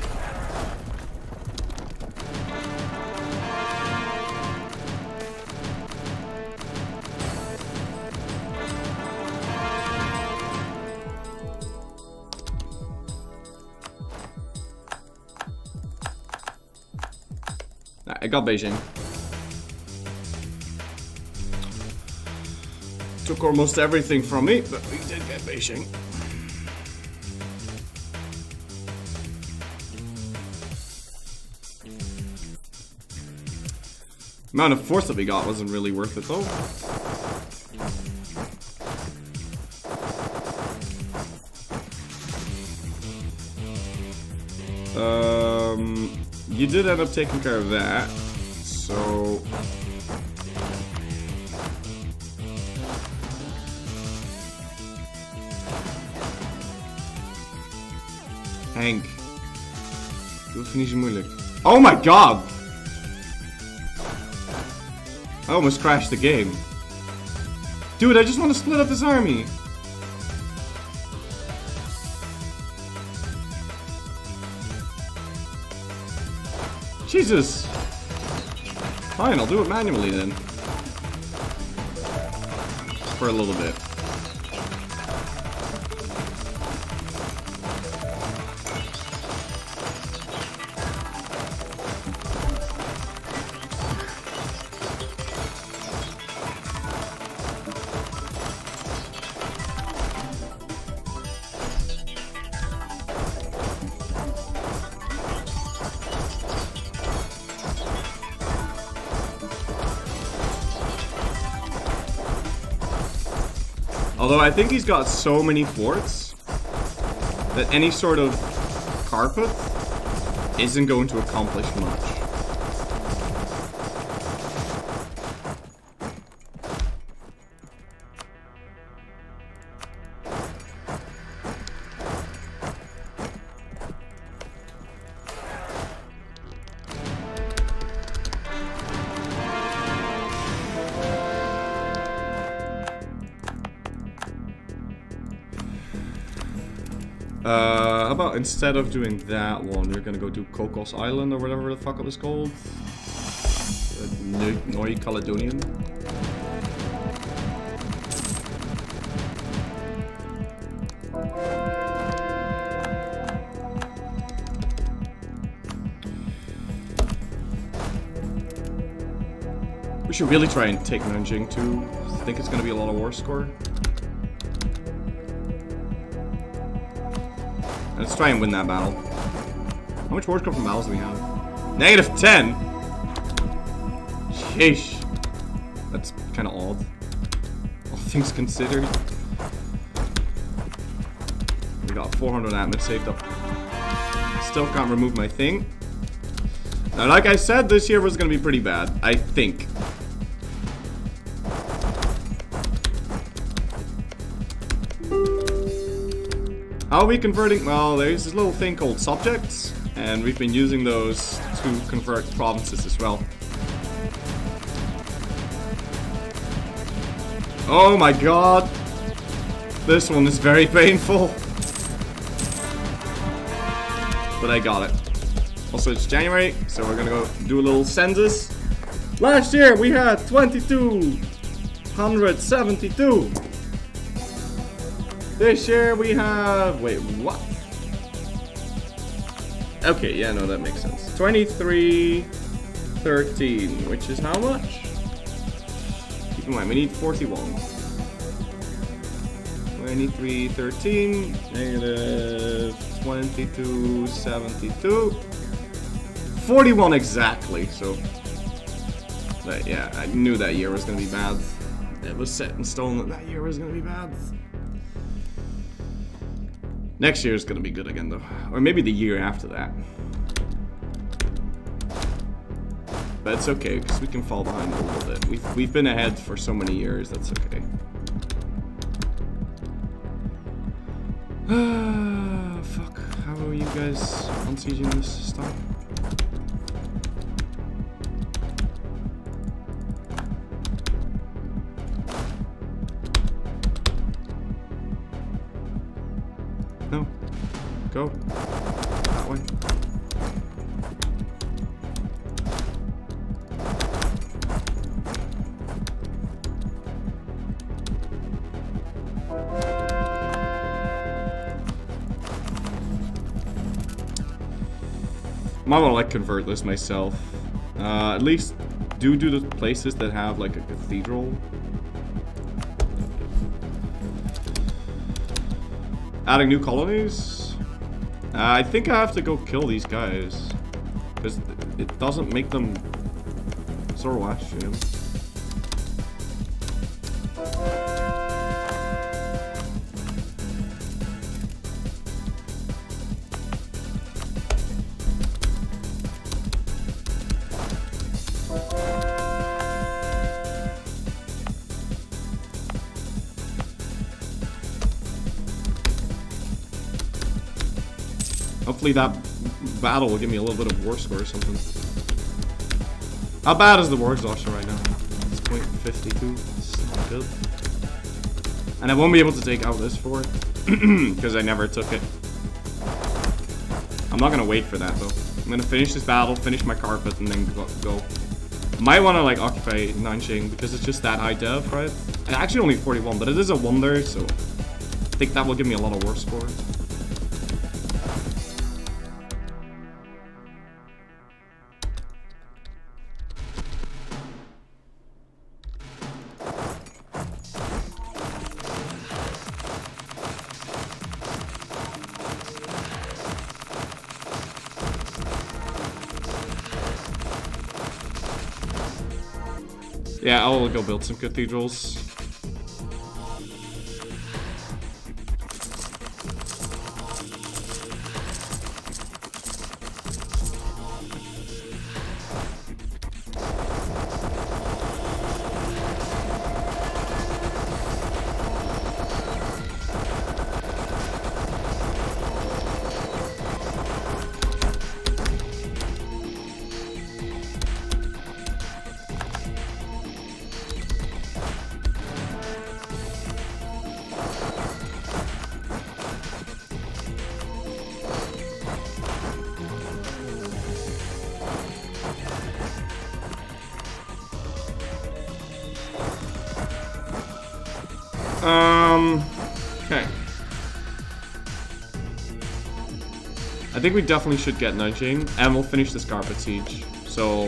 Got Beijing. Took almost everything from me, but we did get Beijing. Amount of force that we got wasn't really worth it though. You did end up taking care of that, so Hank. Doe zo moeilijk. Oh my god! I almost crashed the game. Dude, I just want to split up this army. Jesus! Fine, I'll do it manually then. For a little bit. I think he's got so many forts that any sort of carpet isn't going to accomplish much. instead of doing that one, you're gonna go to Cocos Island or whatever the fuck it was called. Uh, Neu Caledonian. We should really try and take Nanjing too. I think it's gonna be a lot of war score. Try and win that battle. How much war score from battles do we have? Negative 10! Sheesh. That's kind of odd. <laughs> All things considered. We got 400 atmos saved up. Still can't remove my thing. Now, like I said, this year was gonna be pretty bad. I think. Are we converting? Well, there's this little thing called subjects, and we've been using those to convert provinces as well. Oh my god! This one is very painful. But I got it. Also, it's January, so we're gonna go do a little census. Last year we had 2272. This year we have. Wait, what? Okay, yeah, no, that makes sense. 23, 13, which is how much? Keep in mind, we need 41. 23, 13, negative 22, 72. 41 exactly, so. But yeah, I knew that year was gonna be bad. It was set in stone that that year was gonna be bad. Next year is gonna be good again though. Or maybe the year after that. But it's okay, because we can fall behind a little bit. We've, we've been ahead for so many years, that's okay. <sighs> Fuck, how are you guys on sieging this stuff? Go. That way. Might want to like convert this myself. Uh, at least do do the places that have like a cathedral. Adding new colonies? Uh, I think I have to go kill these guys. Because it doesn't make them Zoroastrian. Hopefully that battle will give me a little bit of war score or something. How bad is the war exhaustion right now? It's 0.52. It's not good. And I won't be able to take out this fort. <clears throat> Because I never took it. I'm not gonna wait for that though. I'm gonna finish this battle, finish my carpet, and then go. go. Might want to like occupy Nanjing because it's just that high dev, right? And actually only 41, but it is a wonder, so I think that will give me a lot of war score. Yeah, I'll go build some cathedrals. Think we definitely should get Nanjing, and we'll finish this carpet siege. So...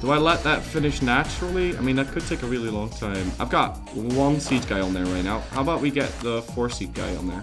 Do I let that finish naturally? I mean, that could take a really long time. I've got one siege guy on there right now. How about we get the four seat guy on there?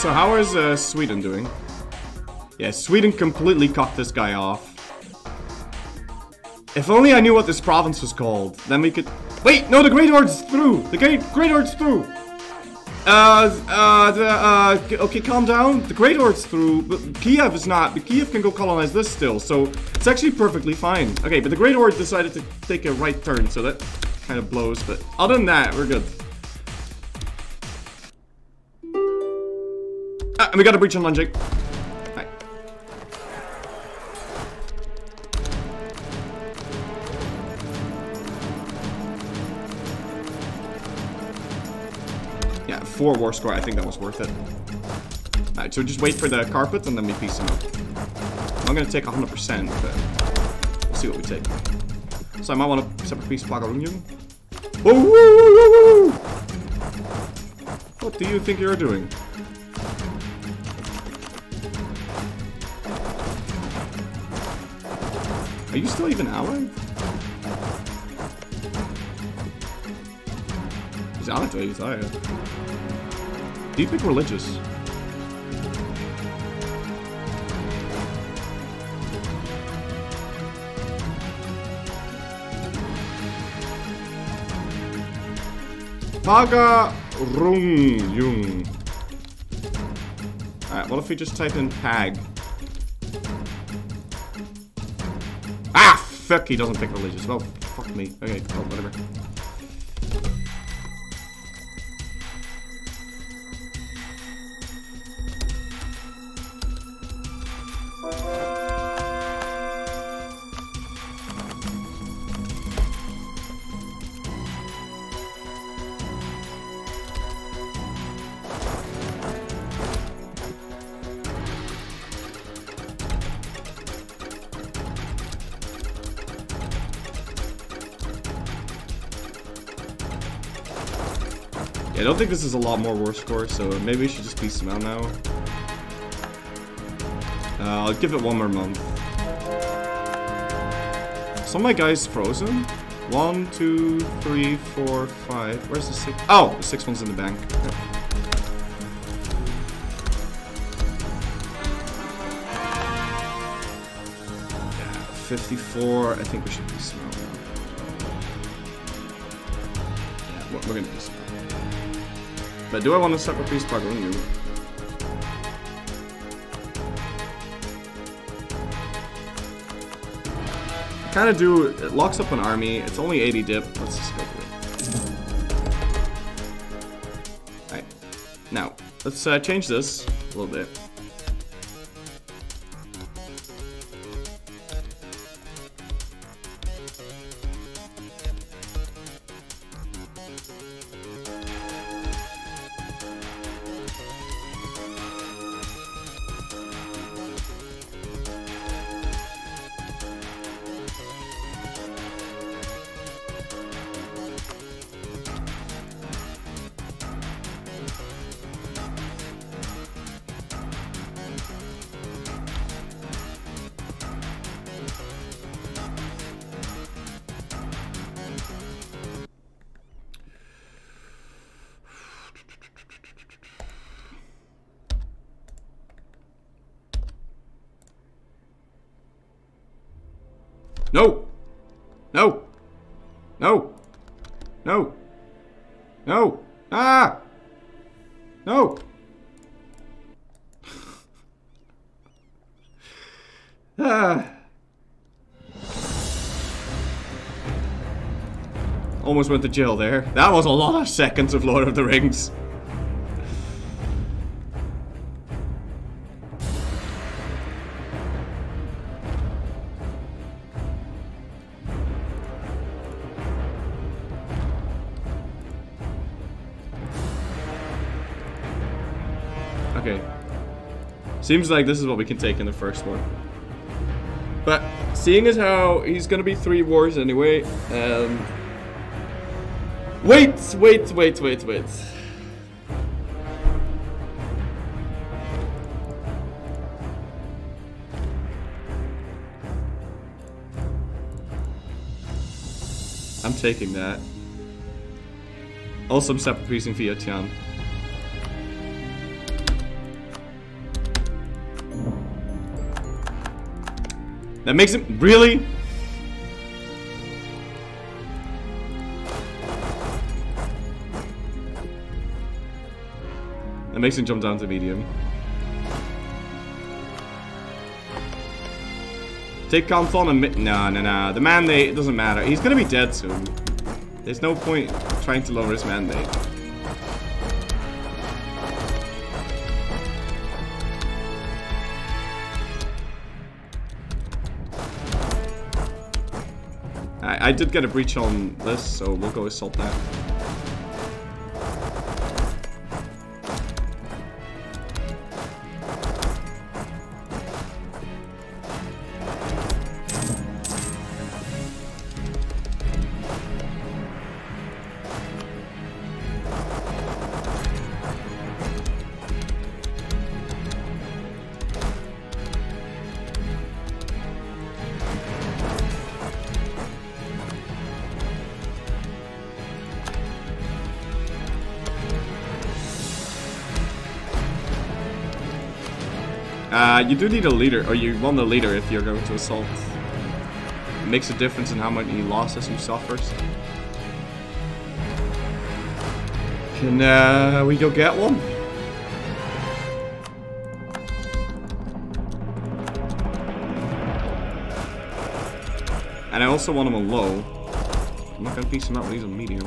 So how is uh, Sweden doing? Yeah, Sweden completely cut this guy off. If only I knew what this province was called, then we could... Wait, no, the Great Horde's through! The Great, Great Horde's through! Uh, uh, the, uh, okay, calm down. The Great Horde's through, but Kiev is not. But Kiev can go colonize this still, so it's actually perfectly fine. Okay, but the Great Horde decided to take a right turn, so that kind of blows, but other than that, we're good. And we got a breach on Lunjik. Right. Yeah, four war score. I think that was worth it. Alright, so just wait for the carpet and then we piece them up. I'm gonna take 100%, but we'll see what we take. So I might want to separate piece of Pagarruyung. Whoa, whoa, whoa, whoa, whoa! What do you think you're doing? Are you still even allied? He's allied to Aethia. Do you pick religious? Paga Rung Jung. Alright, what if we just type in Pag? Fuck, he doesn't pick religious. Well, fuck me. Okay, well, whatever. Think this is a lot more war score, so maybe we should just piece them out now. Uh, I'll give it one more month. Some of my guys frozen. One, two, three, four, five. Where's the six? Oh, the six one's in the bank. Okay. Yeah, 54. I think we should be them now. Yeah, we're, we're gonna. But do I want to separate piece plug on you? Kind of do. It locks up an army. It's only 80 dip. Let's just go through it. Alright. Now, let's uh, change this a little bit. almost went to jail there. That was a lot of seconds of Lord of the Rings. Okay. Seems like this is what we can take in the first one. But seeing as how he's gonna be three wars anyway, um, Wait, wait, wait, wait, wait. I'm taking that. Also, I'm sacrificing Tian. That makes him really. That makes him jump down to medium. Take Canton and mi- no, no, no. The mandate doesn't matter. He's gonna be dead soon. There's no point trying to lower his mandate. I did get a breach on this, so we'll go assault that. You do need a leader, or you want a leader if you're going to assault. It makes a difference in how many losses you suffer. Can uh, we go get one? And I also want him a low. I'm not gonna piece him out when he's on medium.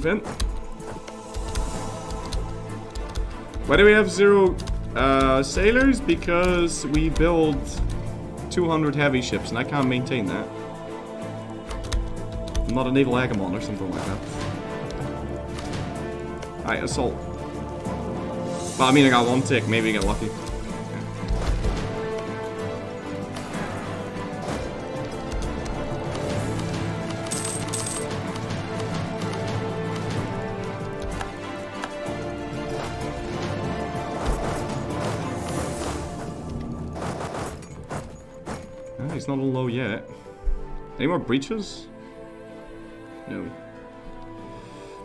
Move in. Why do we have zero uh, sailors? Because we build 200 heavy ships, and I can't maintain that. I'm not a naval hegemon or something like that. Alright, assault. Well, I mean, I got one tick. Maybe I get lucky. Yet. Any more breaches? No.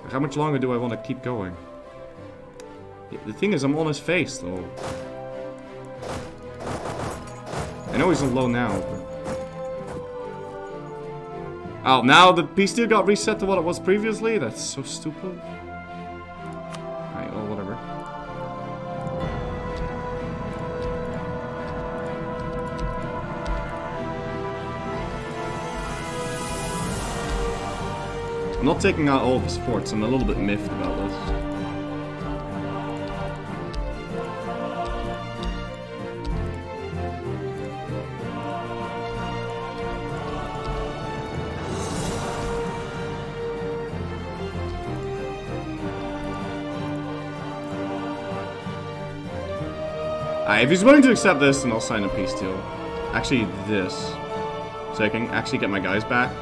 How much longer do I want to keep going? The thing is, I'm on his face, though. I know he's low now, but... Oh, now the peace deal got reset to what it was previously? That's so stupid. I'm not taking out all the his forts. I'm a little bit miffed about this. Alright, if he's willing to accept this, then I'll sign a peace deal. Actually, this. So I can actually get my guys back.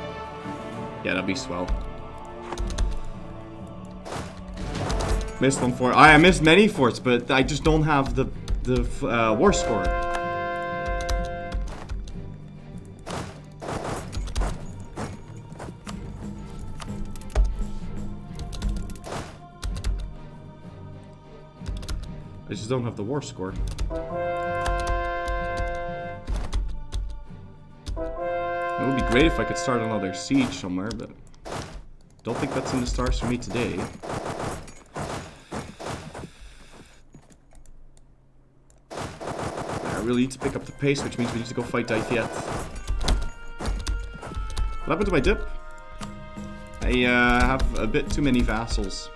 Yeah, that'd be swell. Missed one fort. I, I missed many forts, but I just don't have the the uh, war score. I just don't have the war score. It would be great if I could start another siege somewhere, but don't think that's in the stars for me today. I really need to pick up the pace, which means we need to go fight Dai Viet. What happened to my dip? I uh, have a bit too many vassals.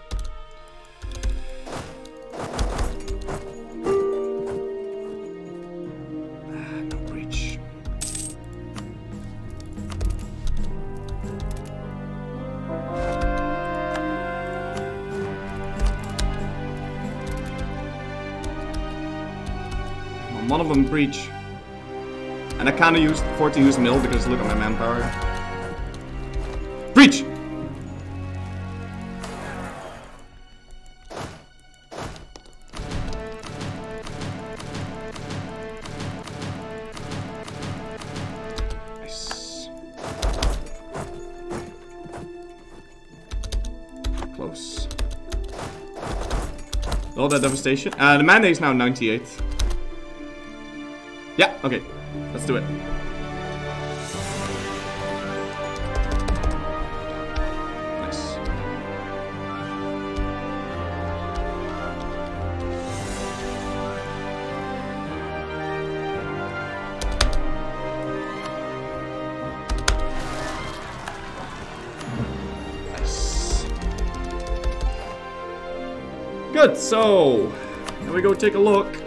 Them breach. And I kinda used for to use mill because look at my manpower. Breach! Close. All that devastation. Uh, the mandate is now 98. Yeah, okay. Let's do it. Nice. Nice. Good, so here we go take a look.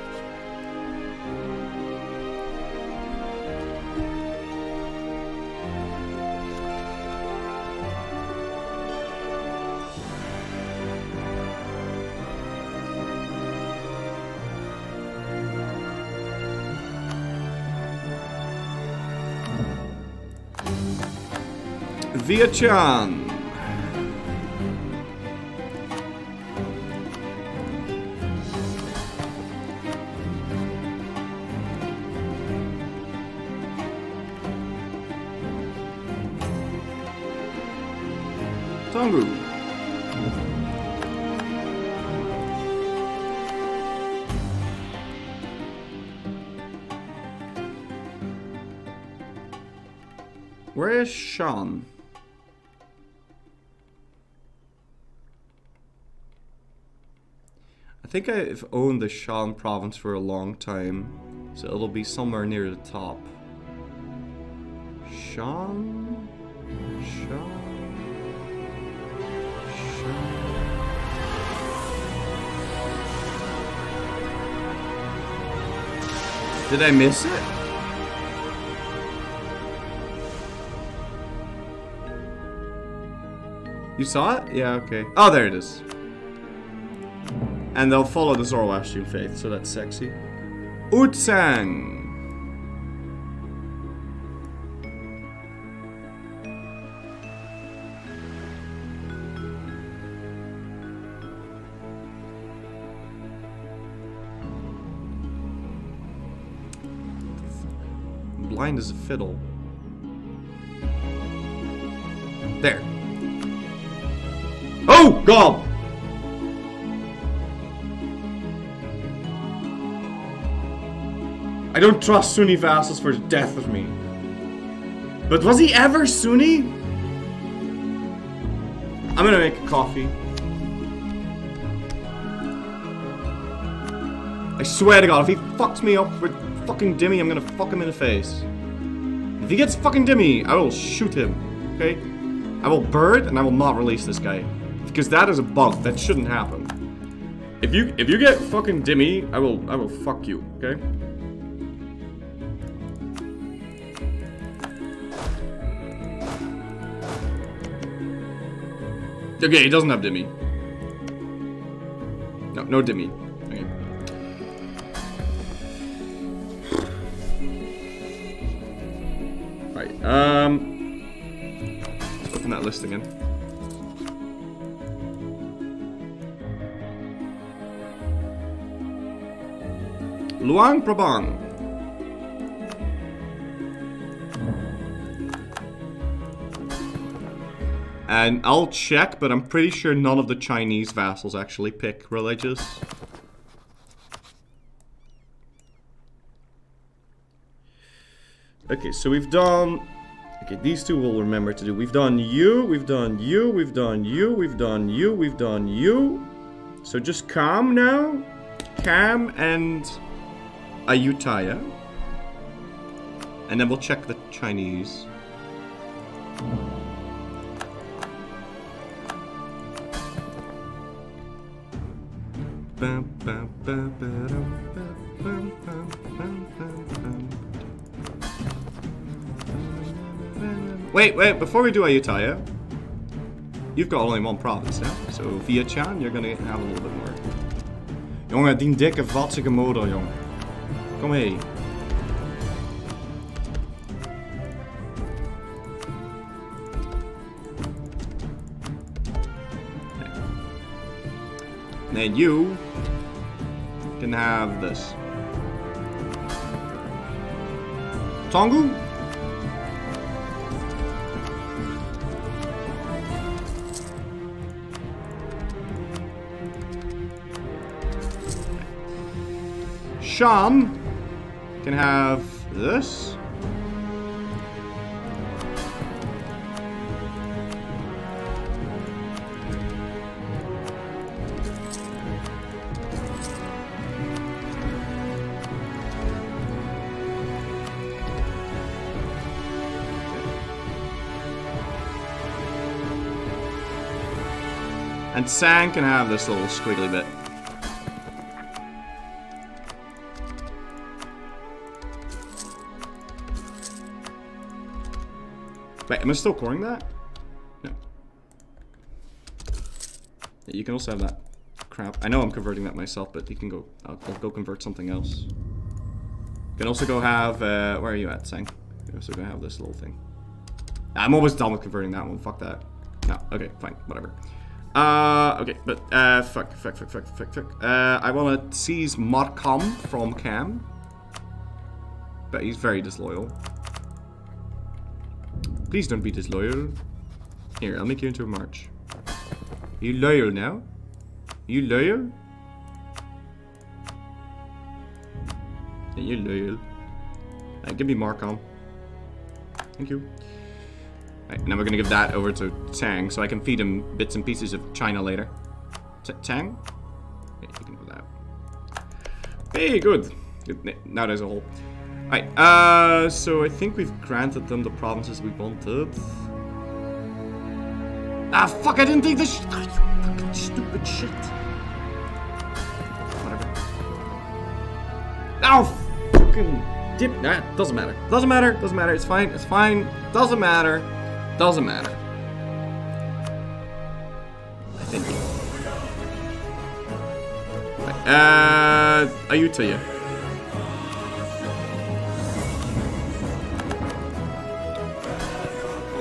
Vientiane. Taungu. Where is Shan? Think I've owned the Shan province for a long time, so it'll be somewhere near the top. Shan? Shan? Did I miss it? You saw it? Yeah, okay. Oh, there it is. And they'll follow the Zoroastrian faith, so that's sexy. Utsang! Blind as a fiddle. There. Oh, God! I don't trust Sunni vassals for the death of me. But was he ever Sunni? I'm gonna make coffee. I swear to God, if he fucks me up with fucking Dhimmi, I'm gonna fuck him in the face. If he gets fucking Dhimmi, I will shoot him. Okay? I will bird and I will not release this guy. Because that is a bug. That shouldn't happen. If you if you get fucking Dhimmi, I will I will fuck you, okay? Okay, he doesn't have Dhimmi. No, no Dhimmi. Okay. Right, um... Let's open that list again. Luang Prabang. And I'll check, but I'm pretty sure none of the Chinese vassals actually pick religious. Okay, so we've done... Okay, these two will remember to do. We've done you, we've done you, we've done you, we've done you, we've done you. So just calm now. Kham and Ayutthaya. And then we'll check the Chinese. Wait, wait, before we do Ayutthaya, you've got only one province now. So Vientiane, you're gonna have a little bit more. Jongen, die dikke vatsige motor, jongen. Kom heen. Then you can have this. Taungu? Shan can have this. And Sang can have this little squiggly bit. Wait, am I still coring that? No. Yeah, you can also have that crap. I know I'm converting that myself, but you can go. I'll, I'll go convert something else. You can also go have. Uh, where are you at, Sang? You also go have this little thing. I'm almost done with converting that one. Fuck that. No. Okay. Fine. Whatever. Uh. Okay. But uh. Fuck. Fuck. Fuck. Fuck. Fuck. Fuck. Uh. I want to seize Markham from Kham. But he's very disloyal. Please don't be disloyal. Here, I'll make you into a march. You loyal now? You loyal? Yeah, you loyal. Alright, give me Markham. Thank you. Alright, now we're gonna give that over to Tang so I can feed him bits and pieces of China later. T Tang? Yeah, you can do that. Hey, good. good. Now there's a hole. Alright, uh, so I think we've granted them the provinces we wanted. Ah, fuck, I didn't take this. Ah, you fucking stupid shit. Whatever. Oh, fucking dip. Nah, doesn't matter. Doesn't matter. Doesn't matter. It's fine. It's fine. Doesn't matter. Doesn't matter. I think. Uh, Ayutthaya.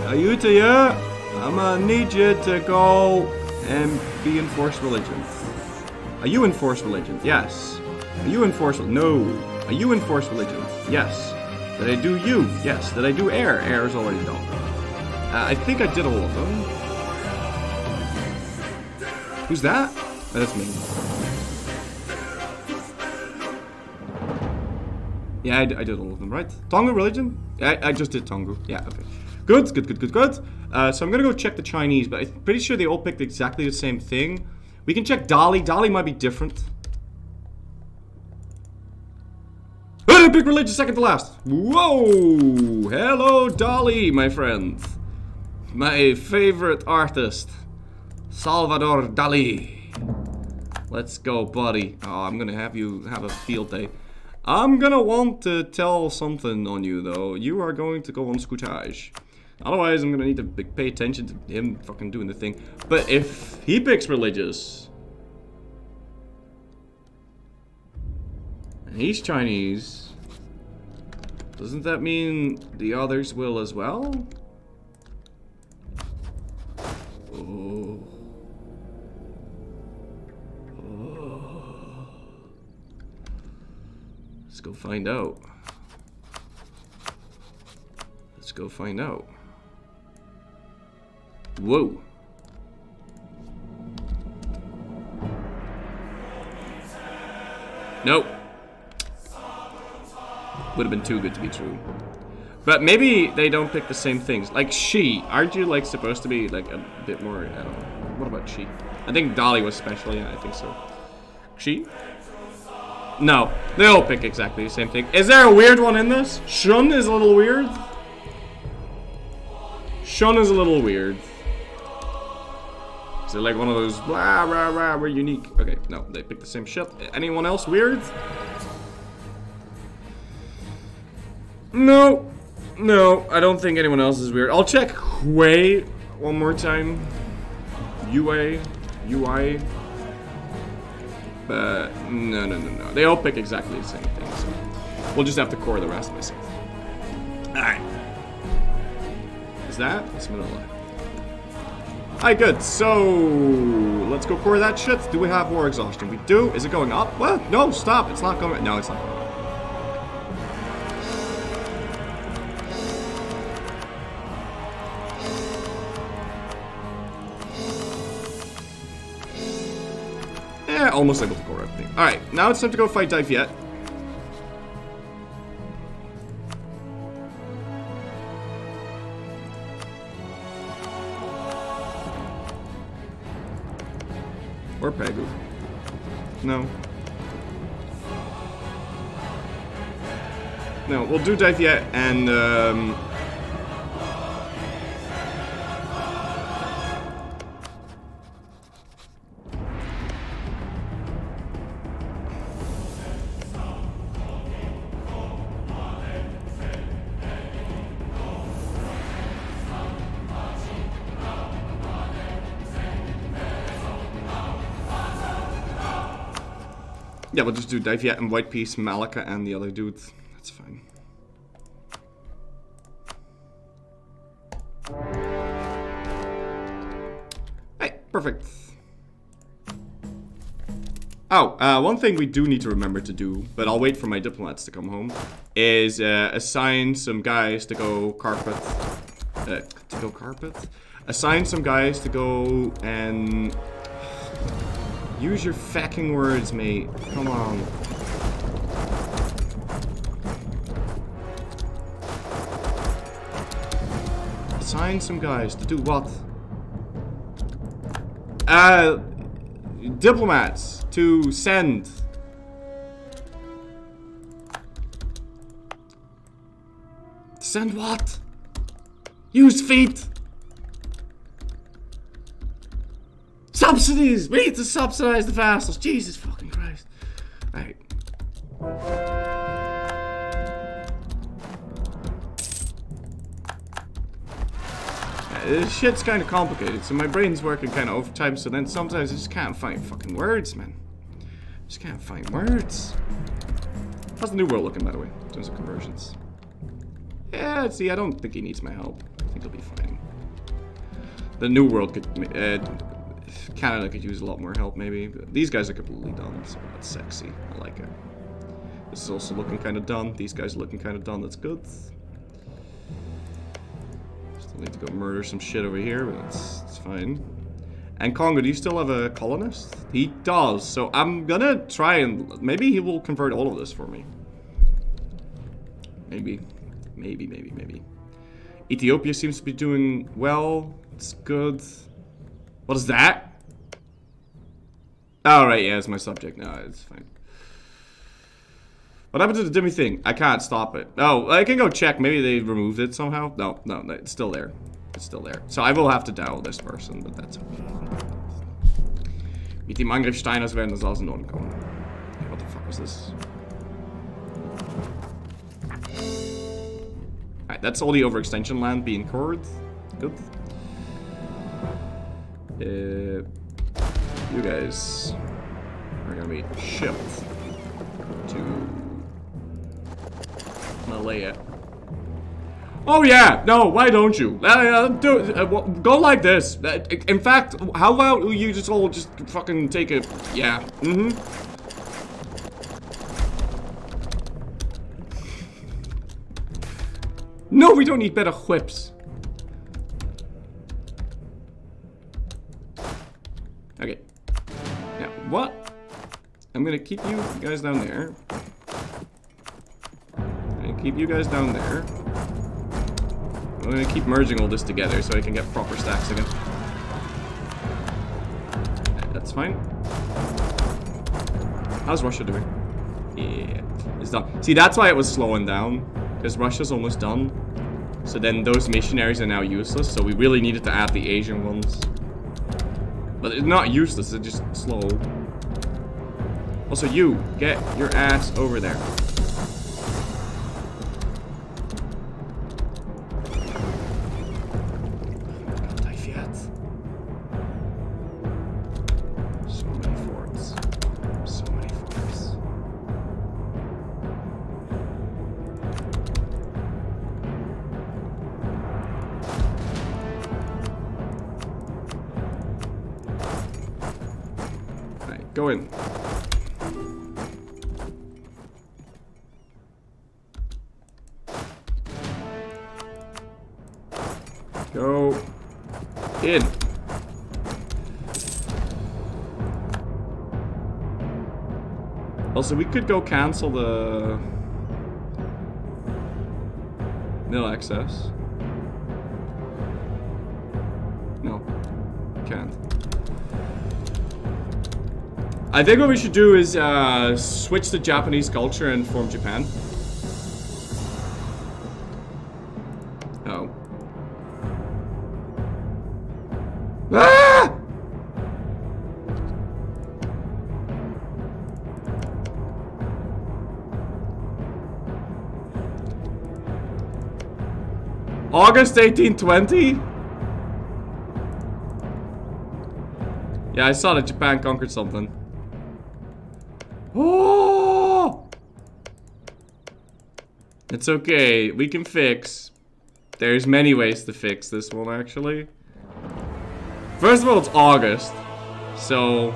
Ayutthaya, I'm gonna need you to go and be enforced religion. Are you enforced religion? Yes. Are you enforced? No. Are you enforced religion? Yes. Did I do you? Yes. Did I do air? Air is already done. Uh, I think I did all of them. Who's that? That's me. Yeah, I, did all of them, right? Taungu religion? Yeah, I, I just did Taungu. Yeah, okay. Good, good, good, good, good. Uh, so I'm gonna go check the Chinese, but I'm pretty sure they all picked exactly the same thing. We can check Dali. Dali might be different. Oh, they religion second to last. Whoa! Hello, Dali, my friend. My favorite artist, Salvador Dali. Let's go, buddy. Oh, I'm gonna have you have a field day. I'm gonna want to tell something on you, though. You are going to go on scutage. Otherwise, I'm gonna need to pay attention to him fucking doing the thing. But if he picks religious, and he's Chinese, doesn't that mean the others will as well? Oh. Oh. Let's go find out. Let's go find out. Whoa. Nope. Would have been too good to be true. But maybe they don't pick the same things. Like she, aren't you like supposed to be like a bit more? I don't know. What about she? I think Dali was special. Yeah, I think so. She? No, they all pick exactly the same thing. Is there a weird one in this? Shun is a little weird. Shun is a little weird. Is it like one of those blah blah, blah, we're unique? Okay, no, they picked the same shit. Anyone else weird? No. No, I don't think anyone else is weird. I'll check Hui one more time. UA, UI. But no, no, no, no. They all pick exactly the same things. We'll just have to core the rest myself. Alright. Is that? It's middle line. Alright, good. So, let's go core that shit. Do we have more exhaustion? We do. Is it going up? What? No, stop. It's not going. No, it's not. Eh, almost able to core everything. Alright, now it's time to go fight Dai Viet. Or Pegu. No. No, we'll do Yet and um Yeah, we'll just do Dai Viet and White Piece, Malacca, and the other dudes. That's fine. Hey, perfect. Oh, uh, one thing we do need to remember to do, but I'll wait for my diplomats to come home, is uh, assign some guys to go carpet. Uh, to go carpet? Assign some guys to go and Use your fucking words, mate. Come on. Assign some guys to do what? Uh, diplomats to send. Send what? Use feet. Subsidies! We need to subsidize the vassals. Jesus fucking Christ. Alright. This shit's kind of complicated, so my brain's working kind of overtime, so then sometimes I just can't find fucking words, man. Just can't find words. How's the new world looking, by the way, in terms of conversions? Yeah, see, I don't think he needs my help. I think he'll be fine. The new world could, uh, Canada could use a lot more help, maybe. But these guys are completely done, so that's sexy. I like it. This is also looking kind of done. These guys are looking kind of done. That's good. Still need to go murder some shit over here, but it's, it's fine. And Congo, do you still have a colonist? He does, so I'm gonna try and... Maybe he will convert all of this for me. Maybe. Maybe, maybe, maybe. Ethiopia seems to be doing well. It's good. What is that? Oh, right, yeah, it's my subject. No, it's fine. What happened to the Dhimmi thing? I can't stop it. Oh, I can go check. Maybe they removed it somehow. No, no, no, it's still there. It's still there. So I will have to dial this person, but that's okay. Mit dem Angriff Steiners werden das aus dem kommen. What the fuck was this? Alright, that's all the overextension land being cored. Good. Uh, you guys are gonna be shipped to Malaya. Oh yeah, no, why don't you? Uh, uh, do, uh, go like this. Uh, in fact, how about you just all just fucking take it? Yeah. Mm-hmm. No, we don't need better whips. What? I'm gonna keep you guys down there. And keep you guys down there. I'm gonna keep merging all this together so I can get proper stacks again. That's fine. How's Russia doing? Yeah, it's done. See, that's why it was slowing down. Because Russia's almost done. So then those missionaries are now useless. So we really needed to add the Asian ones. But it's not useless, it's just slow. Also, you, get your ass over there. Could go cancel the nil access. No, can't. I think what we should do is uh, switch to Japanese culture and form Japan. August 1820? Yeah, I saw that Japan conquered something. Oh! It's okay. We can fix. There's many ways to fix this one, actually. First of all, it's August. So...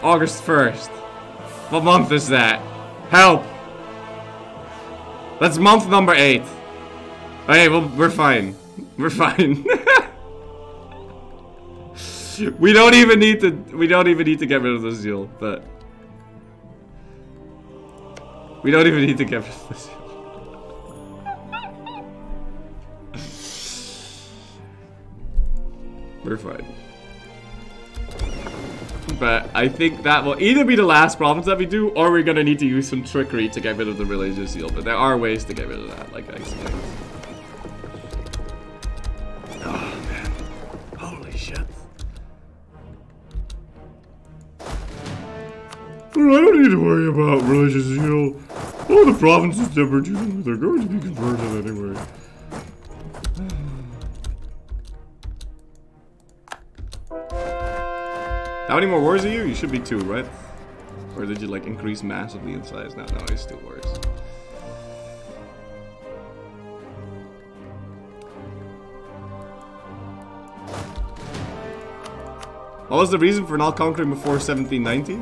August 1st. What month is that? Help! That's month number 8. Okay, well, we're fine. We're fine. <laughs> we don't even need to we don't even need to get rid of the zeal, but we don't even need to get rid of the zeal. <laughs> We're fine. But I think that will either be the last province that we do, or we're gonna need to use some trickery to get rid of the religious zeal. But there are ways to get rid of that, like I explained. Oh man. Holy shit. I don't need to worry about religious zeal. All the provinces that we're dealing with are going to be converted anyway. How many more wars are you? You should be two, right? Or did you like increase massively in size? No, no, it's two wars. What was the reason for not conquering before 1790?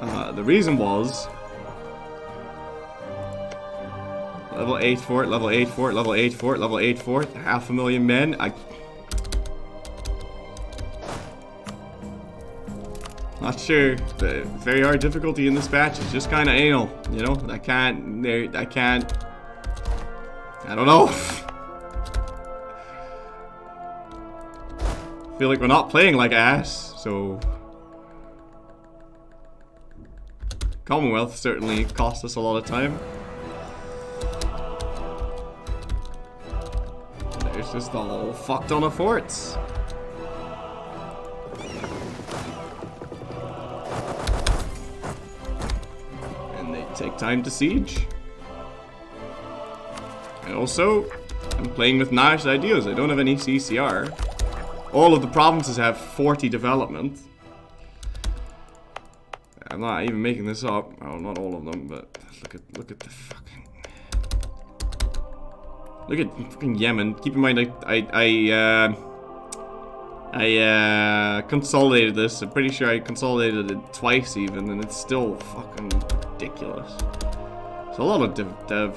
Uh, the reason was... Level 8 fort, level 8 fort, level 8 fort, level 8 fort, half a million men. I... Not sure. The very hard difficulty in this batch is just kind of anal. You know, I can't. I can't. I don't know. <laughs> feel like we're not playing like ass, so. Commonwealth certainly cost us a lot of time. There's just a whole fuck ton of forts. And they take time to siege. And also, I'm playing with nice ideas. I don't have any CCR. All of the provinces have 40 development. I'm not even making this up. Oh, not all of them, but look at look at the fucking look at fucking Yemen. Keep in mind, I I I uh, I uh, consolidated this. I'm pretty sure I consolidated it twice even, and it's still fucking ridiculous. So a lot of dev. dev.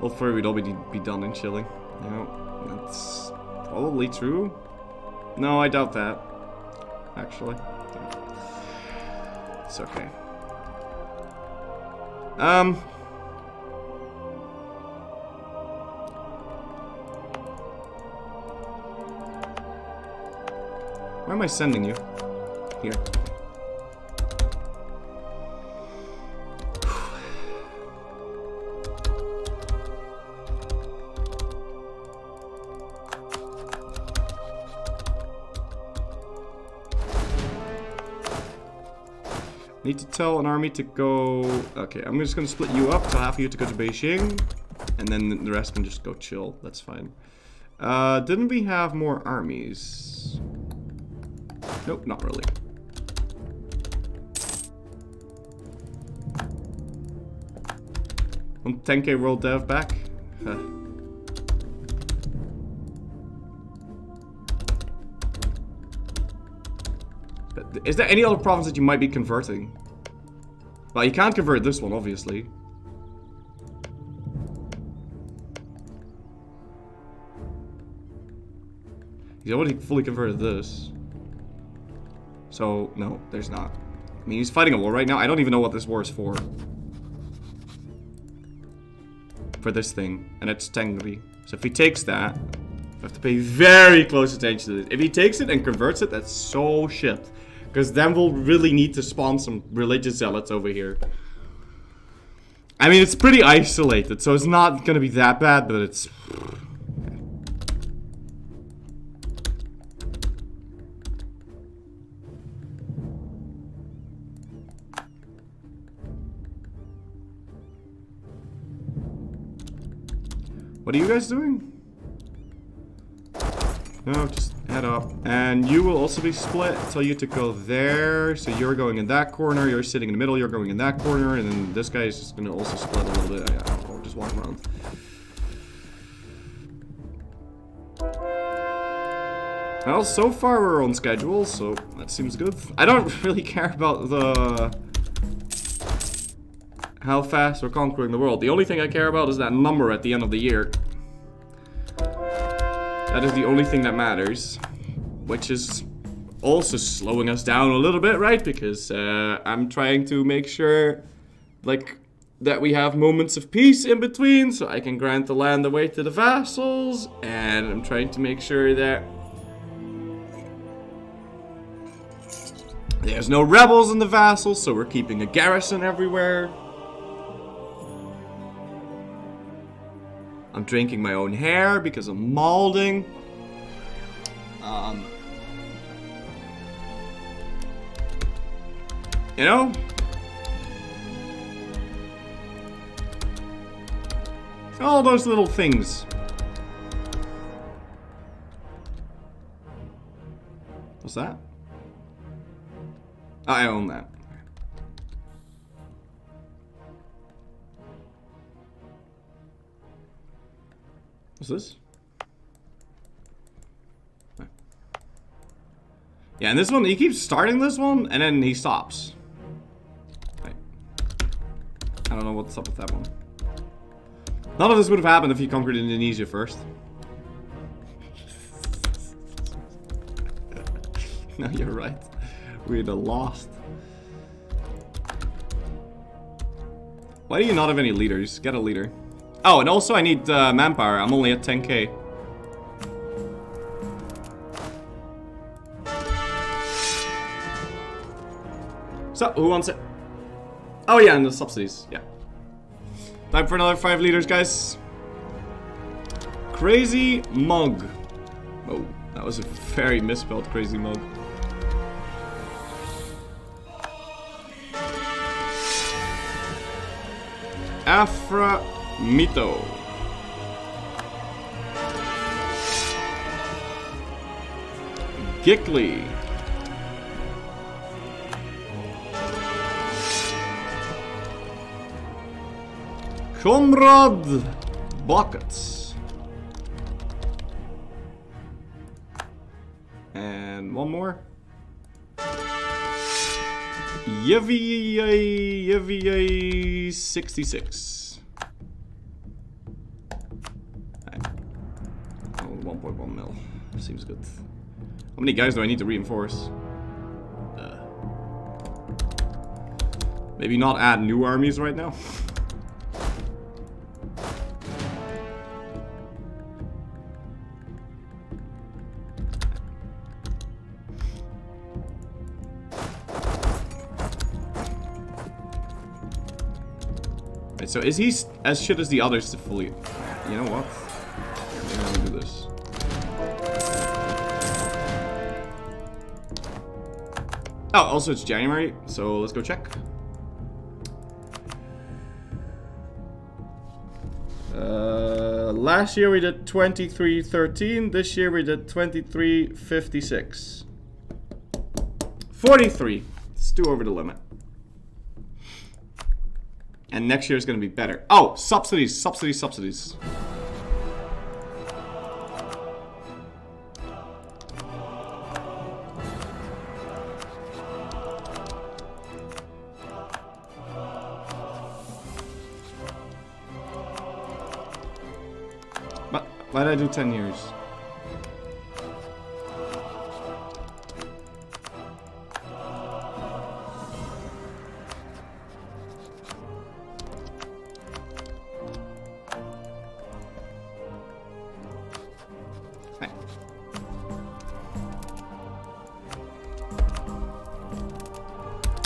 Well, we'd all be be done in Chile. Yeah, that's probably true. No, I doubt that. Actually. It's okay. Um. Where am I sending you? Here. Need to tell an army to go... Okay, I'm just gonna split you up, tell half of you to go to Beijing, and then the rest can just go chill. That's fine. Uh, didn't we have more armies? Nope, not really. Want 10k world dev back? Huh. Is there any other province that you might be converting? Well, you can't convert this one, obviously. He's already fully converted this. So, no, there's not. I mean, he's fighting a war right now. I don't even know what this war is for. For this thing. And it's Tengri. So if he takes that, I have to pay very close attention to this. If he takes it and converts it, that's so shit. Because then we'll really need to spawn some religious zealots over here. I mean, it's pretty isolated, so it's not gonna be that bad, but it's... What are you guys doing? No, just head up. And you will also be split. Tell you to go there. So you're going in that corner. You're sitting in the middle. You're going in that corner. And then this guy is just going to also split a little bit. I don't know. Just walk around. Well, so far we're on schedule, so that seems good. I don't <laughs> really care about the... How fast we're conquering the world. The only thing I care about is that number at the end of the year. That is the only thing that matters. Which is also slowing us down a little bit, right? Because uh, I'm trying to make sure, like, that we have moments of peace in between so I can grant the land away to the vassals. And I'm trying to make sure that there's no rebels in the vassals, so we're keeping a garrison everywhere. I'm drinking my own hair because I'm malding. Um, you know? All those little things. What's that? I own that. What's this? No. Yeah, and this one, he keeps starting this one, and then he stops. Right. I don't know what's up with that one. None of this would have happened if he conquered Indonesia first. <laughs> no, you're right. We'd have lost. Why do you not have any leaders? Get a leader. Oh, and also I need uh, manpower. I'm only at 10k. So, who wants it? Oh yeah, and the subsidies. Yeah. Time for another five liters, guys. Crazy mug. Oh, that was a very misspelled crazy mug. Afra Mito. Gickley. Comrade Buckets. And one more. Yevier 66. Alright. Oh, 1.1 mil. Seems good. How many guys do I need to reinforce? Uh, maybe not add new armies right now? <laughs> So is he as shit as the others to fully... You know what? Oh, also it's January, so let's go check. Uh, last year we did 23.13, this year we did 23.56. 43. It's two over the limit. And next year is going to be better. Oh, subsidies, subsidies, subsidies. I do 10 years?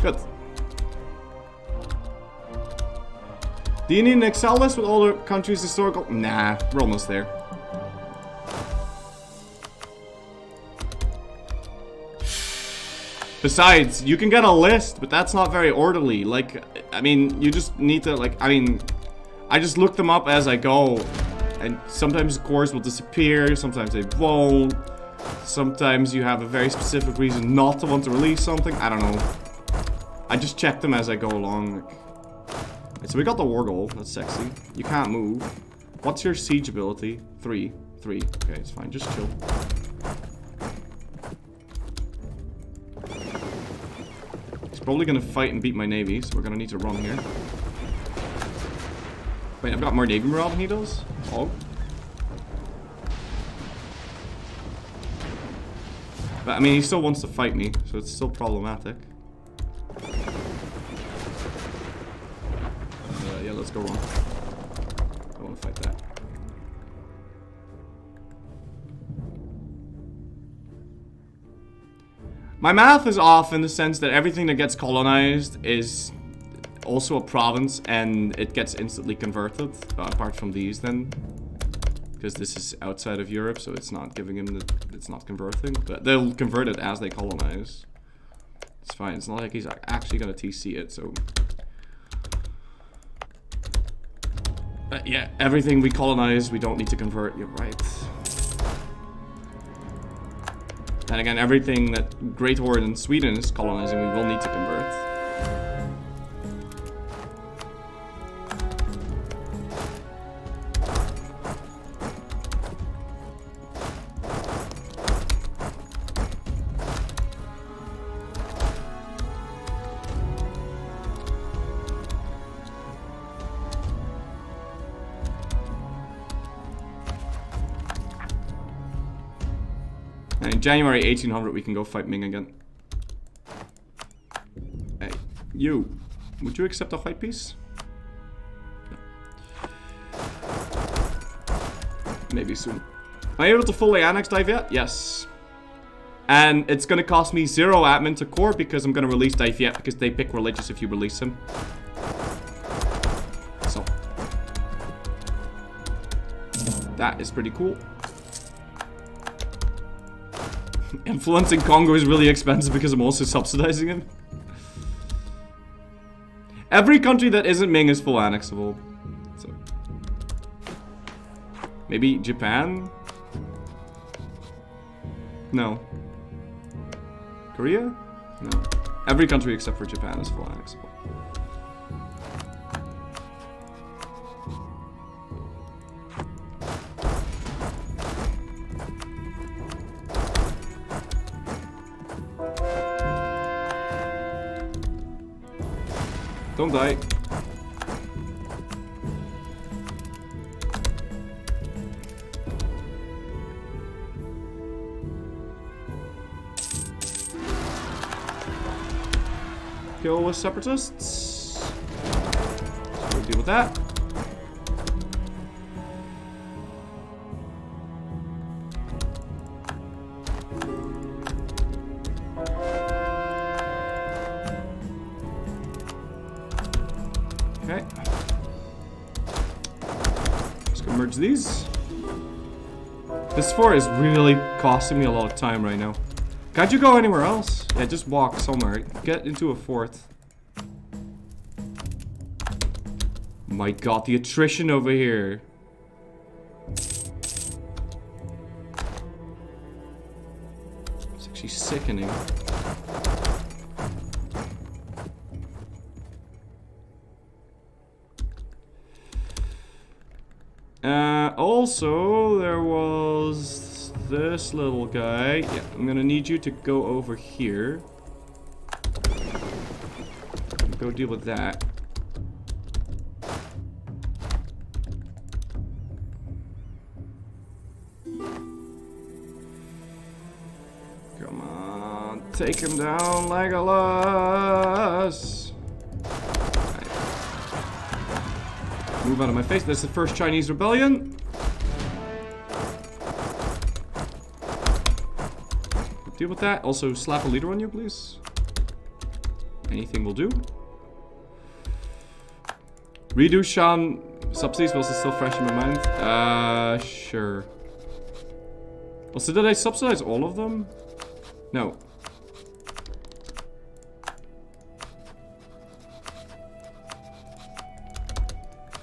Good. Do you need an Excel list with all the countries' historical? Nah, we're almost there. Besides, you can get a list, but that's not very orderly. Like, I mean, you just need to, like, I mean, I just look them up as I go. And sometimes the cores will disappear, sometimes they won't. Sometimes you have a very specific reason not to want to release something. I don't know. I just check them as I go along. So we got the war goal. That's sexy. You can't move. What's your siege ability? Three. Three. Okay, it's fine. Just chill. Probably gonna fight and beat my navy, so we're gonna need to run here. Wait, I've got more navy morale than he does? Oh. But I mean, he still wants to fight me, so it's still problematic. Uh, yeah, let's go wrong. My math is off in the sense that everything that gets colonized is also a province and it gets instantly converted, uh, apart from these then. Because this is outside of Europe, so it's not giving him the, it's not converting. But they'll convert it as they colonize. It's fine, it's not like he's actually gonna TC it, so. But yeah, everything we colonize, we don't need to convert, you're right. And again, everything that Great Horde in Sweden is colonizing, we will need to convert. January 1800, we can go fight Ming again. Hey, you. Would you accept a white piece? No. Maybe soon. Am I able to fully annex Dai Viet? Yes. And it's gonna cost me zero admin to core because I'm gonna release Dai Viet because they pick religious if you release him. So. That is pretty cool. Influencing Congo is really expensive because I'm also subsidizing it. Every country that isn't Ming is full annexable. So. Maybe Japan? No. Korea? No. Every country except for Japan is full annexable. Die. Kill with separatists. Let's go deal with that. Costing me a lot of time right now. Can't you go anywhere else? Yeah, just walk somewhere. Get into a fort. My god, the attrition over here. It's actually sickening. little guy. Yeah, I'm gonna need you to go over here. Go deal with that. Come on, take him down, Legolas! Move out of my face, that's the first Chinese rebellion. Deal with that. Also, slap a leader on you, please. Anything will do. Redo Shan subsidies whilst it's still fresh in my mind. Uh, sure. Also, did I subsidize all of them? No.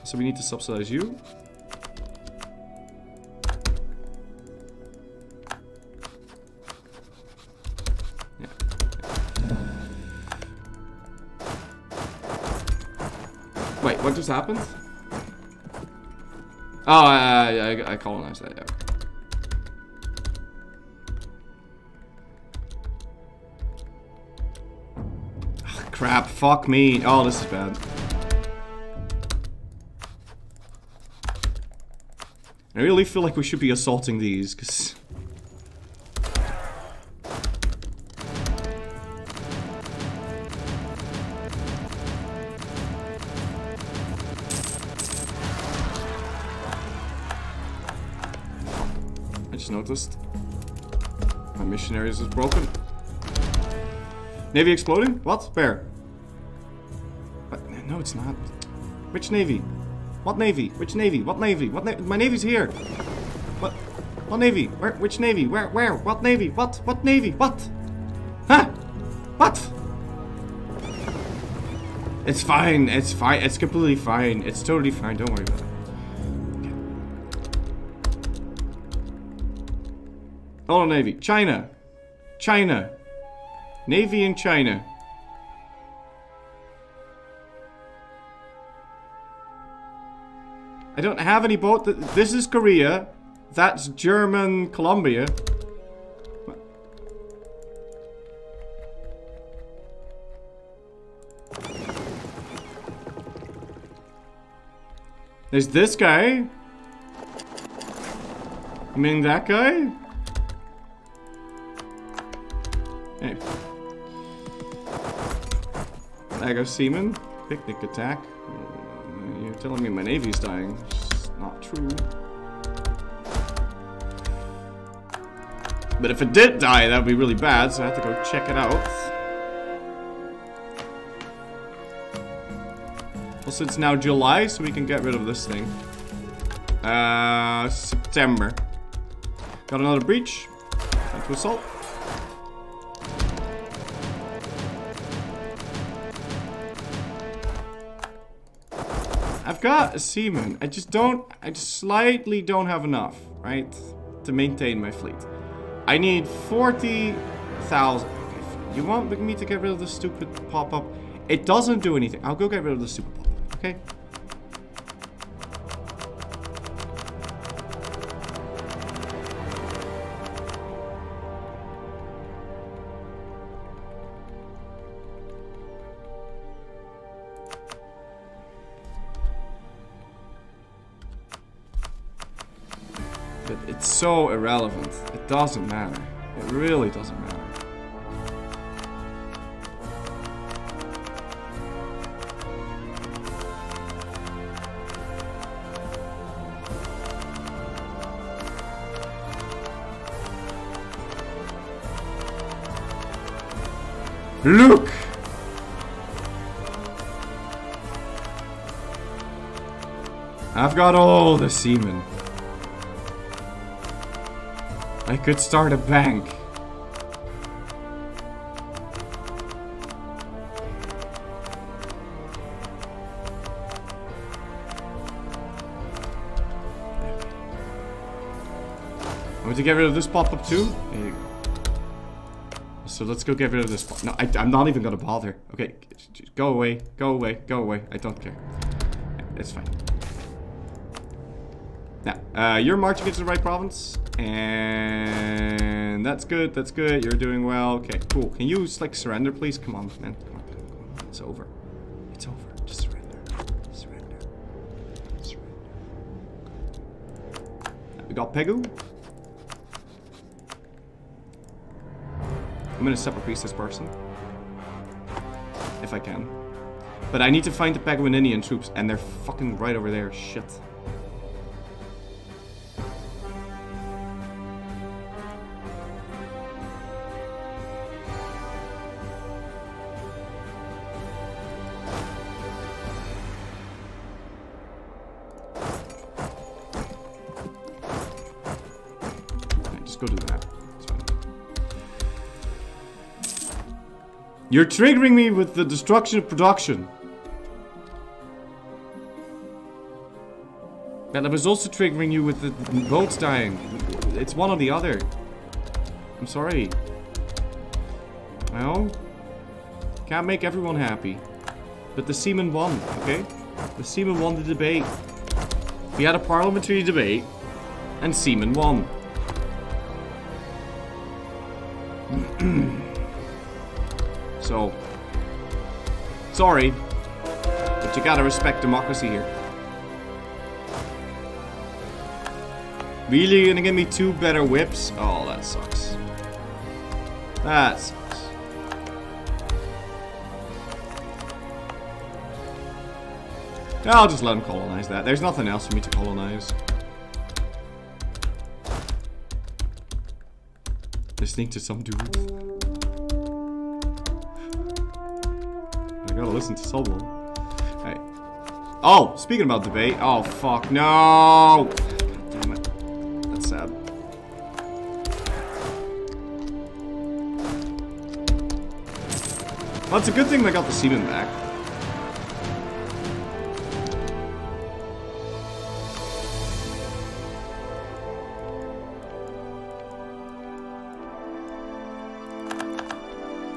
So we need to subsidize you. Happened? Oh, I, I, I colonized that, yeah. Ah, Crap, fuck me. Oh, this is bad. I really feel like we should be assaulting these, because... noticed. My missionaries is broken. Navy exploding? What? Where? What? No, it's not. Which navy? What navy? Which navy? What navy? What na My navy's here. What? What navy? Where? Which navy? Where? Where? What navy? What? What navy? What? Huh? What? It's fine. It's fine. It's completely fine. It's totally fine. Don't worry about it. Hello, Navy. China. China. Navy in China. I don't have any boat. Th- This is Korea. That's Gran Colombia. There's this guy. You mean that guy? Hey. Lego Seaman. Picnic attack. Uh, You're telling me my navy's dying. It's not true. But if it did die, that would be really bad, so I have to go check it out. Also, it's now July, so we can get rid of this thing. Uh, September. Got another breach. Time to assault. Got a seaman. I just don't, I just slightly don't have enough, right? To maintain my fleet. I need 40,000. Okay, you want me to get rid of the stupid pop-up? It doesn't do anything. I'll go get rid of the stupid pop-up, okay? So irrelevant. It doesn't matter. It really doesn't matter. Look! I've got all the seamen. I could start a bank. I'm going to get rid of this pop-up too. So let's go get rid of this. pop- No, I, I'm not even gonna bother. Okay, go away, go away, go away. I don't care. It's fine. Now, uh, you're marching into the right province, and that's good. That's good. You're doing well. Okay, cool. Can you like surrender, please? Come on, man. Come on, come on. It's over. It's over. Just surrender. Surrender. Surrender. Now, we got Pegu. I'm gonna separate this person. If I can. But I need to find the Paguaninian troops, and they're fucking right over there. Shit. You're triggering me with the destruction of production. And I was also triggering you with the boats dying. It's one or the other. I'm sorry. Well, can't make everyone happy. But the seamen won, okay? The seamen won the debate. We had a parliamentary debate, and seamen won. <clears throat> So, sorry, but you gotta respect democracy here. Really gonna give me two better whips? Oh, that sucks. That sucks. I'll just let him colonize that. There's nothing else for me to colonize. Listening to some dude. Gotta listen to someone. Hey. Oh, speaking about debate. Oh, fuck. No! God damn it. That's sad. Well, it's a good thing they got the seaman back.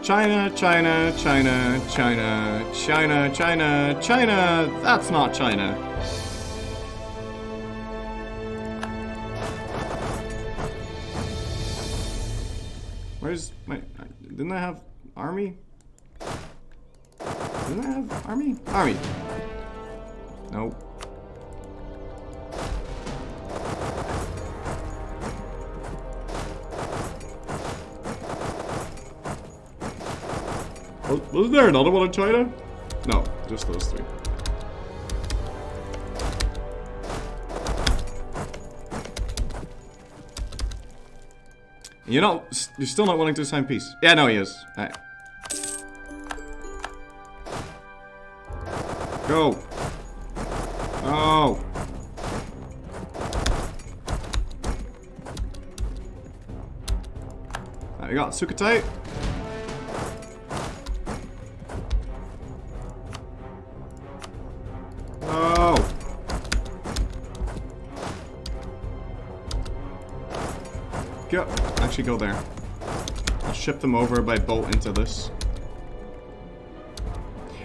China, China, China, China, China, China, China. That's not China. Where's my... Didn't I have army? Didn't I have army? Army. Nope. Was, was there another one in China? No, just those three. You know, s- you're still not willing to sign peace. Yeah, no, he is. Alright. Go. Oh. Alright, we got Sukhothai. Go there. I'll ship them over by boat into this.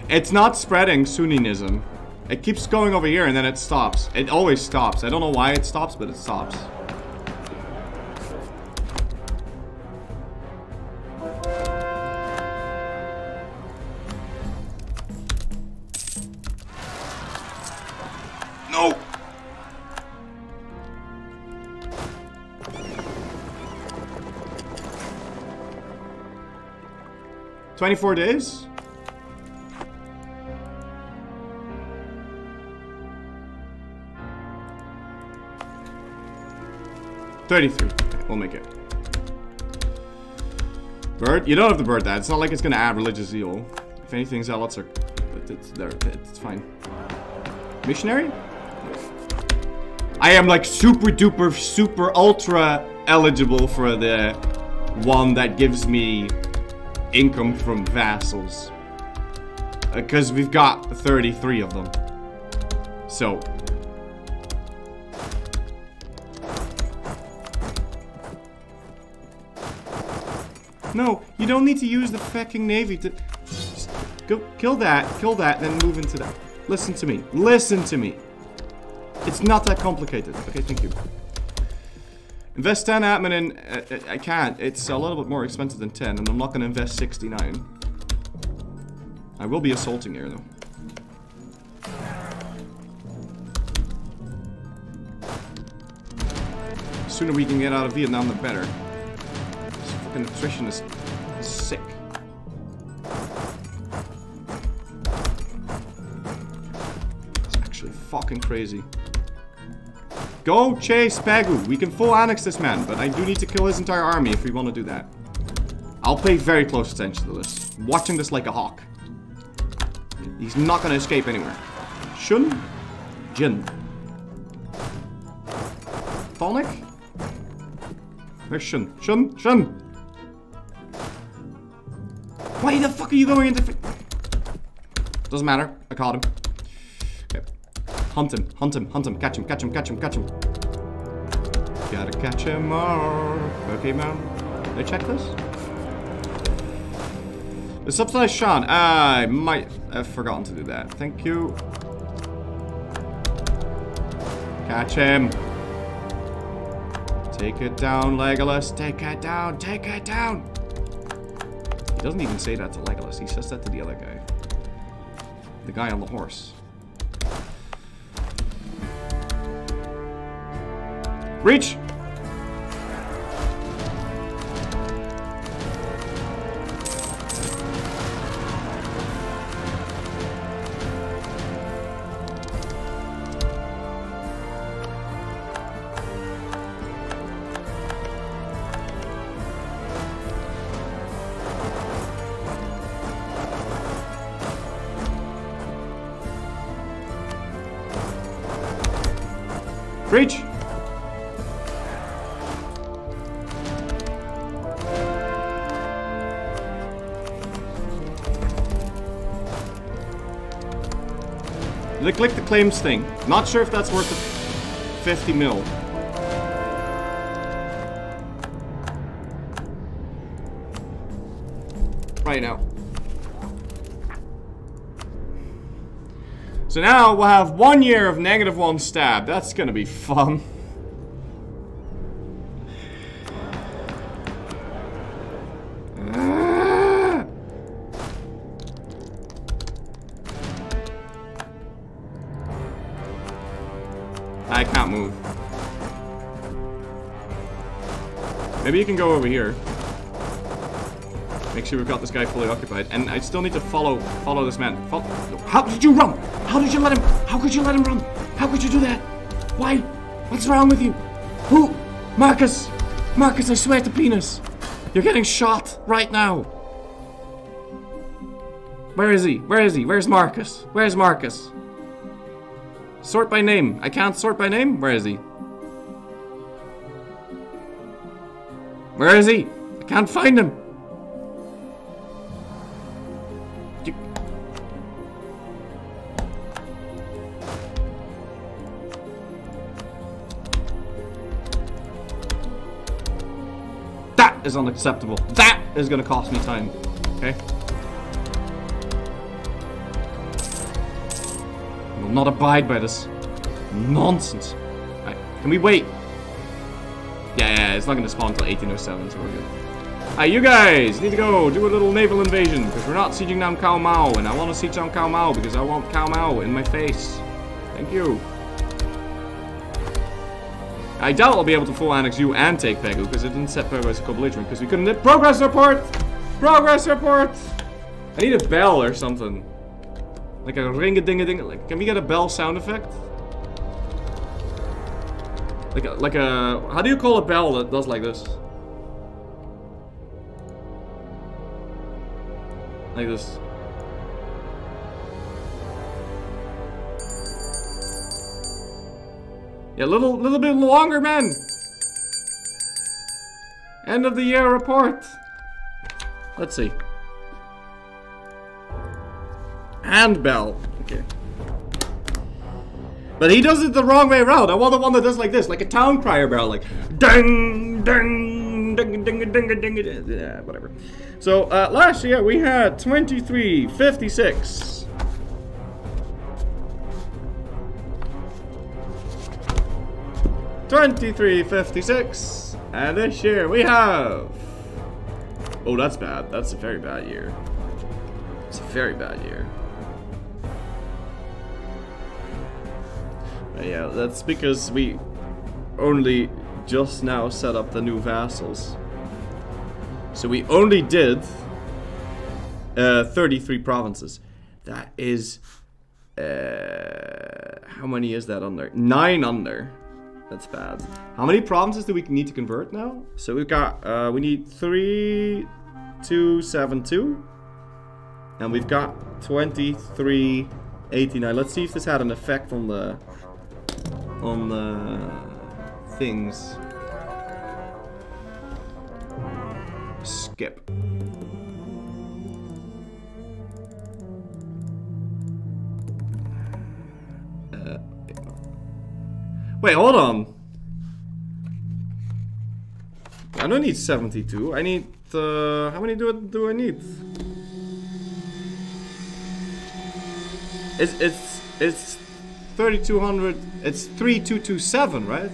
It's not spreading Sunniism. It keeps going over here and then it stops. It always stops. I don't know why it stops, but it stops. 24 days? Thirty-three. We'll make it. Bird? You don't have to bird that. It's not like it's gonna add religious zeal. If anything, zealots are... It's, there. it's fine. Missionary? I am like super duper super ultra eligible for the one that gives me income from vassals. Uh, because we've got 33 of them. So. No, you don't need to use the fucking navy to... Go kill that, kill that, then move into that. Listen to me. Listen to me. It's not that complicated. Okay, thank you. Invest 10 admin in... Uh, I can't. It's a little bit more expensive than 10, and I'm not going to invest 69. I will be assaulting here, though. The sooner we can get out of Vietnam, the better. This fucking attrition is sick. It's actually fucking crazy. Go chase Pegu. We can full annex this man, but I do need to kill his entire army if we want to do that. I'll pay very close attention to this. Watching this like a hawk. He's not going to escape anywhere. Shun? Jin. Tonic? Where's Shun? Shun? Shun! Why the fuck are you going into... Doesn't matter. I caught him. Hunt him. Hunt him. Hunt him. Catch him. Catch him. Catch him. Catch him. Gotta catch him all. Pokemon. Did check this? The subsidized Shan. I might have forgotten to do that. Thank you. Catch him. Take it down, Legolas. Take it down. Take it down. He doesn't even say that to Legolas. He says that to the other guy. The guy on the horse. Reach! Claims thing? Not sure if that's worth the 50 mil. Right now. So now we'll have one year of negative one stab. That's gonna be fun. Maybe you can go over here. Make sure we've got this guy fully occupied. And I still need to follow follow this man. Follow. How did you run? How did you let him? How could you let him run? How could you do that? Why? What's wrong with you? Who? Marcus! Marcus, I swear to penis! You're getting shot right now! Where is he? Where is he? Where's Marcus? Where's Marcus? Sort by name. I can't sort by name? Where is he? Where is he? I can't find him. That is unacceptable. That is gonna cost me time. Okay? I will not abide by this nonsense. Right, can we wait? Yeah, yeah, it's not gonna spawn until 1807, so we're good. Alright, you guys need to go do a little naval invasion because we're not sieging down Cao Mao, and I want to siege down Cao Mao because I want Cao Mao in my face. Thank you. I doubt I'll be able to full annex you and take Pegu because it didn't set Pegu as a co-belligerent because we couldn't progress report! Progress report! I need a bell or something. Like a ring-a-ding-a-ding. Like, can we get a bell sound effect? Like a, like a, how do you call a bell that does like this? Like this. Yeah, little, little bit longer, man. End of the year report. Let's see. Handbell. Okay. But he does it the wrong way around. I want the one that does like this, like a town crier bell, like ding, ding, ding, ding, ding, ding, ding. Yeah, whatever. So uh, last year we had 2356. Twenty-three fifty-six, and this year we have. Oh, that's bad. That's a very bad year. It's a very bad year. Yeah, that's because we only just now set up the new vassals. So we only did uh, 33 provinces. That is. Uh, how many is that under? Nine under. That's bad. How many provinces do we need to convert now? So we've got. Uh, we need three, two, seven, two. And we've got 23, 89. Let's see if this had an effect on the. On the. things. Skip. Uh, wait, hold on. I don't need 72. I need. Uh, how many do I, do I need? It's it's it's 3200. It's 3227, right?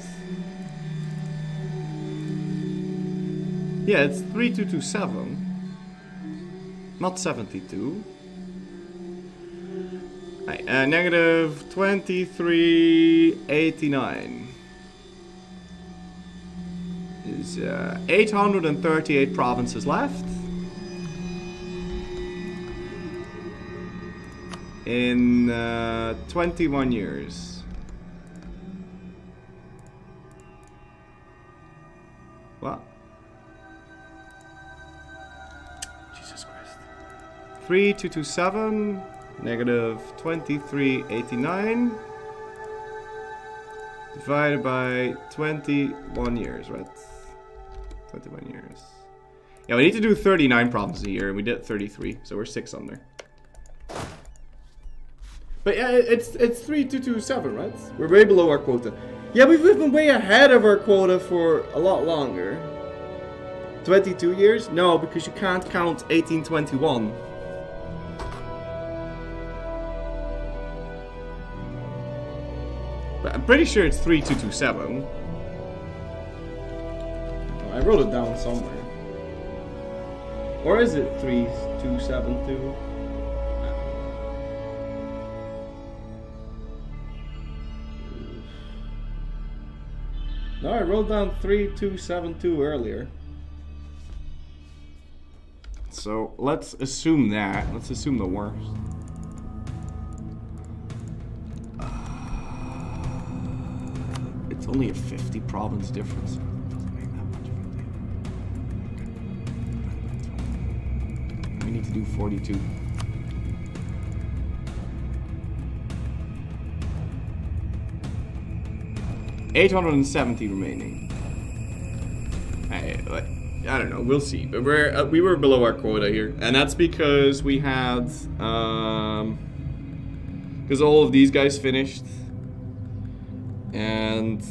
Yeah, it's 3227. Not 72. Right, uh, negative 2389 is uh, 838 provinces left. In uh, 21 years. What? Jesus Christ. 3227 negative 2389 divided by 21 years, right? 21 years. Yeah, we need to do 39 problems a year, and we did 33, so we're 6 under. But yeah, it's it's 3227, right? We're way below our quota. Yeah, we've been way ahead of our quota for a lot longer. 22 years? No, because you can't count 1821. But I'm pretty sure it's 3227. I wrote it down somewhere. Or is it 3272? No, I wrote down 3272 earlier. So let's assume that. Let's assume the worst. Uh, it's only a 50 province difference. We need to do 42. Eight hundred and seventy remaining. I, I don't know. We'll see. But we're uh, we were below our quota here, and that's because we had um because all of these guys finished and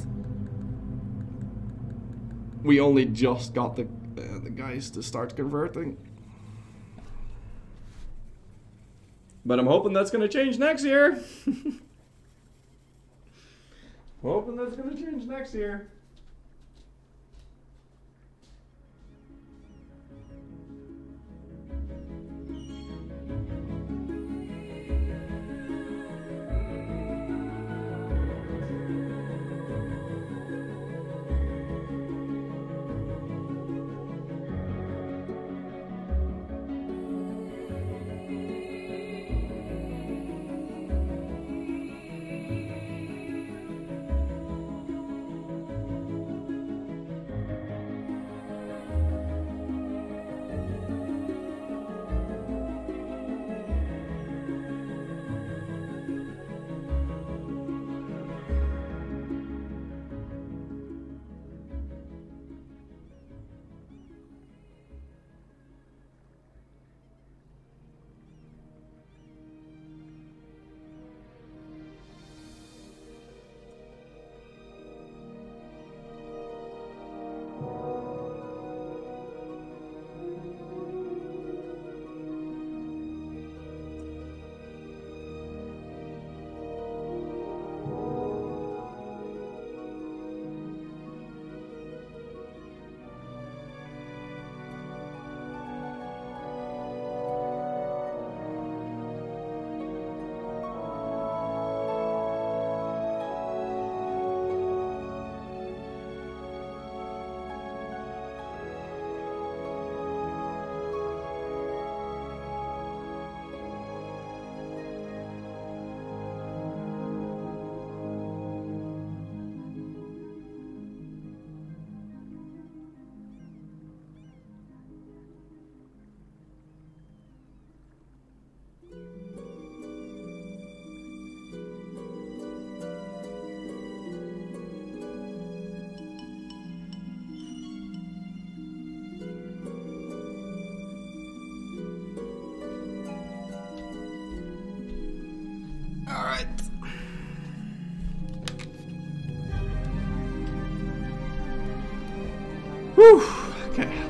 we only just got the uh, the guys to start converting. But I'm hoping that's gonna change next year. <laughs> hoping that's gonna change next year.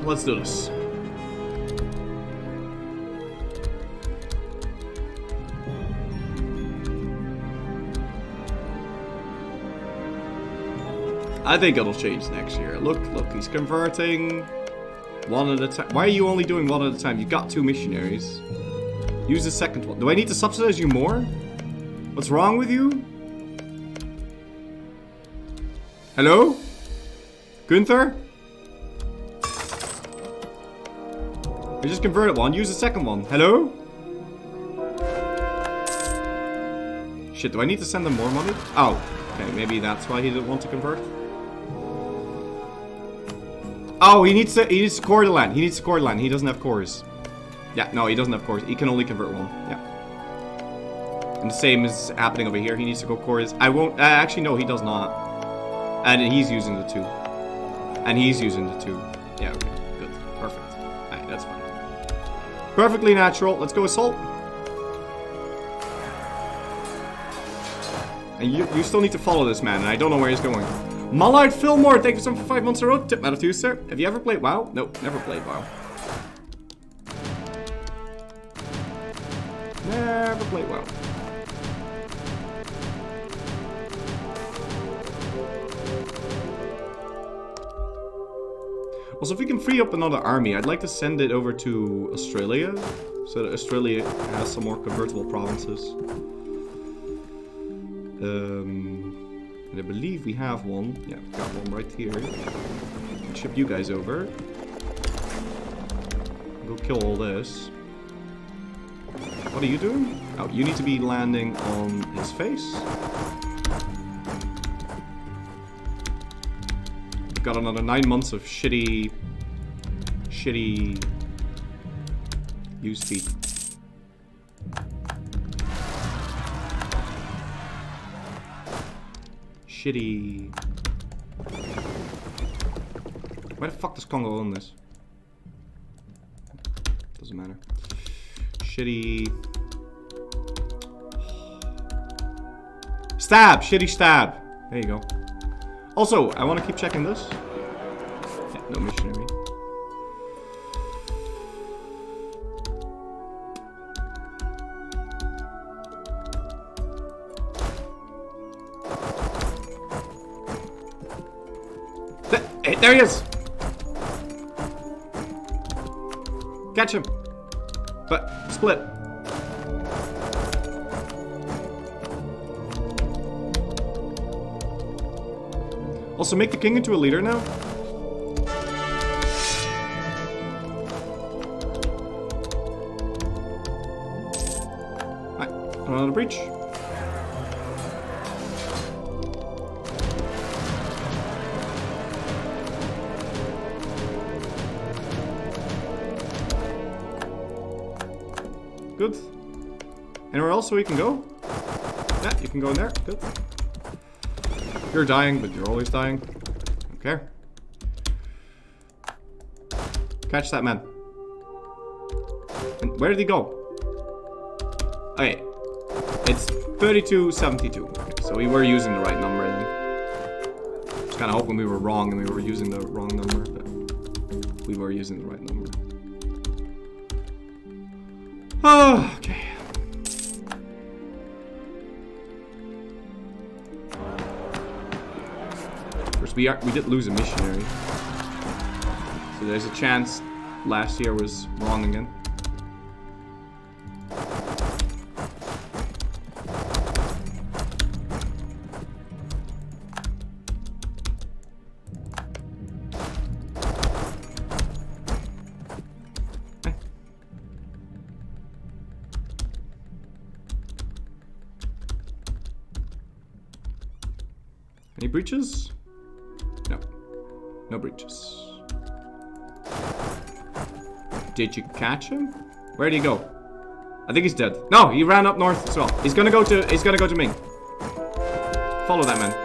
Let's do this. I think it'll change next year. Look, look, he's converting one at a time. Why are you only doing one at a time? You've got two missionaries. Use the second one. Do I need to subsidize you more? What's wrong with you? Hello? Gunther? We just converted one. Use the second one. Hello? Shit, do I need to send them more money? Oh, okay, maybe that's why he didn't want to convert. Oh, he needs to he needs to core the land. He needs to core the land. He doesn't have cores. Yeah, no, he doesn't have cores. He can only convert one. Yeah. And the same is happening over here. He needs to go cores. I won't. Uh, actually, no, he does not. And he's using the two. And he's using the two. Yeah, okay. Perfectly natural. Let's go assault. And you, you still need to follow this man, and I don't know where he's going. Mallard Fillmore, thank you so much for five months in a row. Tip of two, sir. Have you ever played WoW? Nope, never played WoW. Never played WoW. Also, if we can free up another army, I'd like to send it over to Australia. So that Australia has some more convertible provinces. Um, and I believe we have one. Yeah, got one right here. Ship you guys over. Go kill all this. What are you doing? Oh, you need to be landing on his face. Got another nine months of shitty, shitty use speed. Shitty. Why the fuck does Congo own this? Doesn't matter. Shitty. Stab! Shitty stab! There you go. Also, I want to keep checking this. Yeah, no missionary. Th hey, there he is! Catch him! But, split. Also, make the king into a leader now. Right, another breach. Good. Anywhere else we can go? Yeah, you can go in there. Good. You're dying, but you're always dying. Okay. Catch that man. And where did he go? Okay. It's 3272. Okay, so we were using the right number then. Just kind of hoping we were wrong and we were using the wrong number, but we were using the right number. Oh, <sighs> we are we did lose a missionary, so there's a chance last year was wrong again. Any breaches? Did you catch him? Where'd he go? I think he's dead. No, he ran up north as well. He's gonna go to he's gonna go to Ming. Follow that man.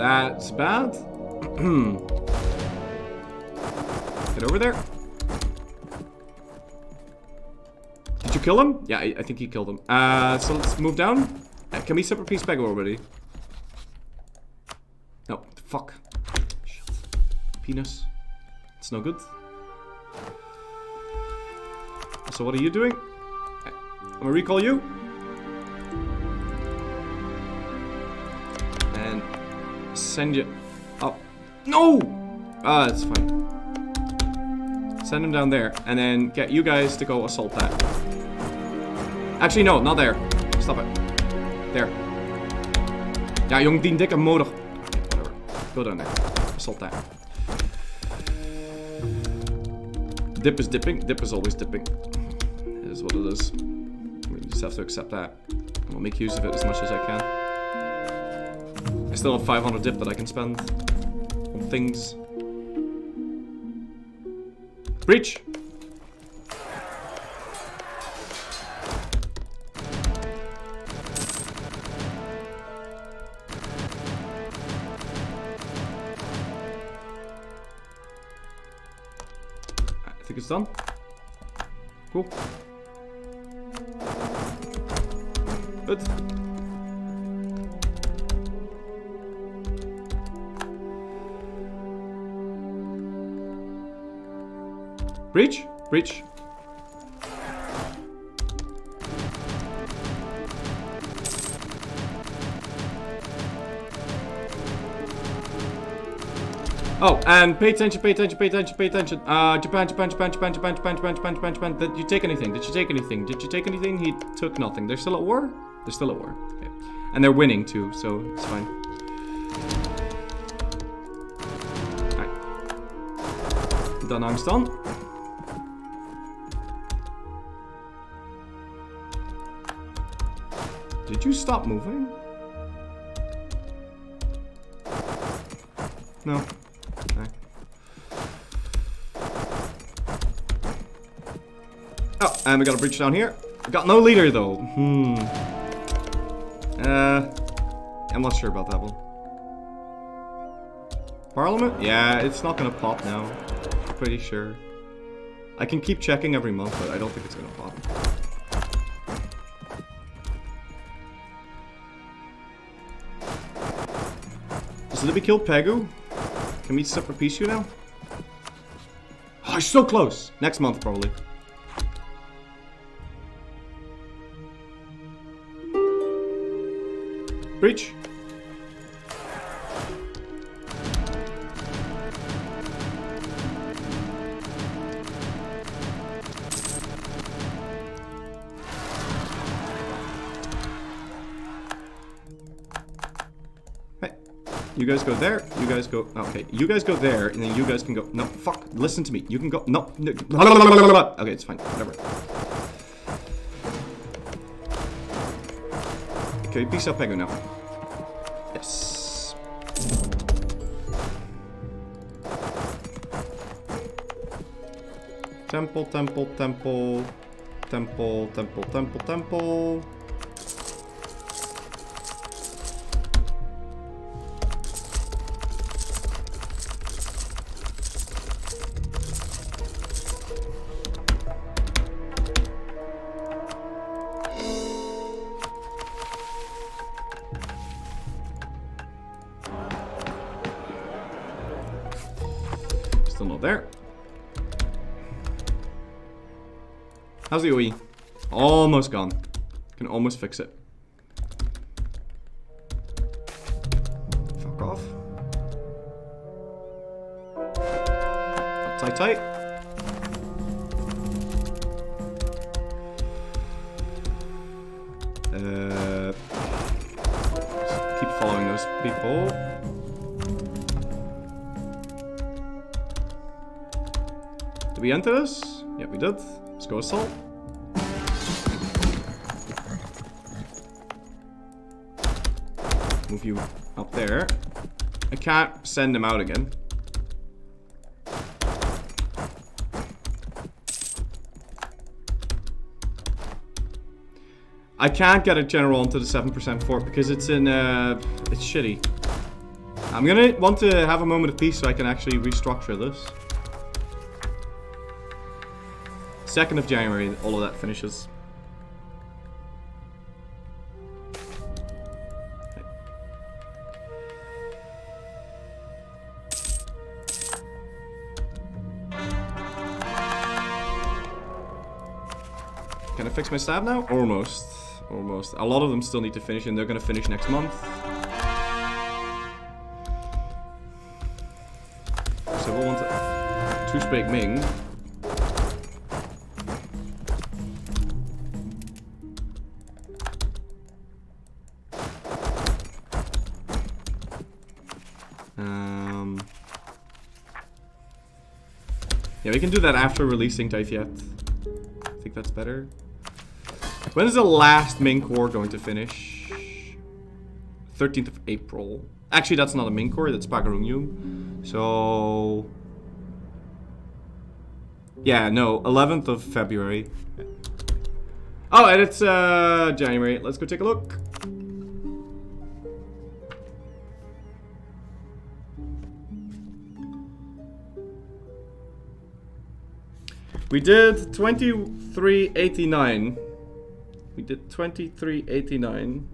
That's bad. <clears throat> Get over there. Did you kill him? Yeah, I, I think he killed him. Uh, so let's move down. Uh, can we separate peace Pegu already? No, fuck. Shit. Penis. It's no good. So what are you doing? Uh, I'm gonna recall you. Send you up. No! Ah, it's fine. Send him down there, and then get you guys to go assault that. Actually, no, not there. Stop it. There. Ja, jong, die dikke motor. Okay, whatever. Go down there. Assault that. Dip is dipping. Dip is always dipping. It is what it is. We just have to accept that. I'll make use of it as much as I can. Still have 500 dip that I can spend on things. Breach! I think it's done. Cool. Good. Breach? Breach. Oh, and pay attention, pay attention, pay attention, pay attention. Uh, Japan, Japan, Japan, Japan, Japan, Japan, Japan, Japan, Japan, Japan. Did you take anything? Did you take anything? Did you take anything? He took nothing. They're still at war? They're still at war. Okay. And they're winning too, so it's fine. Alright. Done, I'm done. Did you stop moving? No. Okay. Oh, and we got a breach down here. We got no leader though. Hmm. Uh, I'm not sure about that one. Parliament? Yeah, it's not gonna pop now. Pretty sure. I can keep checking every month, but I don't think it's gonna pop. So did we kill Pegu? Can we separate peace you now? Oh, he's so close. Next month, probably. Breach. You guys go there. You guys go. Okay, you guys go there, and then you guys can go. No, fuck. Listen to me. You can go. No. no. <laughs> Okay, it's fine. Whatever. Okay, peace out, Pegu now. Yes. Temple, temple, temple. Temple, temple, temple, temple. How's the OE? Almost gone. Can almost fix it. Fuck off. Tight, tight. Uh, keep following those people. Did we enter this? Yeah, we did go assault. Move you up there. I can't send him out again. I can't get a general into the 7% fort because it's in, uh, it's shitty. I'm gonna want to have a moment of peace so I can actually restructure this. 2nd of January, all of that finishes. Can I fix my stab now? Almost. Almost. A lot of them still need to finish and they're gonna finish next month. So we'll want to... Two Speak Ming. We can do that after releasing Typhiat. I think that's better. When is the last Ming Core going to finish? 13th of April. Actually, that's not a Ming Core, that's Pagarruyung. So... Yeah, no, 11th of February. Oh, and it's uh, January. Let's go take a look. We did 2389. We did 2389.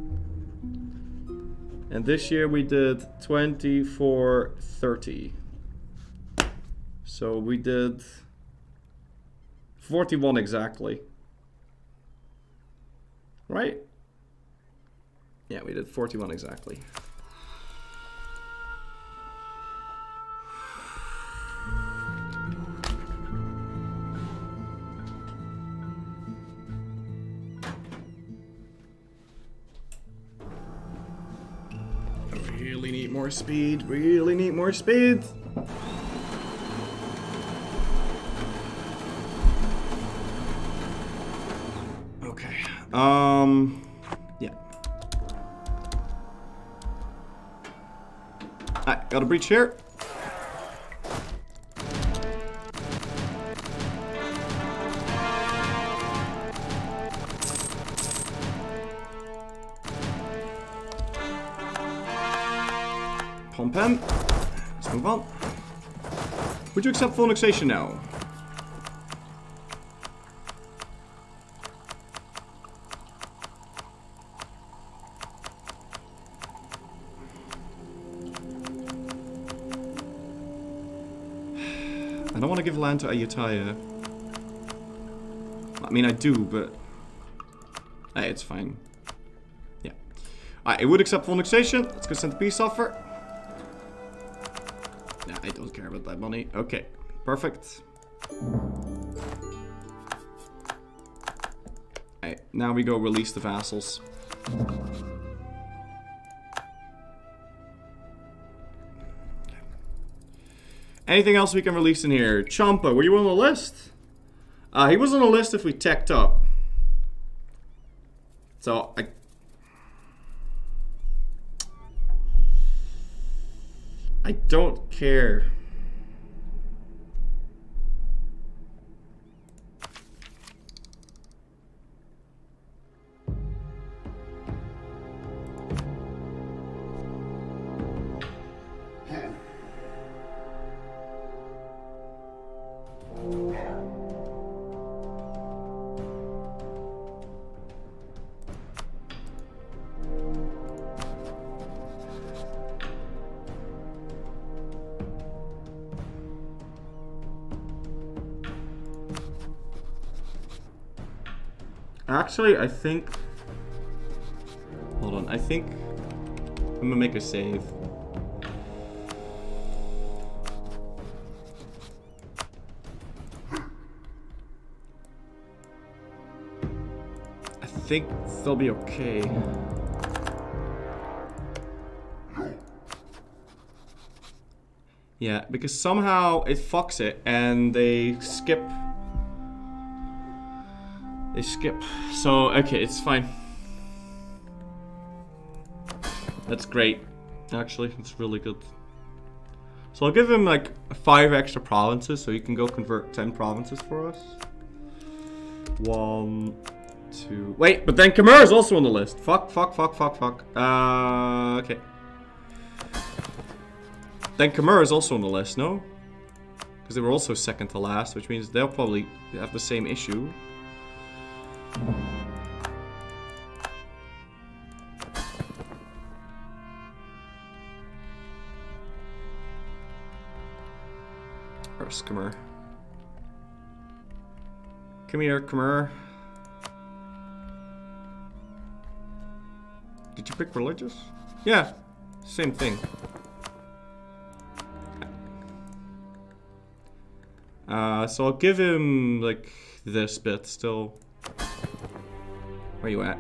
And this year we did 2430. So we did 41 exactly. Right? Yeah, we did 41 exactly. More speed. Really need more speed. Okay. Um. Yeah. I got a breach here. Pem. Let's move on. Would you accept full annexation now? I don't want to give land to Ayutthaya. I mean, I do, but... Hey, it's fine. Yeah. It would accept full annexation. Let's go send the peace offer. Money. Okay, perfect. Alright, now we go release the vassals. Anything else we can release in here? Champa, were you on the list? Uh, he was on the list if we teched up. So, I... I don't care. Actually, I think... Hold on, I think... I'm gonna make a save. I think they'll be okay. Yeah, because somehow it fucks it and they skip they skip. So, okay, it's fine. That's great. Actually, it's really good. So I'll give him like five extra provinces, so he can go convert ten provinces for us. One, two. Wait, but then Khmer is also on the list. Fuck, fuck, fuck, fuck, fuck. Uh, okay. Then Khmer is also on the list, no? Because they were also second to last, which means they'll probably have the same issue. Or Skimmer. Come here, Khmer. Did you pick religious? Yeah, same thing. Uh, so I'll give him, like, this bit still. Where you at?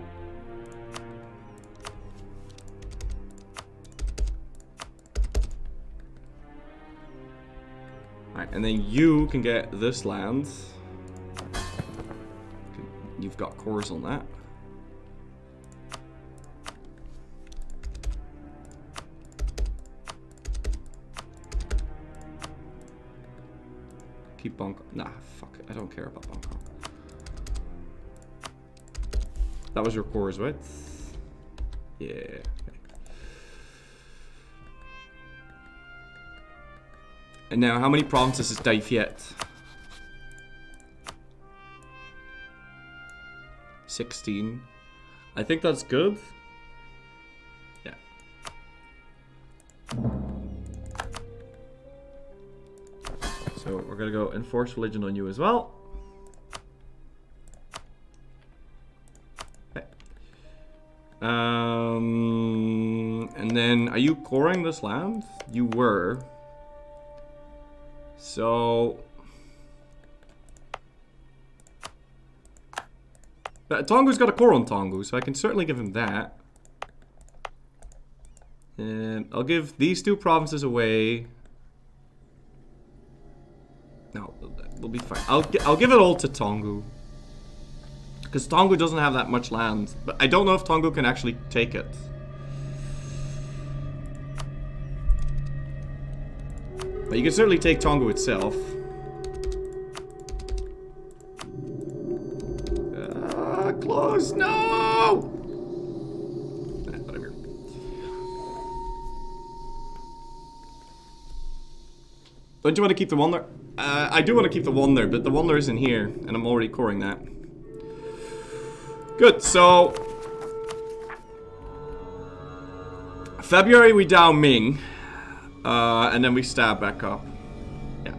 And then you can get this land. You've got cores on that. Keep Bangkok. Nah, fuck it. I don't care about Bangkok. That was your cores, right? Yeah. And now, how many provinces is Dai Viet? 16. I think that's good. Yeah. So we're gonna go enforce religion on you as well. Okay. Um, and then, are you coring this land? You were. So... Taungu's got a core on Taungu, so I can certainly give him that. And I'll give these two provinces away. No, we'll be fine. I'll, I'll give it all to Taungu. Because Taungu doesn't have that much land. But I don't know if Taungu can actually take it. But you can certainly take Taungu itself. Ah, close. No! Whatever. Don't you want to keep the Wonder? Uh, I do want to keep the Wonder, but the Wonder isn't here, and I'm already coring that. Good, so... February we down Ming. Uh, and then we stab back up. Yeah.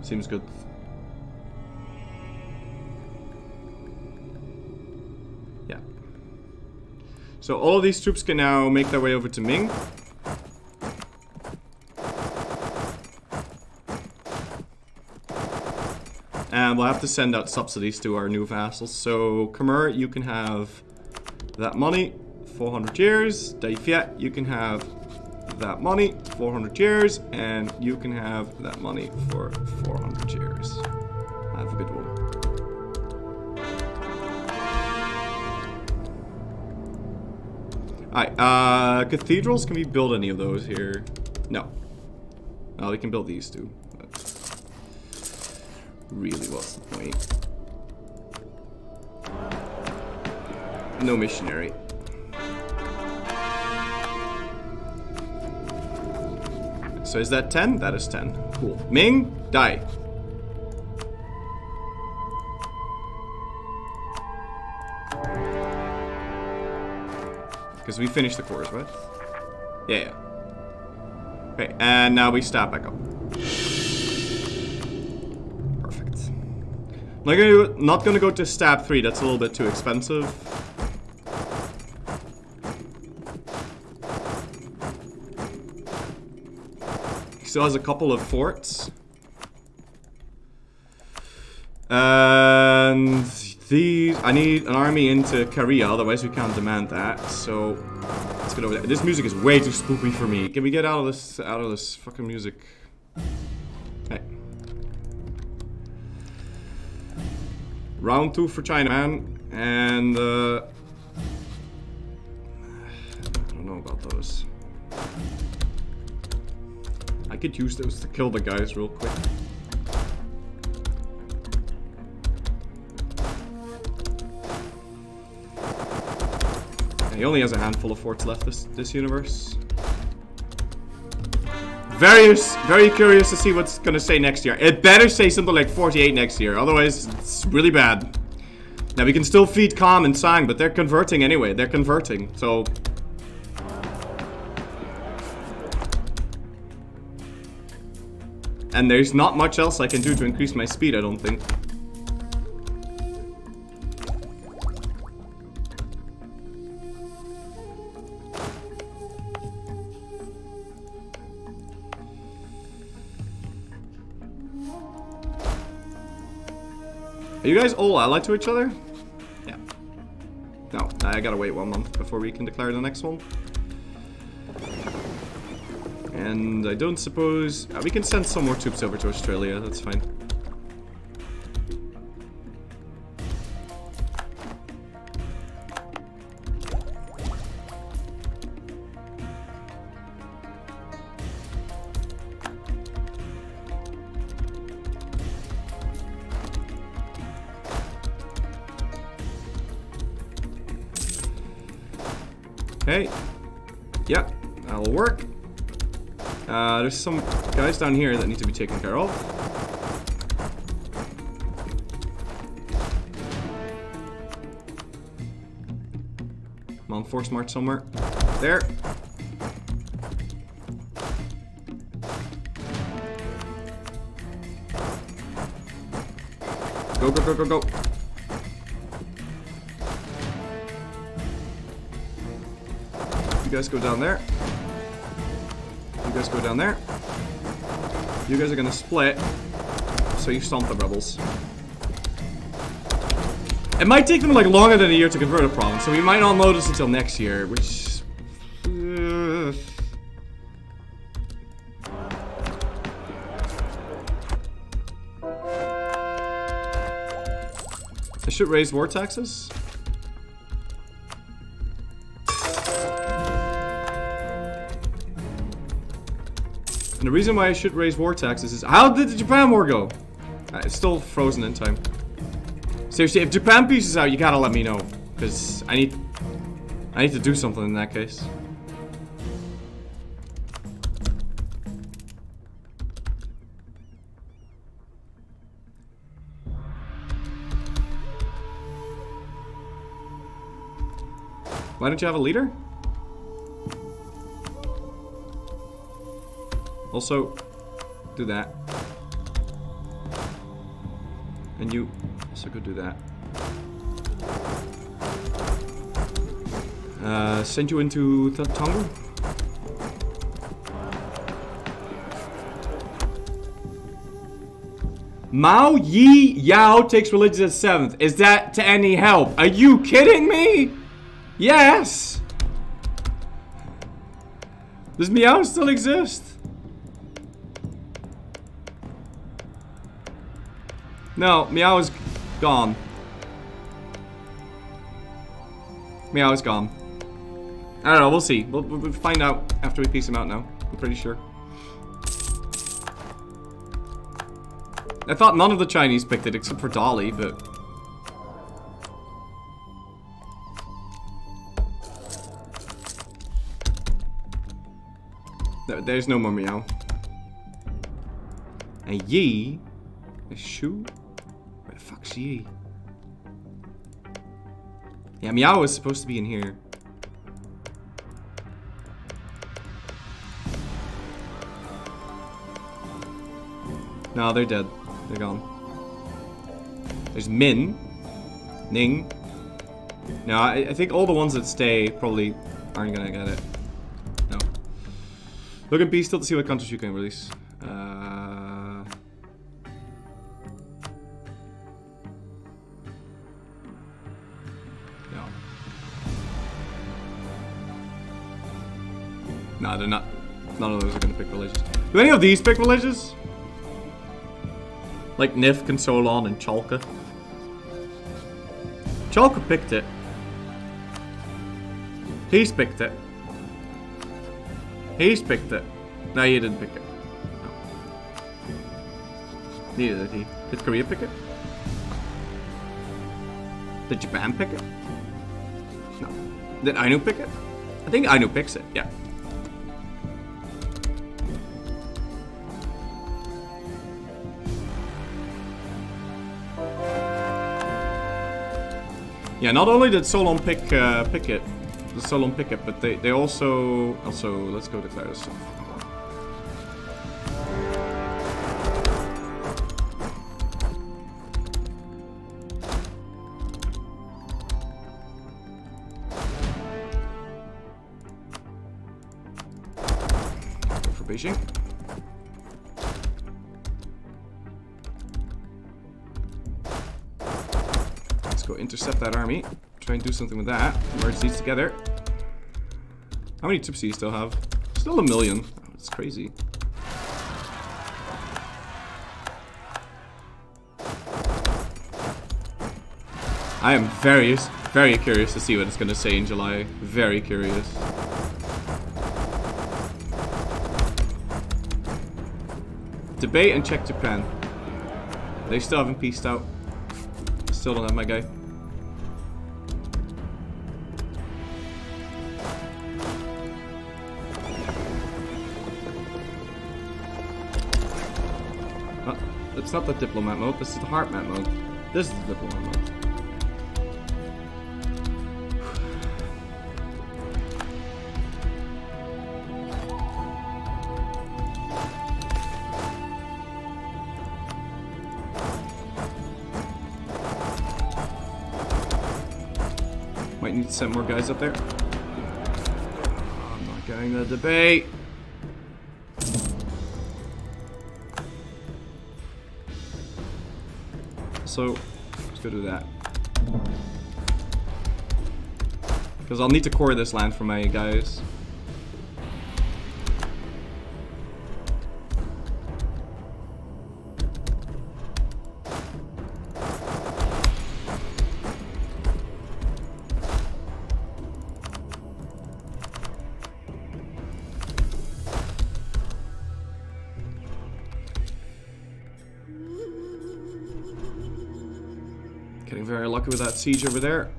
Seems good. Yeah. So all of these troops can now make their way over to Ming. And we'll have to send out subsidies to our new vassals. So, Khmer, you can have that money, 400 years. Dai Viet, you can have that money, 400 years, and you can have that money for 400 years. Have a good one. Alright, uh, cathedrals, can we build any of those here? No. Oh, we can build these two. Really, what's the point? No missionary. So is that 10? That is 10. Cool. Ming, die. Because we finished the course, right? Yeah, yeah. Okay, and now we stop back up. Perfect. Not gonna, not gonna go to stab 3, that's a little bit too expensive. Still has a couple of forts. And these, I need an army into Korea, otherwise we can't demand that. So let's get over there. This music is way too spooky for me. Can we get out of this, out of this fucking music? Hey. Round two for China, man, and uh, I don't know, about those. I could use those to kill the guys real quick. He only has a handful of forts left this this universe. Very, very curious to see what's gonna say next year. It better say something like 48 next year, otherwise it's really bad. Now we can still feed Kham and Shan, but they're converting anyway. They're converting, so... And there's not much else I can do to increase my speed, I don't think. Are you guys all allied to each other? Yeah. No, I gotta wait one month before we can declare the next one. And I don't suppose... uh, we can send some more troops over to Australia, that's fine. Okay. Yeah, that'll work. Uh, there's some guys down here that need to be taken care of. Come on, force march somewhere. There. Go, go, go, go, go. You guys go down there. You guys go down there. You guys are gonna split. So you stomp the rebels. It might take them like longer than a year to convert a province, so we might not notice until next year, which. uh, I should raise war taxes. And the reason why I should raise war taxes is how did the Japan war go? Uh, it's still frozen in time. Seriously, if Japan pieces out, you gotta let me know, because I need, I need to do something in that case. Why don't you have a leader? Also, do that. And you also go do that. Uh, send you into Th Tonga? Mao Yi Yao takes religion as seventh. Is that to any help? Are you kidding me? Yes! Does Meow still exist? No, Meow is gone. Meow is gone. I don't know, we'll see. We'll, we'll find out after we piece him out now. I'm pretty sure. I thought none of the Chinese picked it except for Dali, but... There- There's no more Meow. And Yi... A shoe? Yi? Yeah, Meow is supposed to be in here. No, they're dead. They're gone. There's Min. Ning. No, I, I think all the ones that stay probably aren't gonna get it. No. Look at B still to see what countries you can release. No, they're not. None of those are gonna pick religious. Do any of these pick religious? Like Nif, Consolon, and Chalka. Chalka picked it. He's picked it. He's picked it. No, you didn't pick it. Neither did he. Did Korea pick it? Did Japan pick it? No. Did Ainu pick it? I think Ainu picks it, yeah. Yeah, not only did Solon pick uh, pick it, the Solon pick it, but they, they also also let's go to Claris. Something with that. Merge these together. How many tips do you still have? Still a million. It's crazy. I am very, very curious to see what it's going to say in July. Very curious. Debate and check Japan. They still haven't pieced out. Still don't have my guy. It's not the diplomat mode, this is the heart map mode. This is the diplomat mode. Might need to send more guys up there. I'm not getting the debate. So, let's go do that. Because I'll need to core this land for my guys. Siege over there.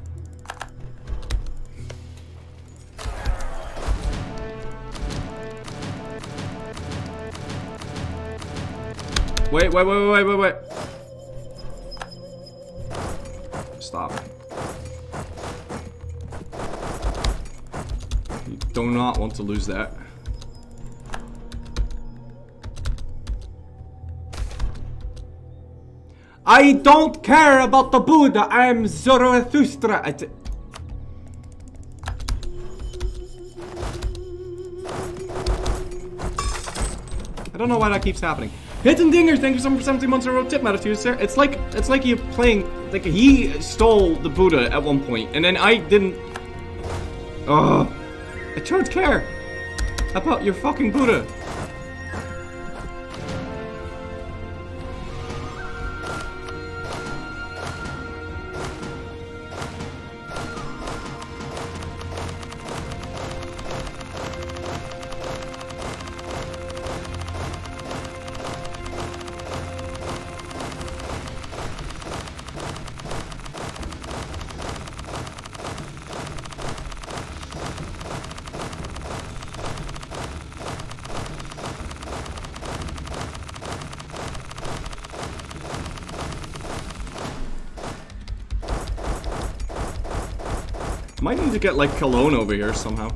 Wait, wait, wait, wait, wait, wait. Stop. You do not want to lose that. I don't care about the Buddha. I am Zoroathustra. I don't know why that keeps happening. Hidden Dingers, thank you so much for 17 months in a row tip attitude, sir. It's like it's like you're playing like he stole the Buddha at one point, and then I didn't. Oh, I don't care about your fucking Buddha. Get like Cologne over here somehow.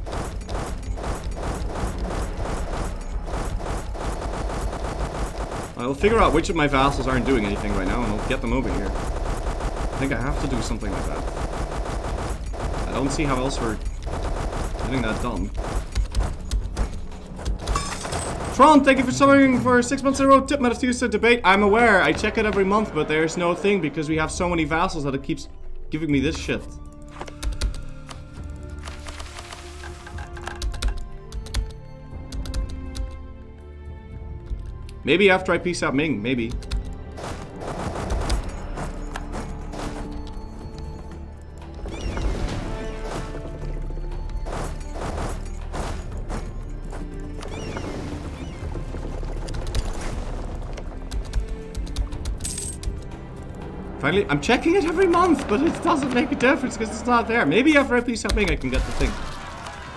I'll figure out which of my vassals aren't doing anything right now and I'll get them over here. I think I have to do something like that. I don't see how else we're getting that done. Tron, thank you for subbing for six months in a row. Tip Metaphysics debate. I'm aware. I check it every month, but there's no thing because we have so many vassals that it keeps giving me this shift. Maybe after I piece out Ming, maybe. Finally, I'm checking it every month, but it doesn't make a difference because it's not there. Maybe after I piece out Ming, I can get the thing.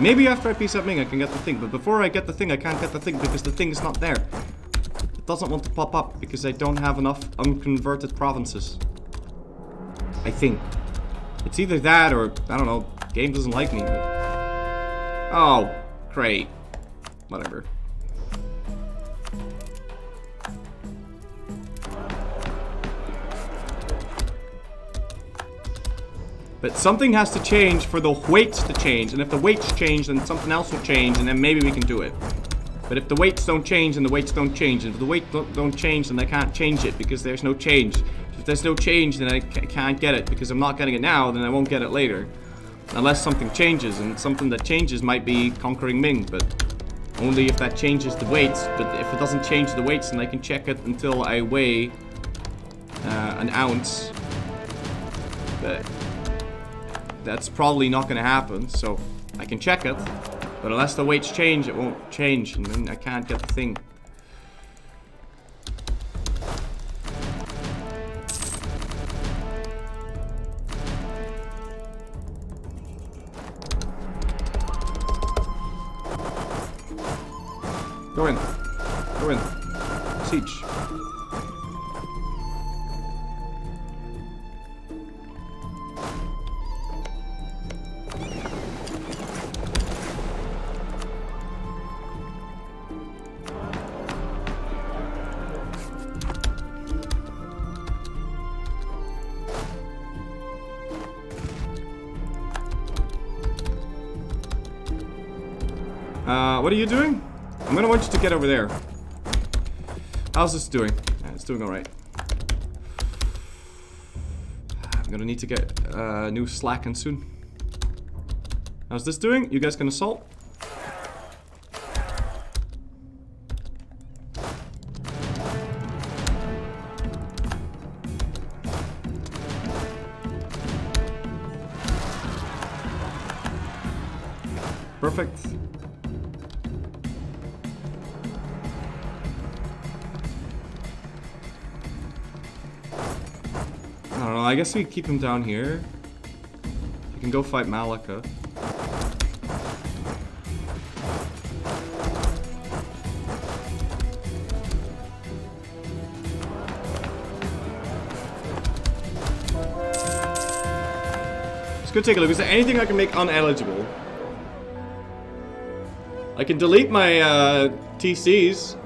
Maybe after I piece out Ming, I can get the thing, but before I get the thing, I can't get the thing because the thing is not there. It doesn't want to pop up because I don't have enough unconverted provinces. I think. It's either that or, I don't know, game doesn't like me. Oh, great. Whatever. But something has to change for the weights to change. And if the weights change, then something else will change, and then maybe we can do it. But if the weights don't change, then the weights don't change. And if the weights don't, don't change, then I can't change it because there's no change. If there's no change, then I can't get it because I'm not getting it now, then I won't get it later. Unless something changes, and something that changes might be conquering Ming, but only if that changes the weights. But if it doesn't change the weights, then I can check it until I weigh uh, an ounce. But that's probably not going to happen, so I can check it. But unless the weights change, it won't change, and then I can't get the thing. Over there. How's this doing? It's doing alright. I'm gonna need to get uh, new slacken soon. How's this doing? You guys can assault? Guess we keep him down here. You can go fight Malacca. Let's go take a look. Is there anything I can make uneligible? I can delete my uh, TCs.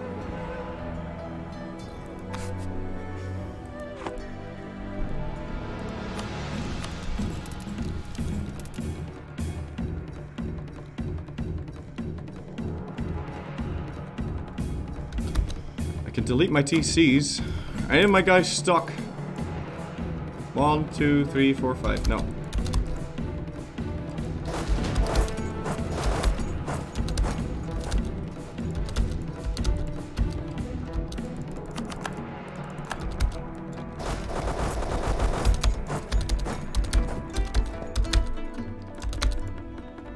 My TCs. Of my guys stuck? One, two, three, four, five. No.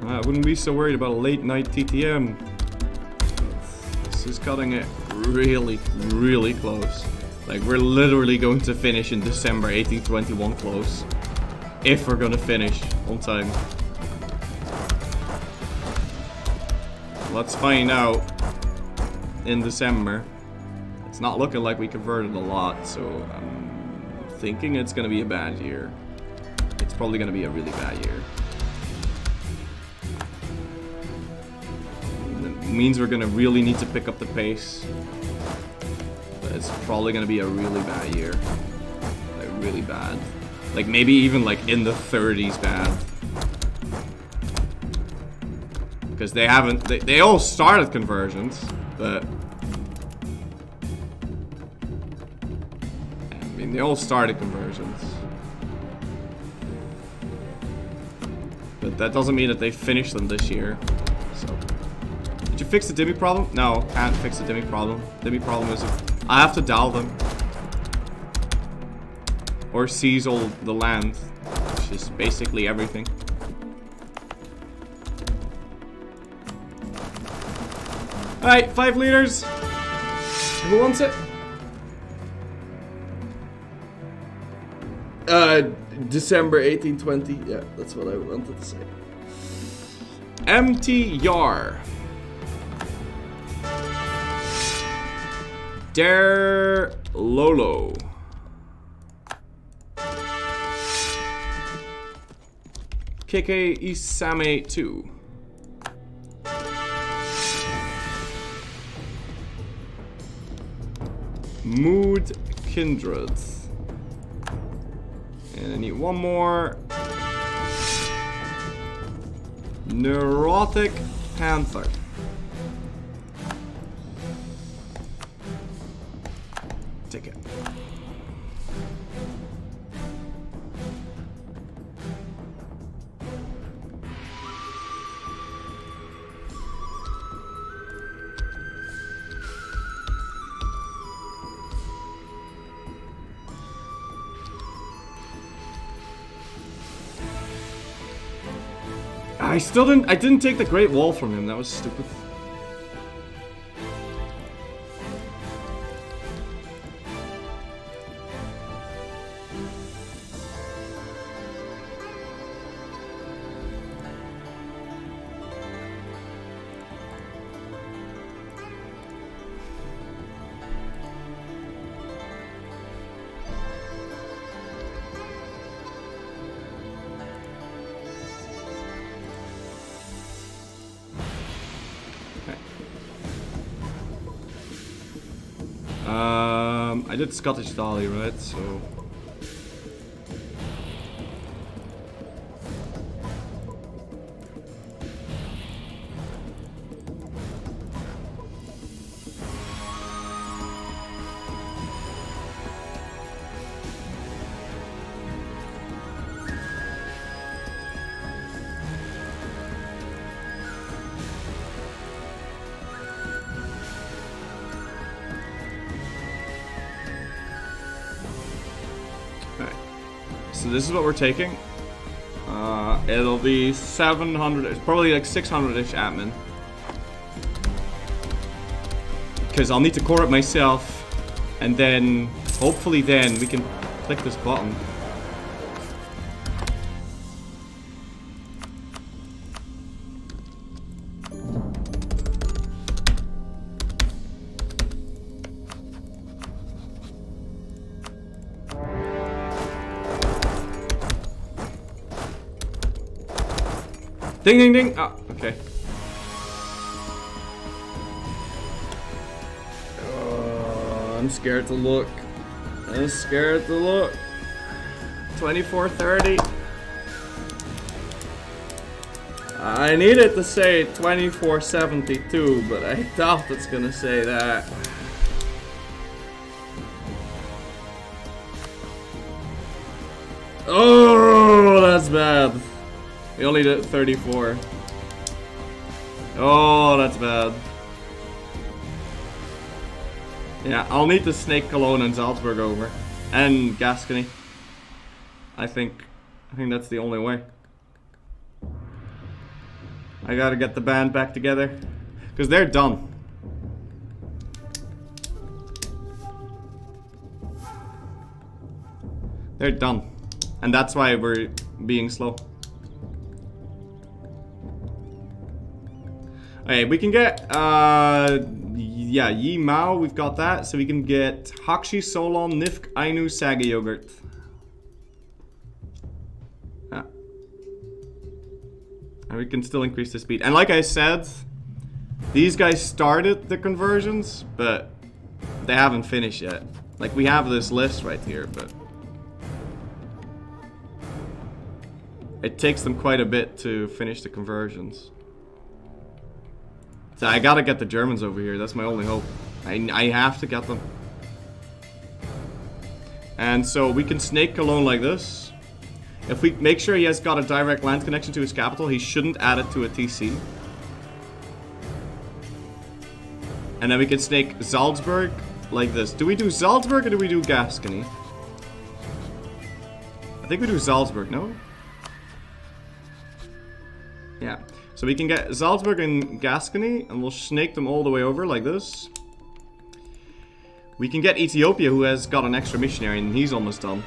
I wouldn't be so worried about a late night TTM. This is cutting it really, really close. Like, we're literally going to finish in December 1821 close. If we're gonna finish on time. Let's find out in December. It's not looking like we converted a lot, so I'm thinking it's gonna be a bad year. It's probably gonna be a really bad year. It means we're gonna really need to pick up the pace. It's probably gonna be a really bad year. Like really bad. Like maybe even like in the 30s bad. Because they haven't they, they all started conversions, but I mean they all started conversions. But that doesn't mean that they finished them this year. So did you fix the Dhimmi problem? No, can't fix the Dhimmi problem. Dhimmi problem is I have to dial them. Or seize all the land. Which is basically everything. Alright, five liters. Who wants it? Uh, December 1820. Yeah, that's what I wanted to say. Empty Yar. Dare Lolo. KK Isame 2. Mood Kindred. And I need one more. Neurotic Panther. I still didn't. I didn't take the Great Wall from him. That was stupid. Did Scottish Dolly, right? So. This is what we're taking. Uh, it'll be 700, it's probably like 600-ish admin. Because I'll need to core it myself, and then, hopefully then, we can click this button. Ding ding ding! Ah, okay. Uh, I'm scared to look. I'm scared to look. 2430. I needed to say 2472, but I doubt it's gonna say that. 40 to 34. Oh, that's bad. Yeah, I'll need to snake Cologne and Salzburg over. And Gascony. I think I think that's the only way. I gotta get the band back together. Cause they're done. They're done. And that's why we're being slow. We can get, uh, yeah, Yi Mao, we've got that. So we can get Hakshi, Solon, Nifk, Ainu, Saga Yogurt. Yeah. And we can still increase the speed. And like I said, these guys started the conversions, but they haven't finished yet. Like, we have this list right here, but... It takes them quite a bit to finish the conversions. So I gotta get the Germans over here. That's my only hope. I, I have to get them. And so we can snake Cologne like this. If we make sure he has got a direct land connection to his capital, he shouldn't add it to a TC. And then we can snake Salzburg like this. Do we do Salzburg or do we do Gascony? I think we do Salzburg, no? So we can get Salzburg and Gascony, and we'll snake them all the way over like this. We can get Ethiopia, who has got an extra missionary, and he's almost done.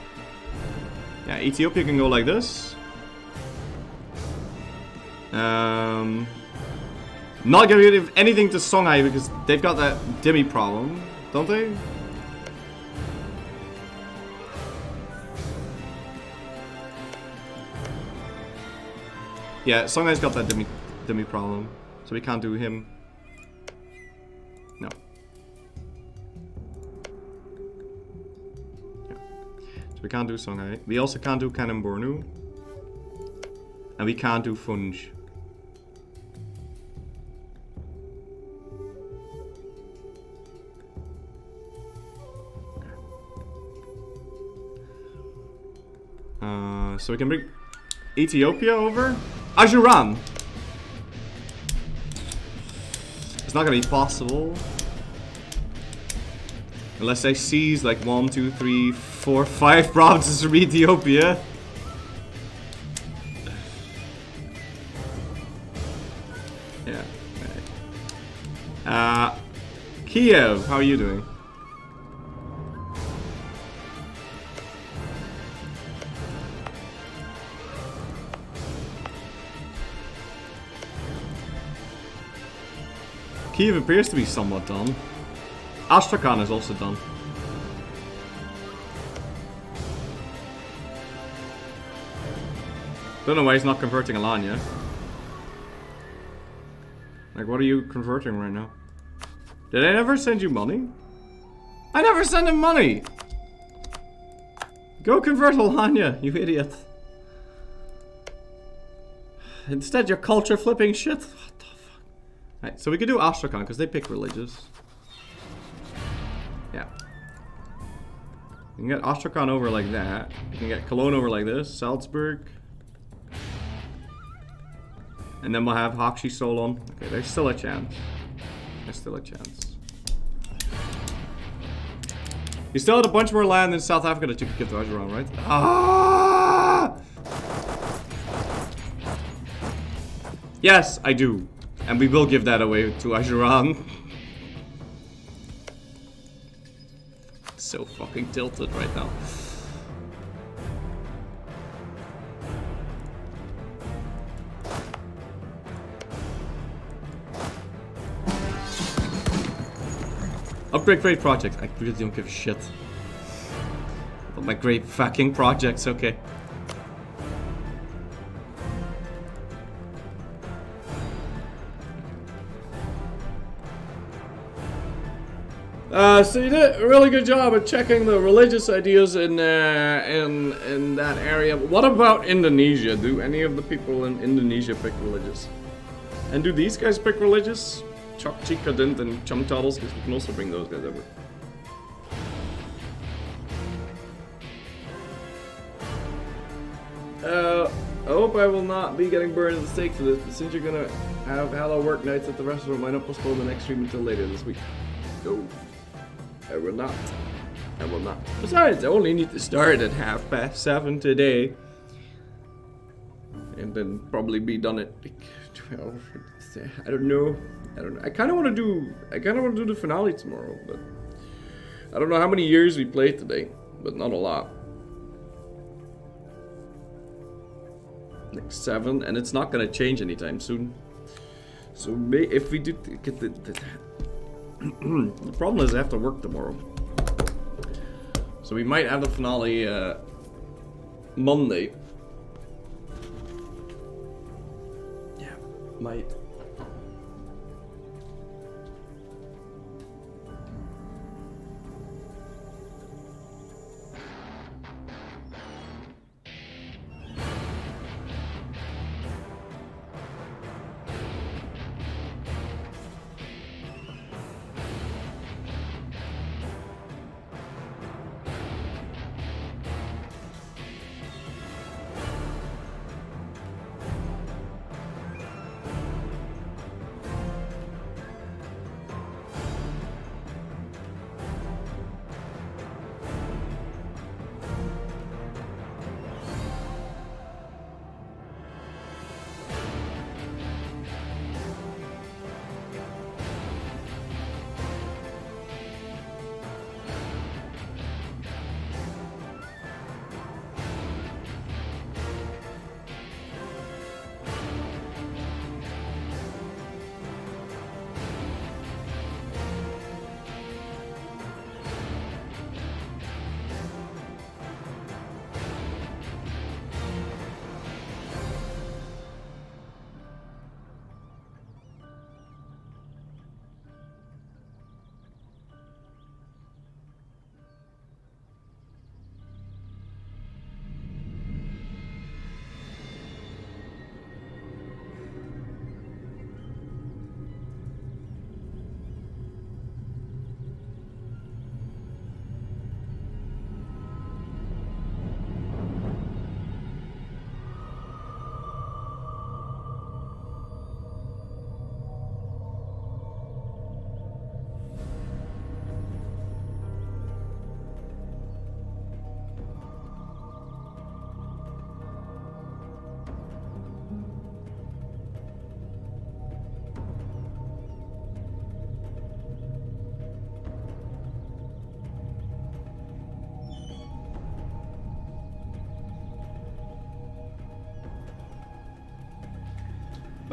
Yeah, Ethiopia can go like this. Um, not gonna give anything to Songhai because they've got that Dhimmi problem, don't they? Yeah, Songhai's got that Dhimmi, Dhimmi problem, so we can't do him. No. Yeah. So we can't do Songhai. We also can't do Kanem Bornu. And we can't do Funj. Uh, so we can bring Ethiopia over? Ajuran! It's not gonna be possible. Unless I seize like one, two, three, four, <laughs> five provinces from Ethiopia. Yeah. right. Uh, Kiev, how are you doing? Kiev appears to be somewhat done. Astrakhan is also done. Don't know why he's not converting Alanya. Like, what are you converting right now? Did I never send you money? I never sent him money! Go convert Alanya, you idiot. Instead, you're culture flipping shit. Right, so we could do Astrakhan because they pick religious. Yeah. You can get Astrakhan over like that. You can get Cologne over like this. Salzburg. And then we'll have Hakshi Solon. Okay, there's still a chance. There's still a chance. You still had a bunch more land in South Africa that you could give to Ajuran, right? Ah! Yes, I do. And we will give that away to Ajuran. so fucking tilted right now. Upgrade great projects. I really don't give a shit. But my great fucking projects, okay. Uh, so you did a really good job at checking the religious ideas in uh, in in that area. What about Indonesia? Do any of the people in Indonesia pick religious? And do these guys pick religious? Chok Chikadint and Chum Toddles, because we can also bring those guys over. Uh, I hope I will not be getting burned at the stake for this, but since you're gonna have Hello Work nights at the restaurant, why not postpone the next stream until later this week? No. I will not. I will not. Besides, I only need to start at half past seven today. And then probably be done at like 12. I don't know. I don't know. I kind of want to do. I kind of want to do the finale tomorrow, but I don't know how many years we played today, but not a lot. Like seven, and it's not gonna change anytime soon. So may, if we do get the, problem is I have to work tomorrow. So we might have the finale uh, Monday. Yeah, might.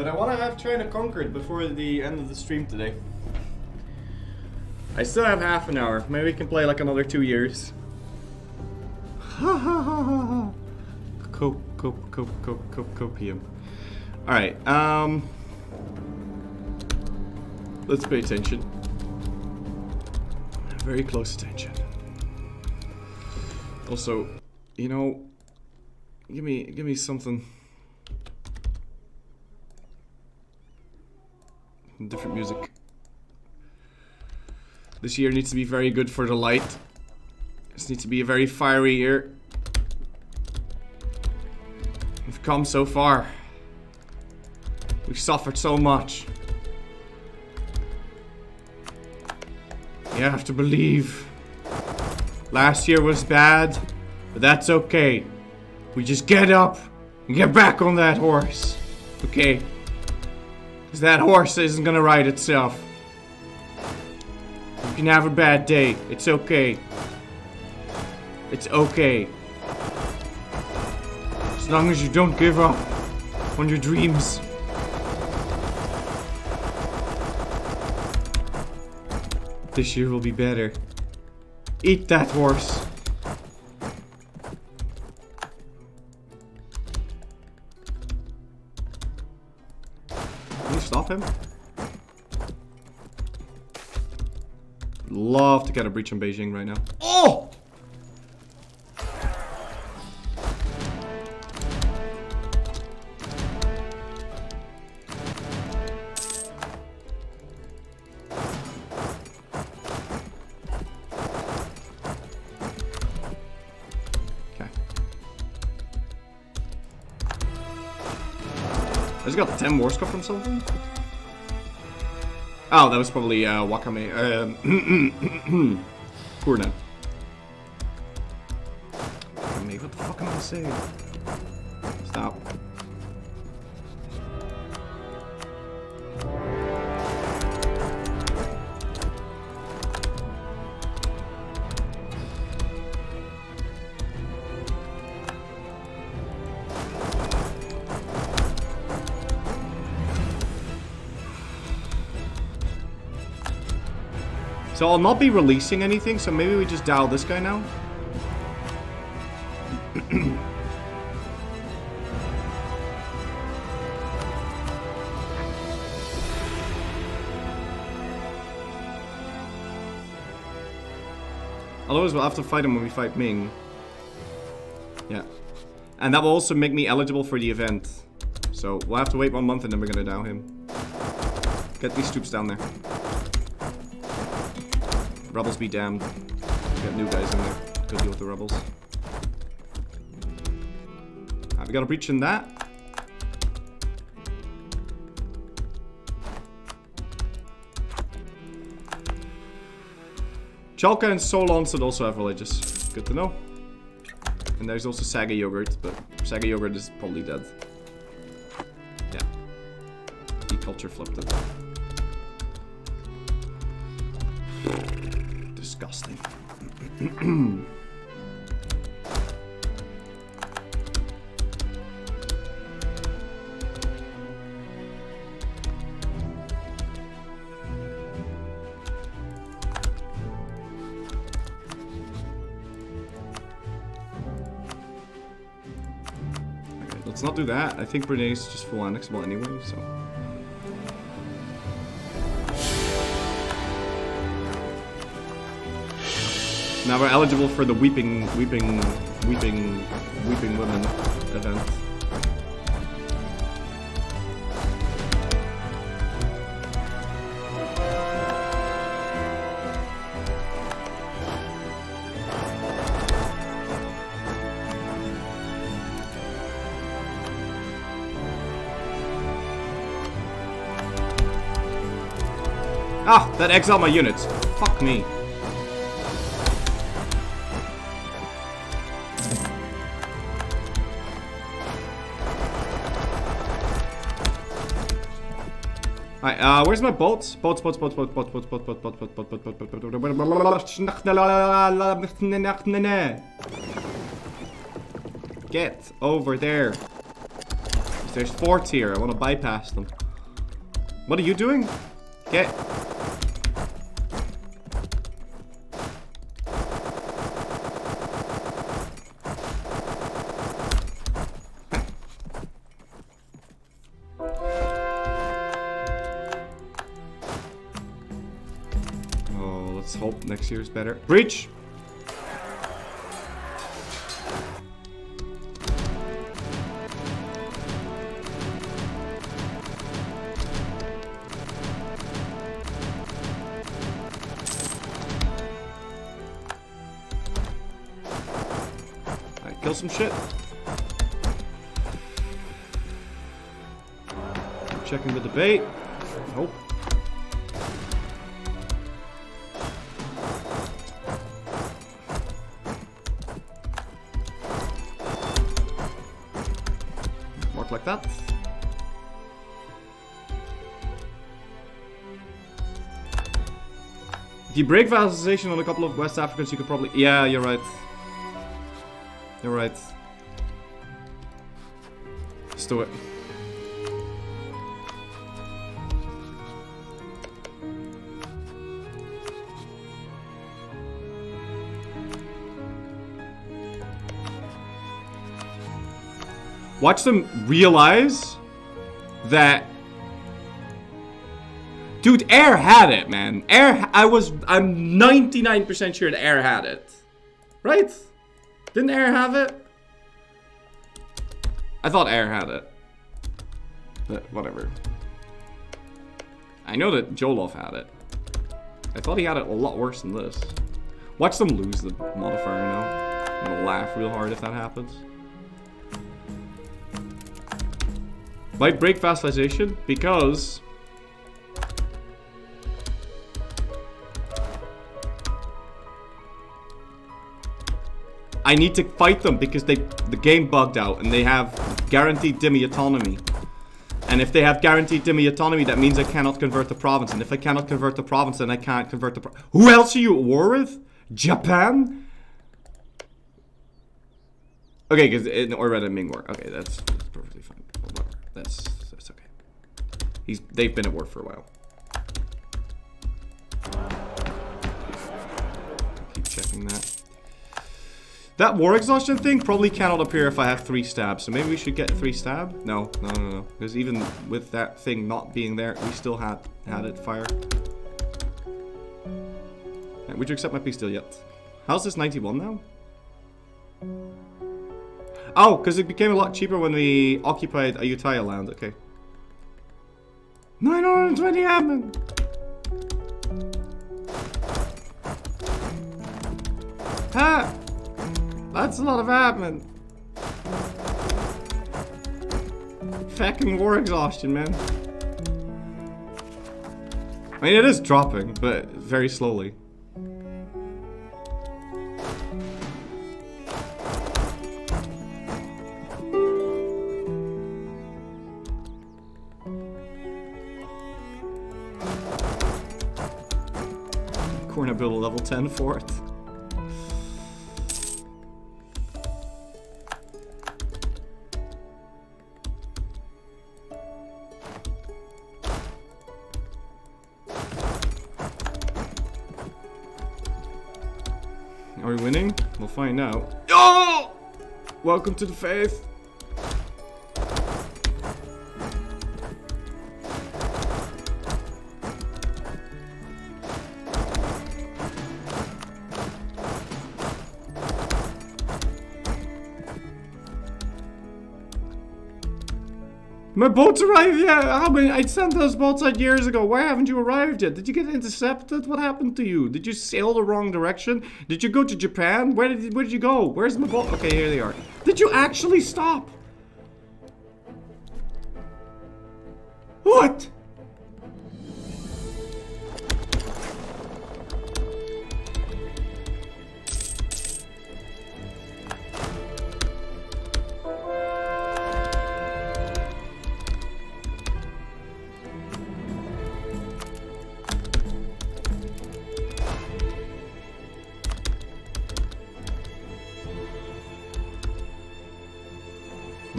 But I want to have China conquered before the end of the stream today. I still have half an hour. Maybe we can play like another two years. Ha ha ha ha ha. Copium. Alright, um. Let's pay attention. Very close attention. Also, you know, give me give me something. Different music. This year needs to be very good for the light. This needs to be a very fiery year. We've come so far. We've suffered so much. You have to believe. Last year was bad, but that's okay. We just get up and get back on that horse. Okay? Because that horse isn't gonna ride itself. You can have a bad day. It's okay. It's okay. As long as you don't give up on your dreams. This year will be better. Eat that horse. Get a breach on Beijing right now. Oh! Okay. I just got 10 more stuff from something? Oh, that was probably uh, Wakame. Um, <clears throat> Kurna. Wakame, what the fuck am I saying? So I'll not be releasing anything, so maybe we just dial this guy now. <clears throat> Otherwise we'll have to fight him when we fight Ming. Yeah. And that will also make me eligible for the event. So we'll have to wait one month and then we're gonna down him. Get these troops down there. Rebels be damned. We got new guys in there. Go deal with the rebels. Have we got a breach in that? Chalka and Solon should also have religious. Good to know. And there's also Saga Yogurt, but Saga Yogurt is probably dead. Yeah. The culture flipped it. Let's not do that. I think Brene's just full annexable anyway, so. Now we're eligible for the weeping, weeping, weeping, weeping women event. Ah, that exiled my units. Fuck me. Uh, where's my boats? Boats, boats, boats, boats, boats, boats, boats, boats, boats, boats, boats, boats, boats, boats, boats, Get over there. There's forts here. I want to bypass them. What are you doing? Get. Let's hope year's better. Breach! Some shit. You break vassalization on a couple of West Africans, you could probably... Yeah, you're right. You're right. Let's do it. Watch them realize that Dude, Air had it, man. Air I was I'm 99% sure that Air had it. Right? Didn't Air have it? I thought Air had it. But whatever. I know that Jolof had it. I thought he had it a lot worse than this. Watch them lose the modifier now. I'm gonna laugh real hard if that happens. Might break vassalization because I need to fight them because they the game bugged out and they have guaranteed Dhimmi autonomy. And if they have guaranteed Dhimmi autonomy, that means I cannot convert the province. And if I cannot convert the province, then I can't convert the Who else are you at war with? Japan? Okay, because in or rather Ming War. Okay, that's, that's perfectly fine. That's that's okay. He's they've been at war for a while. Keep checking that. That war exhaustion thing probably cannot appear if I have three stabs, so maybe we should get three stab? No, no, no, no. Because even with that thing not being there, we still had had it fire. Right, would you accept my peace deal yet? How's this 91 now? Oh, because it became a lot cheaper when we occupied a Ayutthaya land, okay. 920 admin! Ha! That's a lot of admin. Fucking war exhaustion, man. I mean, it is dropping, but very slowly. Corner build a level 10 for Welcome to the faith. My boats arrived yet? How many? I sent those boats out years ago. Why haven't you arrived yet? Did you get intercepted? What happened to you? Did you sail the wrong direction? Did you go to Japan? Where did where did you go? Where's my boat? Okay, here they are. Did you actually stop? What?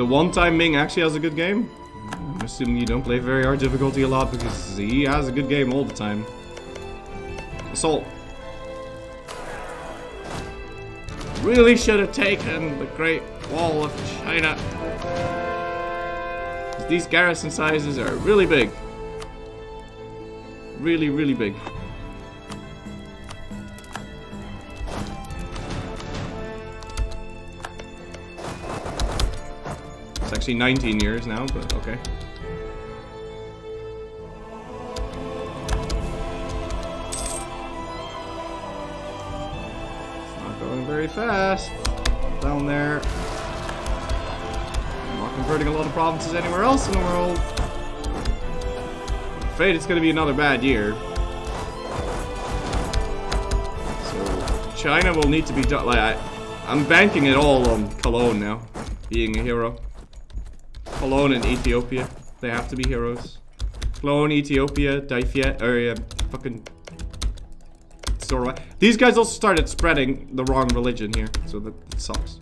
The one time Ming actually has a good game? I'm assuming you don't play very hard difficulty a lot because he has a good game all the time. Assault. Really should have taken the Great Wall of China. These garrison sizes are really big. Really, really big. Actually 19 years now, but okay. It's not going very fast. Down there. I'm not converting a lot of provinces anywhere else in the world. I'm afraid it's going to be another bad year. So China will need to be done. Like I, I'm banking it all on Cologne now, being a hero. Cologne and Ethiopia, they have to be heroes. Cologne, Ethiopia, Dai Viet, or uh, fucking Sorwa. These guys also started spreading the wrong religion here, so that, that sucks.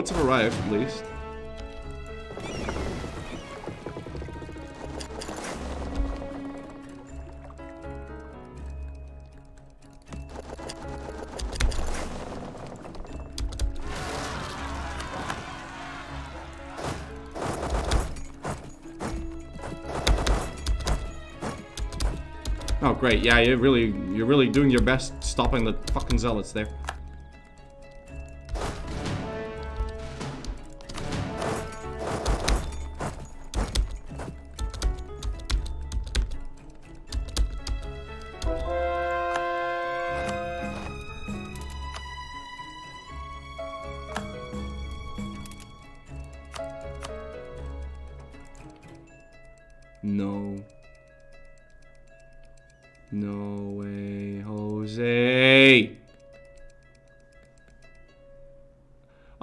Boats have arrived, at least. Oh great, yeah, you're really you're really doing your best stopping the fucking zealots there.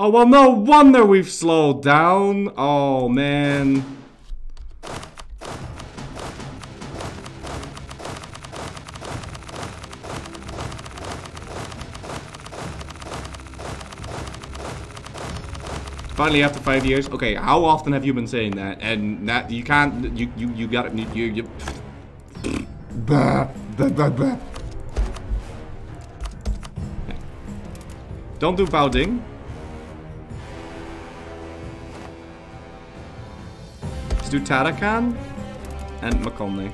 Oh, well, no wonder we've slowed down. Oh, man. Finally, after five years. Okay, how often have you been saying that? And that you can't. You you you got it. You you. Bah, bah, bah, bah. Don't do Baoding. Let's do Tarakan and McConley.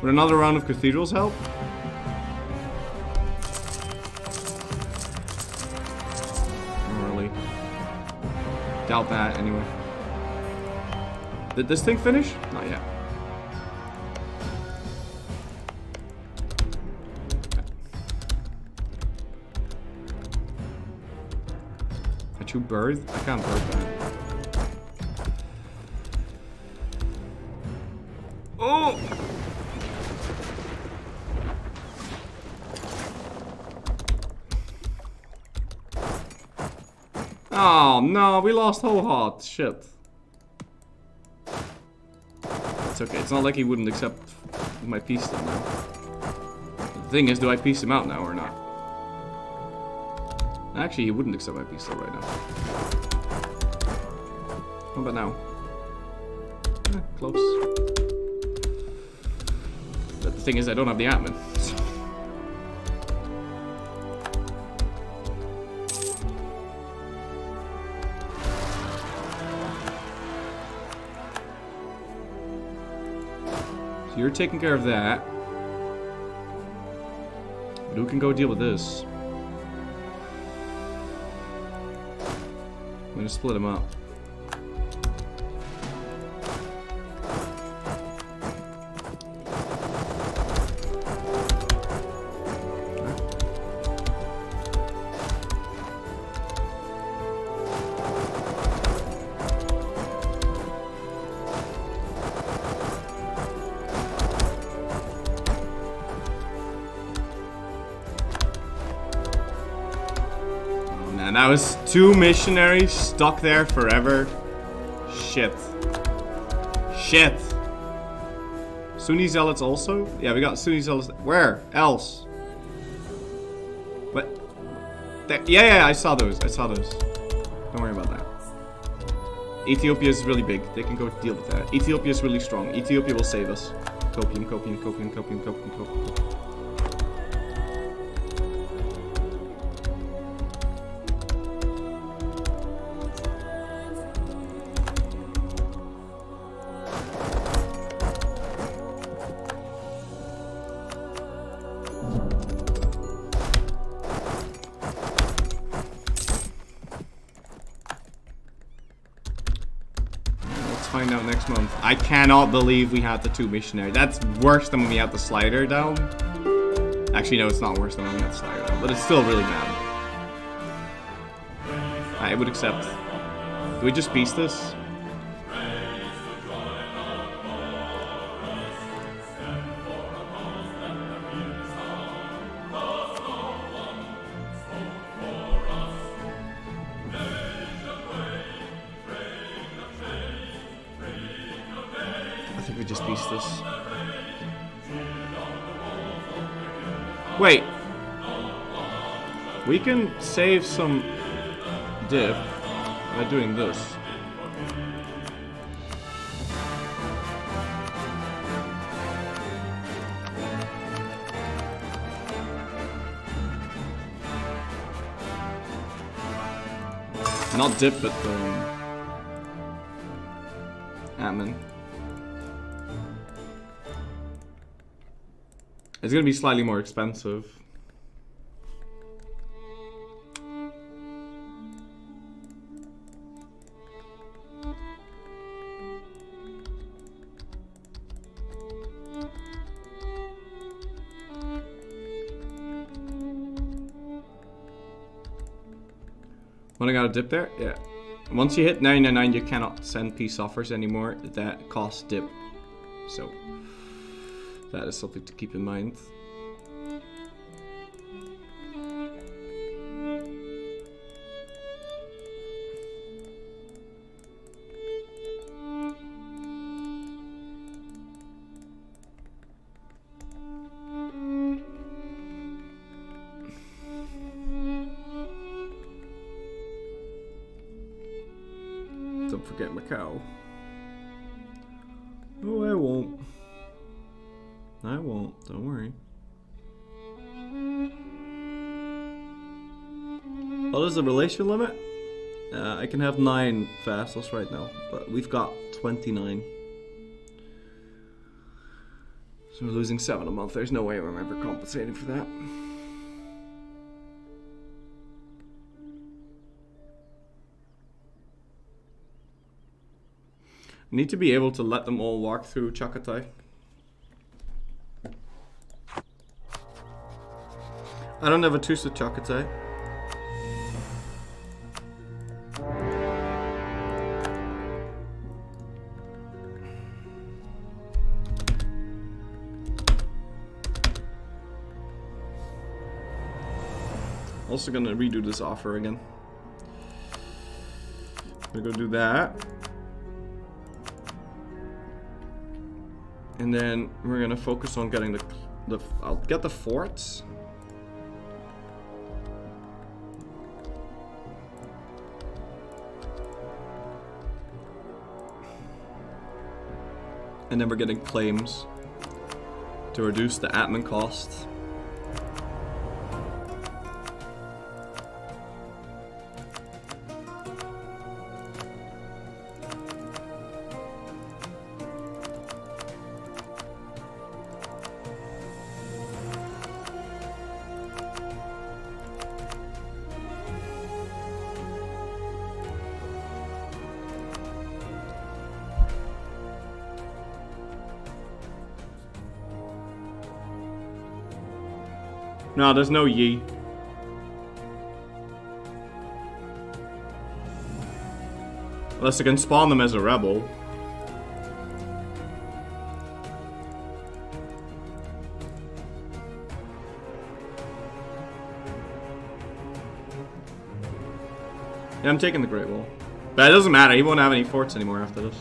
Would another round of cathedrals help? Really. Doubt that, anyway. Did this thing finish? Not yet. Bird? I can't bird that. Oh! Oh no, we lost Hohhot. Shit. It's okay. It's not like he wouldn't accept my peace. now. The thing is, do I peace him out now or not? Actually, he wouldn't accept my peace deal right now. What about now? Eh, close. But the thing is, I don't have the admin. So you're taking care of that. Who can go deal with this? I'm gonna split them up. Two missionaries stuck there forever. Shit. Shit. Sunni zealots also? Yeah, we got Sunni zealots. Where else? What? There- yeah, yeah, I saw those. I saw those. Don't worry about that. Ethiopia is really big. They can go deal with that. Ethiopia is really strong. Ethiopia will save us. Copium, copium, copium, copium, copium, copium. Cannot believe we had the two missionary. That's worse than when we had the slider down. Actually, no, it's not worse than when we had the slider down, but it's still really bad. I would accept. Do we just peace this? Save some dip by doing this. Not dip, but um. It's gonna be slightly more expensive. When got a dip there, yeah. Once you hit 999, you cannot send peace offers anymore. That costs dip. So that is something to keep in mind. Macau. Oh, I won't. I won't. Don't worry. What is the relation limit? Uh, I can have 9 vassals right now, but we've got 29. So we're losing 7 a month. There's no way I'm ever compensating for that. Need to be able to let them all walk through Chagatai. I don't have a with Chagatai. Also gonna redo this offer again. Gonna go do that. And then we're gonna focus on getting the, the I'll get the forts. And then we're getting claims to reduce the admin costs. There's no Yi. Unless I can spawn them as a rebel. Yeah, I'm taking the Great Wall. But it doesn't matter, he won't have any forts anymore after this.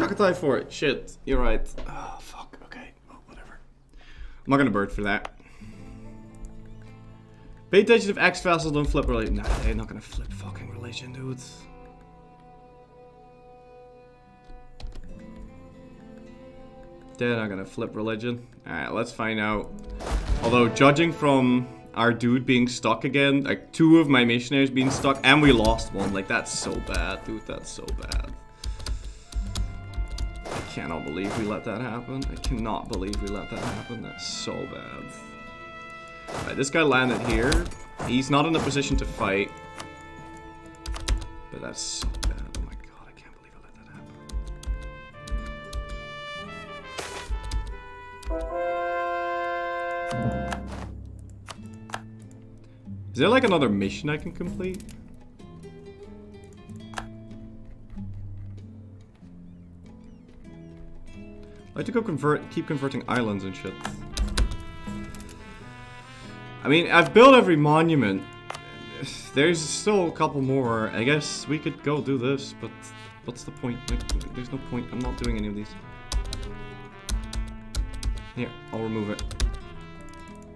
I forgot about the Chagatai fort. Shit, you're right. Oh, fuck. Okay. Whatever. I'm not gonna bird for that. Pay attention if X vassals don't flip religion. Nah, they're not gonna flip fucking religion, dudes. They're not gonna flip religion. Alright, let's find out. Although, judging from our dude being stuck again, like two of my missionaries being stuck, and we lost one, like that's so bad, dude. That's so bad. I cannot believe we let that happen. I cannot believe we let that happen. That's so bad. This guy landed here. He's not in a position to fight. But that's so bad. Oh my god, I can't believe I let that happen. Is there like another mission I can complete? I like to go convert, keep converting islands and shit. I mean, I've built every monument. There's still a couple more. I guess we could go do this, but what's the point? There's no point. I'm not doing any of these. Here, I'll remove it.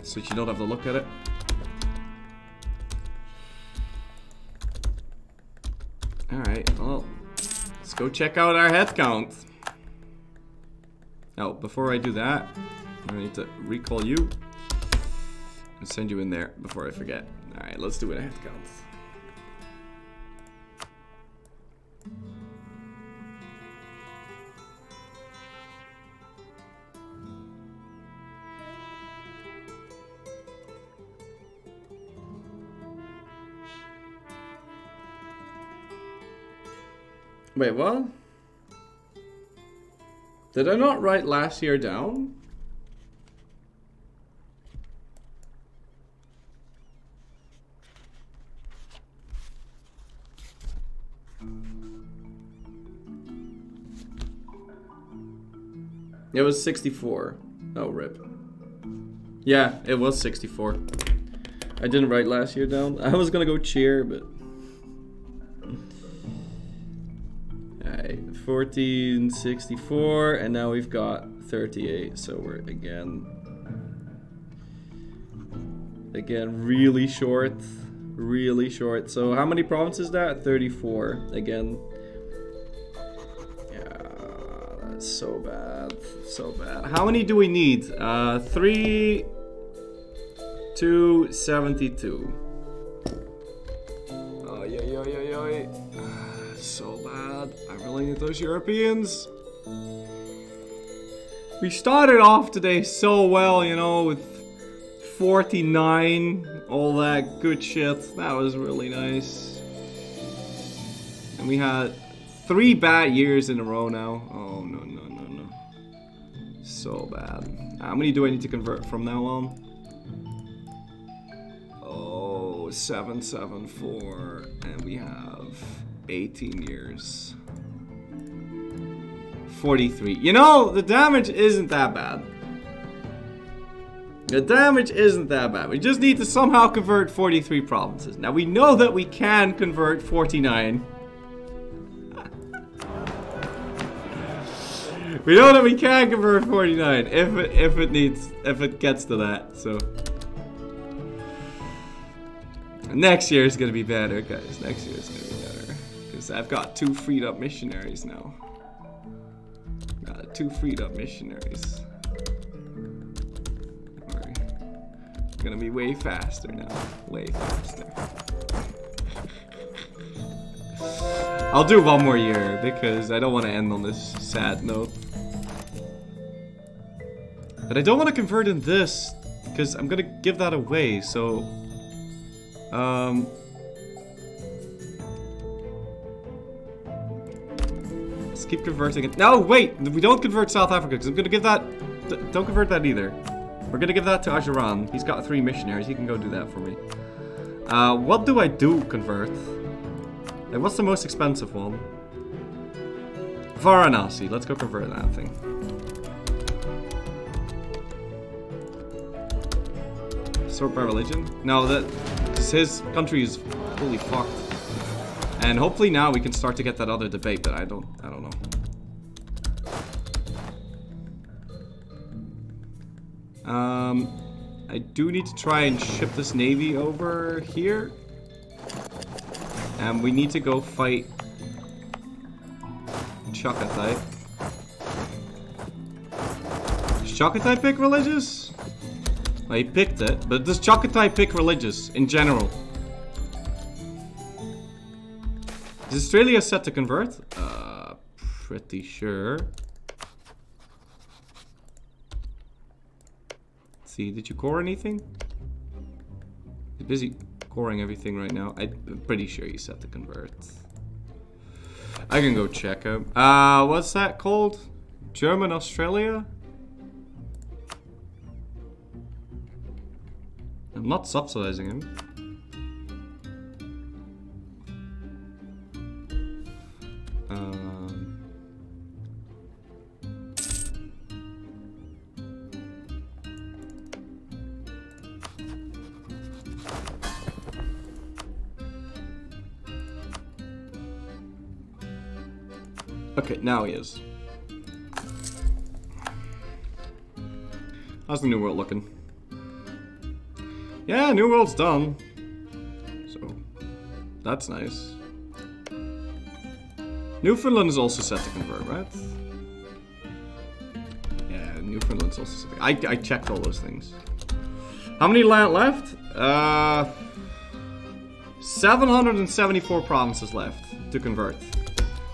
So you don't have to look at it. Alright, well, let's go check out our head count. Oh, before I do that, I need to recall you and send you in there before I forget. Alright, let's do a head count. Wait, what? Did I not write last year down? It was 64. Oh, rip. Yeah, it was 64. I didn't write last year down. <laughs> I was gonna go cheer, but... 1464, and now we've got 38, so we're again, again, really short, really short. So how many provinces is that? 34, again. Yeah, that's so bad, so bad. How many do we need? Uh, three, two, 72. Those Europeans. We started off today so well, you know, with 49, all that good shit. That was really nice. And we had three bad years in a row now. Oh, no, no, no, no. So bad. How many do I need to convert from now on? Oh, 774. And we have 18 years. 43. You know, the damage isn't that bad. The damage isn't that bad. We just need to somehow convert 43 provinces. Now, we know that we can convert 49. <laughs> we know that we can convert 49 if it, if it needs, if it gets to that, so. Next year is gonna be better, guys. Next year is gonna be better. Because I've got two freed up missionaries now. Two freed up missionaries. We're gonna be way faster now. Way faster. <laughs> I'll do one more year because I don't want to end on this sad note. But I don't want to convert in this because I'm gonna give that away. So, um, let's keep converting it. No, wait, we don't convert South Africa because I'm gonna give that. Don't convert that either. We're gonna give that to Ajaran. He's got three missionaries. He can go do that for me. Uh, what do I do convert? Like, what's the most expensive one? Varanasi. Let's go convert that thing. Sort by religion? No, that... his country is fully fucked. And hopefully now we can start to get that other debate, but I don't I don't know. Um I do need to try and ship this navy over here. And we need to go fight Chagatai. Does Chagatai pick religious? He picked it, but does Chagatai pick religious in general? Is Australia set to convert? Uh, pretty sure. Let's see, did you core anything? Busy coring everything right now. I'm pretty sure you set to convert. I can go check him. Uh, what's that called? German Australia? I'm not subsidizing him. Um, okay, now he is. How's the new world looking? Yeah, new world's done. So, that's nice. Newfoundland is also set to convert, right? Yeah, Newfoundland's also set to... I, I checked all those things. How many land left? Uh... 774 provinces left to convert.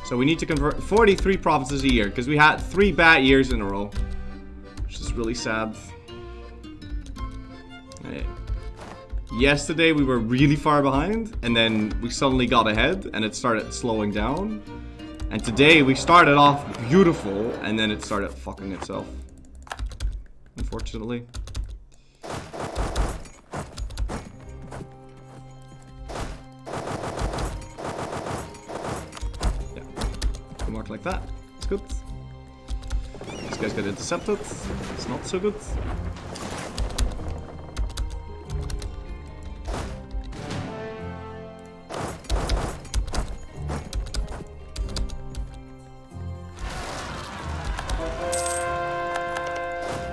So we need to convert 43 provinces a year, because we had three bad years in a row. Which is really sad. Yesterday we were really far behind, and then we suddenly got ahead, and it started slowing down. And today we started off beautiful, and then it started fucking itself. Unfortunately. Yeah. Work like that. It's good. This guy's got intercepted. It's not so good.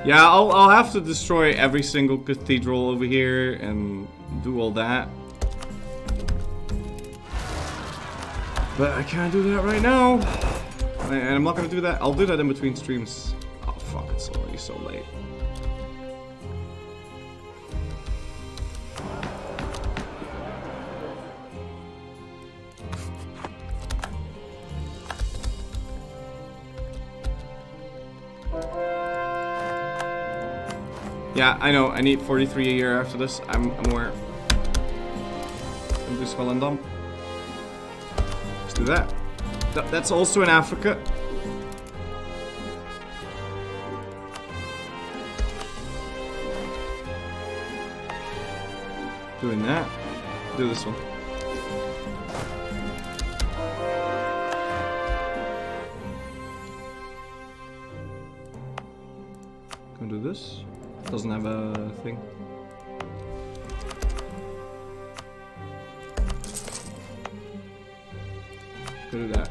Yeah, I'll, I'll have to destroy every single cathedral over here and do all that. But I can't do that right now. And I'm not gonna do that. I'll do that in between streams. Oh fuck, it's already so late. Yeah, I know. I need 43 a year after this. I'm, I'm aware. I'm just well and done. Let's do that. Th- that's also in Africa. Doing that. Do this one. A thing. Go do that.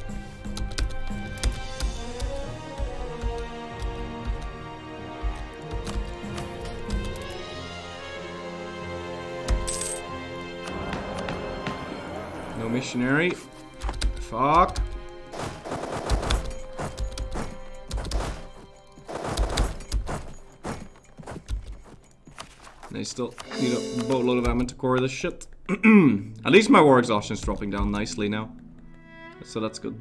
No missionary. Still need a boatload of ammo to core this shit. <clears throat> At least my war exhaustion is dropping down nicely now. So that's good.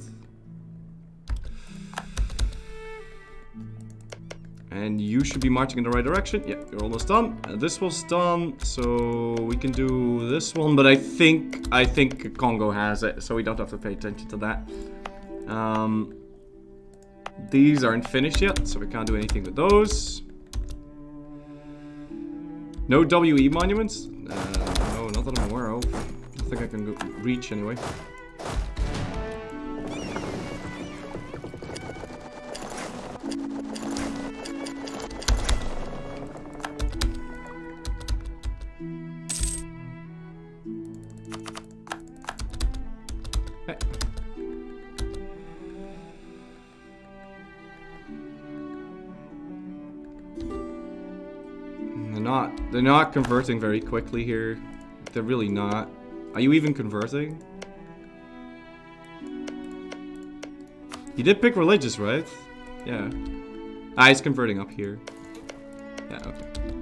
And you should be marching in the right direction. Yeah, you're almost done. Uh, this was done, so we can do this one. But I think I think Congo has it, so we don't have to pay attention to that. Um, these aren't finished yet, so we can't do anything with those. No WE monuments? Uh, no, not that I'm aware of. I think I can reach anyway. They're not converting very quickly here. They're really not. Are you even converting? You did pick religious, right? Yeah. Ah, he's converting up here. Yeah, okay.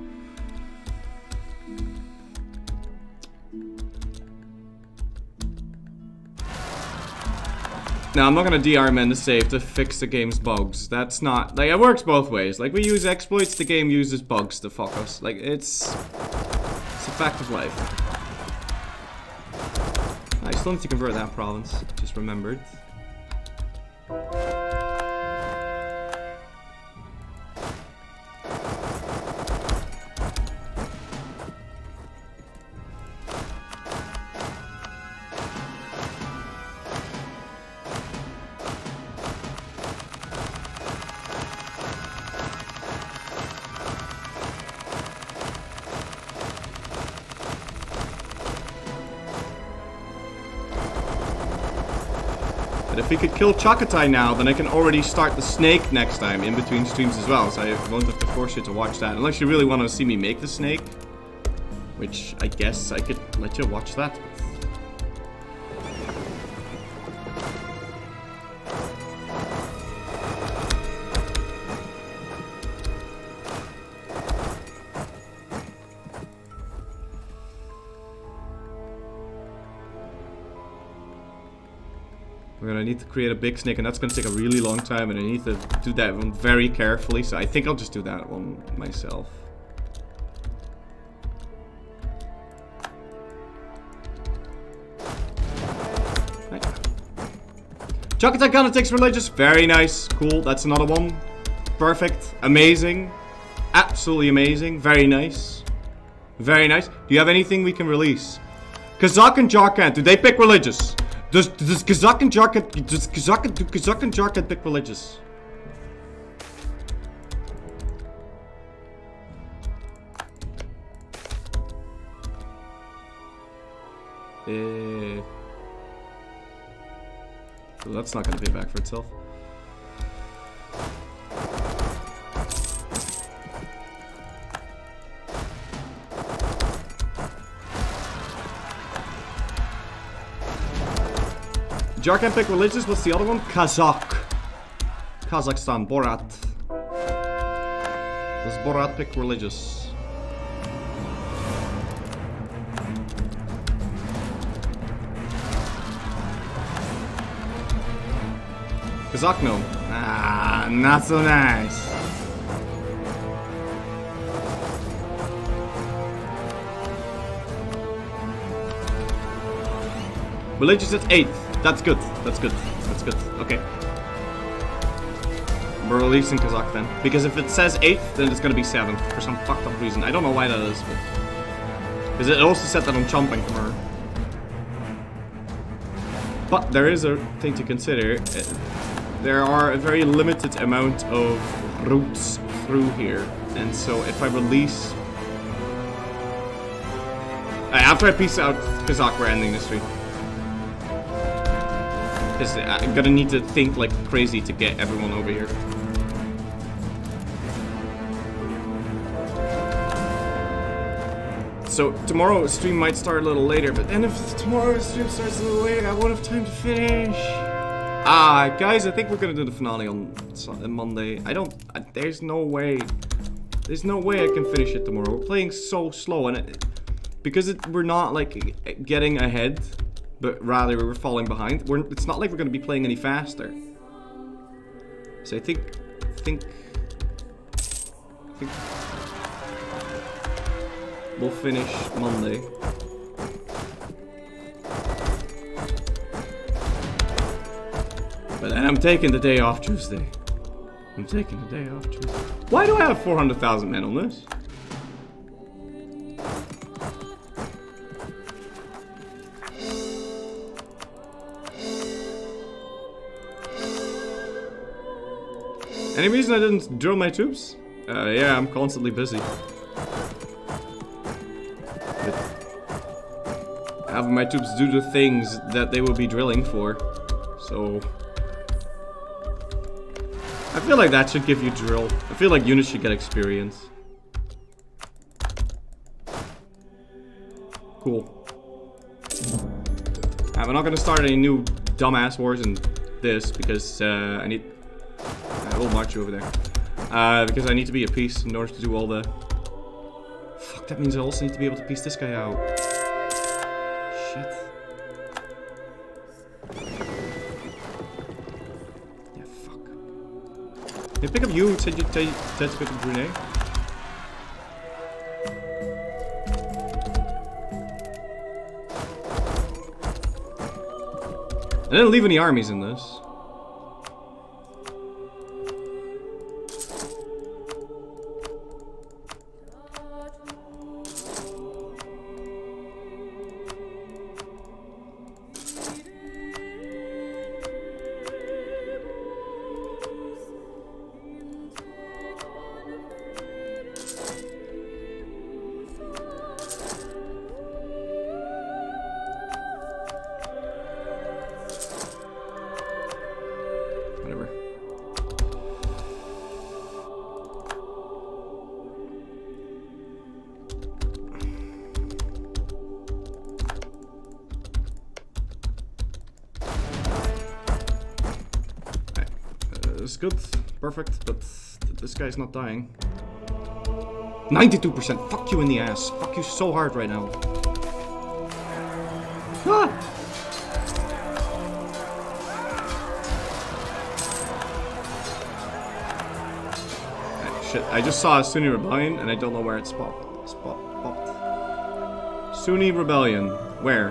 Now, I'm not gonna dearm the save to fix the game's bugs. That's not... Like, it works both ways. Like, we use exploits, the game uses bugs to fuck us. Like, it's... It's a fact of life. I still need to convert that province. Just remembered. Kill Chagatai now, then I can already start the snake next time in between streams as well. So I won't have to force you to watch that. Unless you really want to see me make the snake. Which I guess I could let you watch that. Create a big snake and that's gonna take a really long time and I need to do that one very carefully. So I think I'll just do that one myself. Right. Chagatai Gunner takes religious. Very nice. Cool. That's another one. Perfect. Amazing. Absolutely amazing. Very nice. Very nice. Do you have anything we can release? Kazak and Jarkand, do they pick religious? Does does Kazakh and Jarkand does Kazakh do Kazakh and Jarkand pick religious? Eh. So that's not gonna pay back for itself. Jarkan pick religious, what's the other one? Kazakh. Kazakhstan, Borat. Does Borat pick religious? Kazakh no. Ah, not so nice. Religious at 8th. That's good. That's good. That's good. Okay. We're releasing Kazakh then. Because if it says 8th, then it's gonna be 7th for some fucked up reason. I don't know why that is, but... Because it also said that I'm chomping her. But there is a thing to consider. Uh, There are a very limited amount of routes through here. And so if I release... Uh, after I peace out Kazakh, we're ending this stream. Because I'm gonna need to think like crazy to get everyone over here. so tomorrow stream might start a little later, but then if tomorrow's stream starts a little later, I won't have time to finish. Ah, guys, I think we're gonna do the finale on uh, Monday. I don't. I, there's no way. There's no way I can finish it tomorrow. We're playing so slow, and it, because it, we're not like getting ahead, but rather we're falling behind. We're. It's not like we're gonna be playing any faster. So I think, think, think we'll finish Monday. But then I'm taking the day off Tuesday. I'm taking the day off Tuesday. Why do I have 400,000 men on this? Any reason I didn't drill my tubes? Uh, yeah, I'm constantly busy. But having my tubes do the things that they will be drilling for. So... I feel like that should give you drill. I feel like units should get experience. Cool. We're not gonna start any new dumbass wars in this because uh, I need. I will march over there. Uh, because I need to be at peace in order to do all the. Fuck, that means I also need to be able to peace this guy out. Shit. Yeah, fuck. You pick up you? Said you said to pick up Brunei. I didn't leave any armies in this. Guy's not dying. 92%! Fuck you in the ass! Fuck you so hard right now. Ah! Shit, I just saw a Sunni Rebellion and I don't know where it's spot, spot, popped. Sunni Rebellion. Where,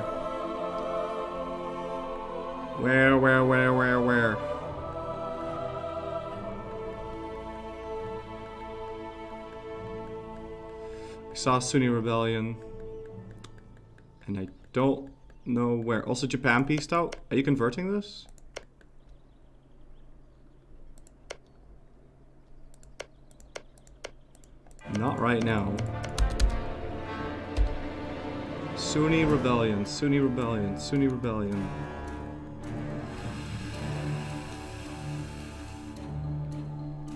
saw Sunni Rebellion. And I don't know where. Also, Japan peaced out. Are you converting this? Not right now. Sunni Rebellion, Sunni Rebellion, Sunni Rebellion.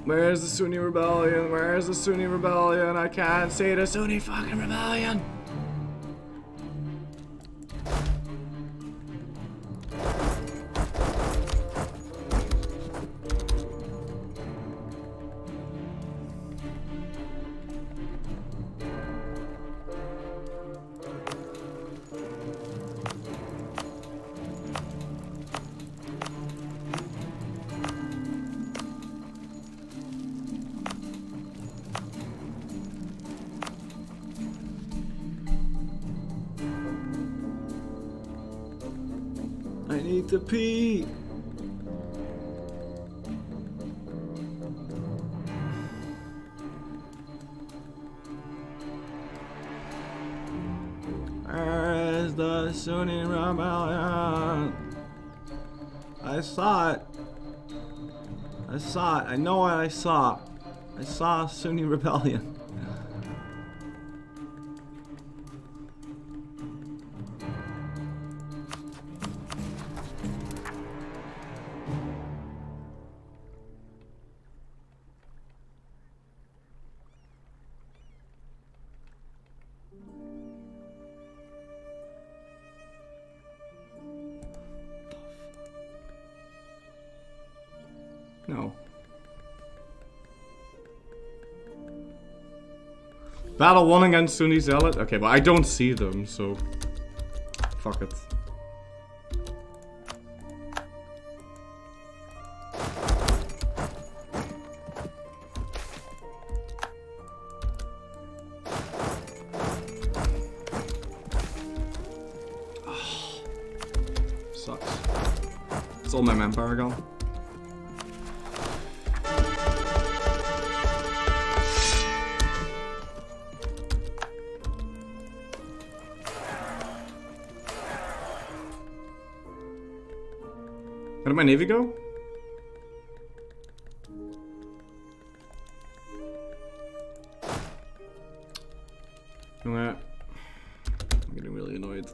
Where's the Sunni Rebellion? Where's the Sunni Rebellion? I can't see the Sunni fucking Rebellion! Rebellion. Battle 1 against Sunni Zealot? Okay, but I don't see them, so... Fuck it. Navy go? I'm getting really annoyed.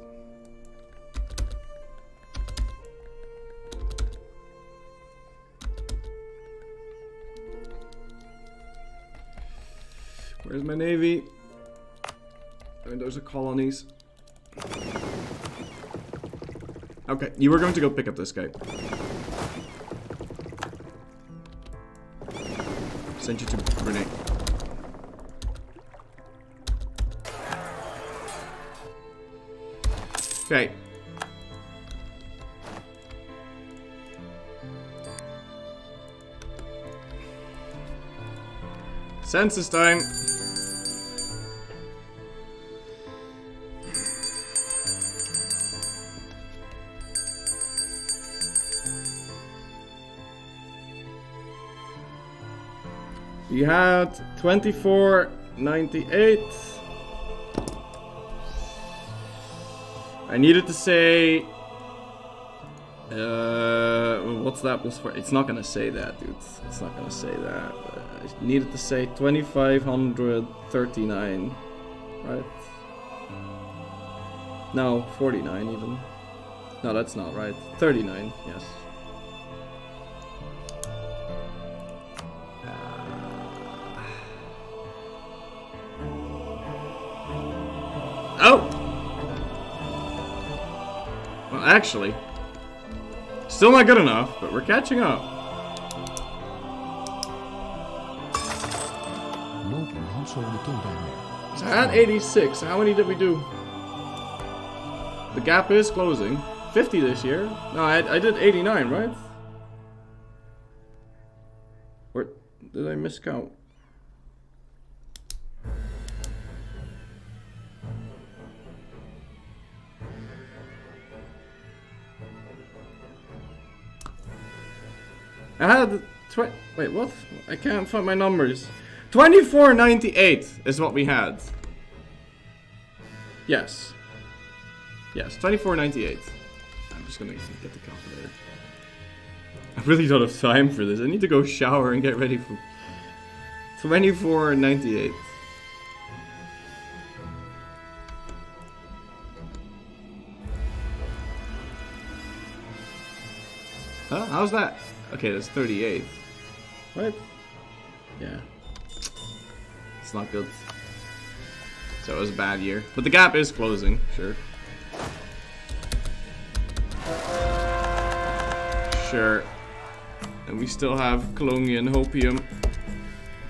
Where's my navy? I mean, those are colonies. Okay, you were going to go pick up this guy. Send you to Brunei. Okay. Census time. Had 2498. I needed to say. Uh, what's that plus for? It's not gonna say that, dude. It's not gonna say that. Uh, I needed to say 2539, right? No, 49 even. No, that's not right. 39, yes. Actually, still not good enough, but we're catching up. So at 86, how many did we do? The gap is closing. 50 this year. No, I, I did 89, right? Or did I miscount? Wait what? I can't find my numbers. 2498 is what we had. Yes. Yes, 2498. I'm just gonna get the calculator. I really don't have time for this. I need to go shower and get ready for 2498. Huh? How's that? Okay, that's 38. What? Yeah. It's not good. So it was a bad year. But the gap is closing, sure. Sure. And we still have Colonian Hopium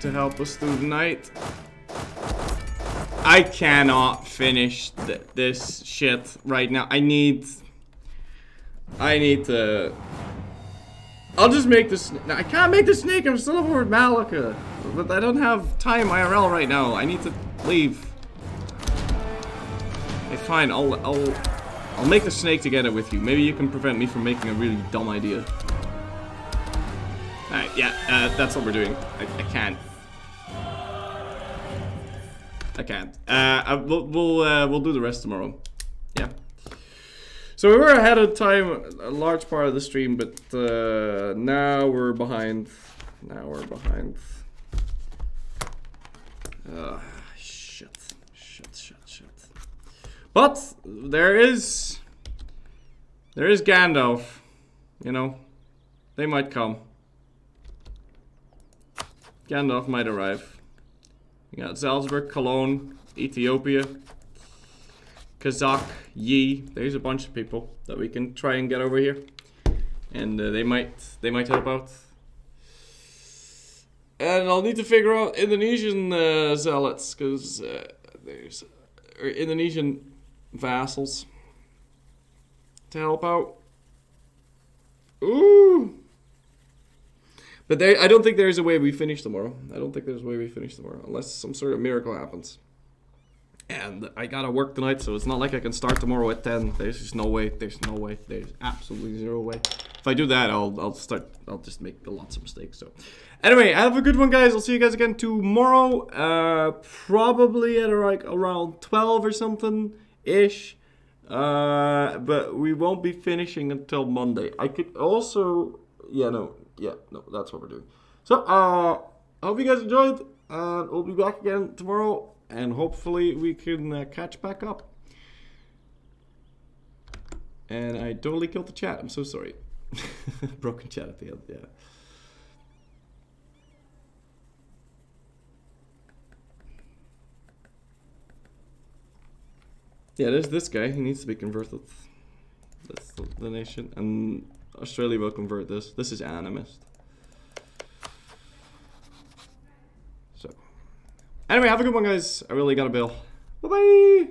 to help us through the night. I cannot finish th this shit right now. I need... I need to... I'll just make this... no, I can't make the snake. I'm still over with Malacca. But I don't have time IRL right now. I need to leave. Okay, fine. I'll... I'll... I'll make the snake together with you. Maybe you can prevent me from making a really dumb idea. Alright, yeah, uh, that's what we're doing. I, I can't. I can't. Uh, I, we'll we'll, uh, we'll do the rest tomorrow. So we were ahead of time a large part of the stream, but uh, now we're behind. Now we're behind. Uh, shit, shit, shit, shit. But there is, there is Gandalf. You know, they might come. Gandalf might arrive. You got Salzburg, Cologne, Ethiopia, Kazakh, Yi. There's a bunch of people that we can try and get over here, and uh, they might they might help out. And I'll need to figure out Indonesian uh, zealots, because uh, there's Indonesian vassals to help out. Ooh. But I don't think there's a way we finish tomorrow. I don't think there's a way we finish tomorrow, unless some sort of miracle happens. And I gotta work tonight, so it's not like I can start tomorrow at 10. There's just no way. There's no way. There's absolutely zero way. If I do that, I'll I'll start. I'll just make lots of mistakes. So, anyway, have a good one, guys. I'll see you guys again tomorrow. Uh, probably at like around 12 or something ish. Uh, but we won't be finishing until Monday. I could also, yeah, no, yeah, no, that's what we're doing. So, uh, I hope you guys enjoyed. Uh, we'll be back again tomorrow, and hopefully we can uh, catch back up. And I totally killed the chat. I'm so sorry. <laughs> Broken chat at the end. Yeah. Yeah, there's this guy. He needs to be converted. That's the, the nation. And Australia will convert this. This is animist. So. Anyway, have a good one, guys. I really got a bill. Bye bye.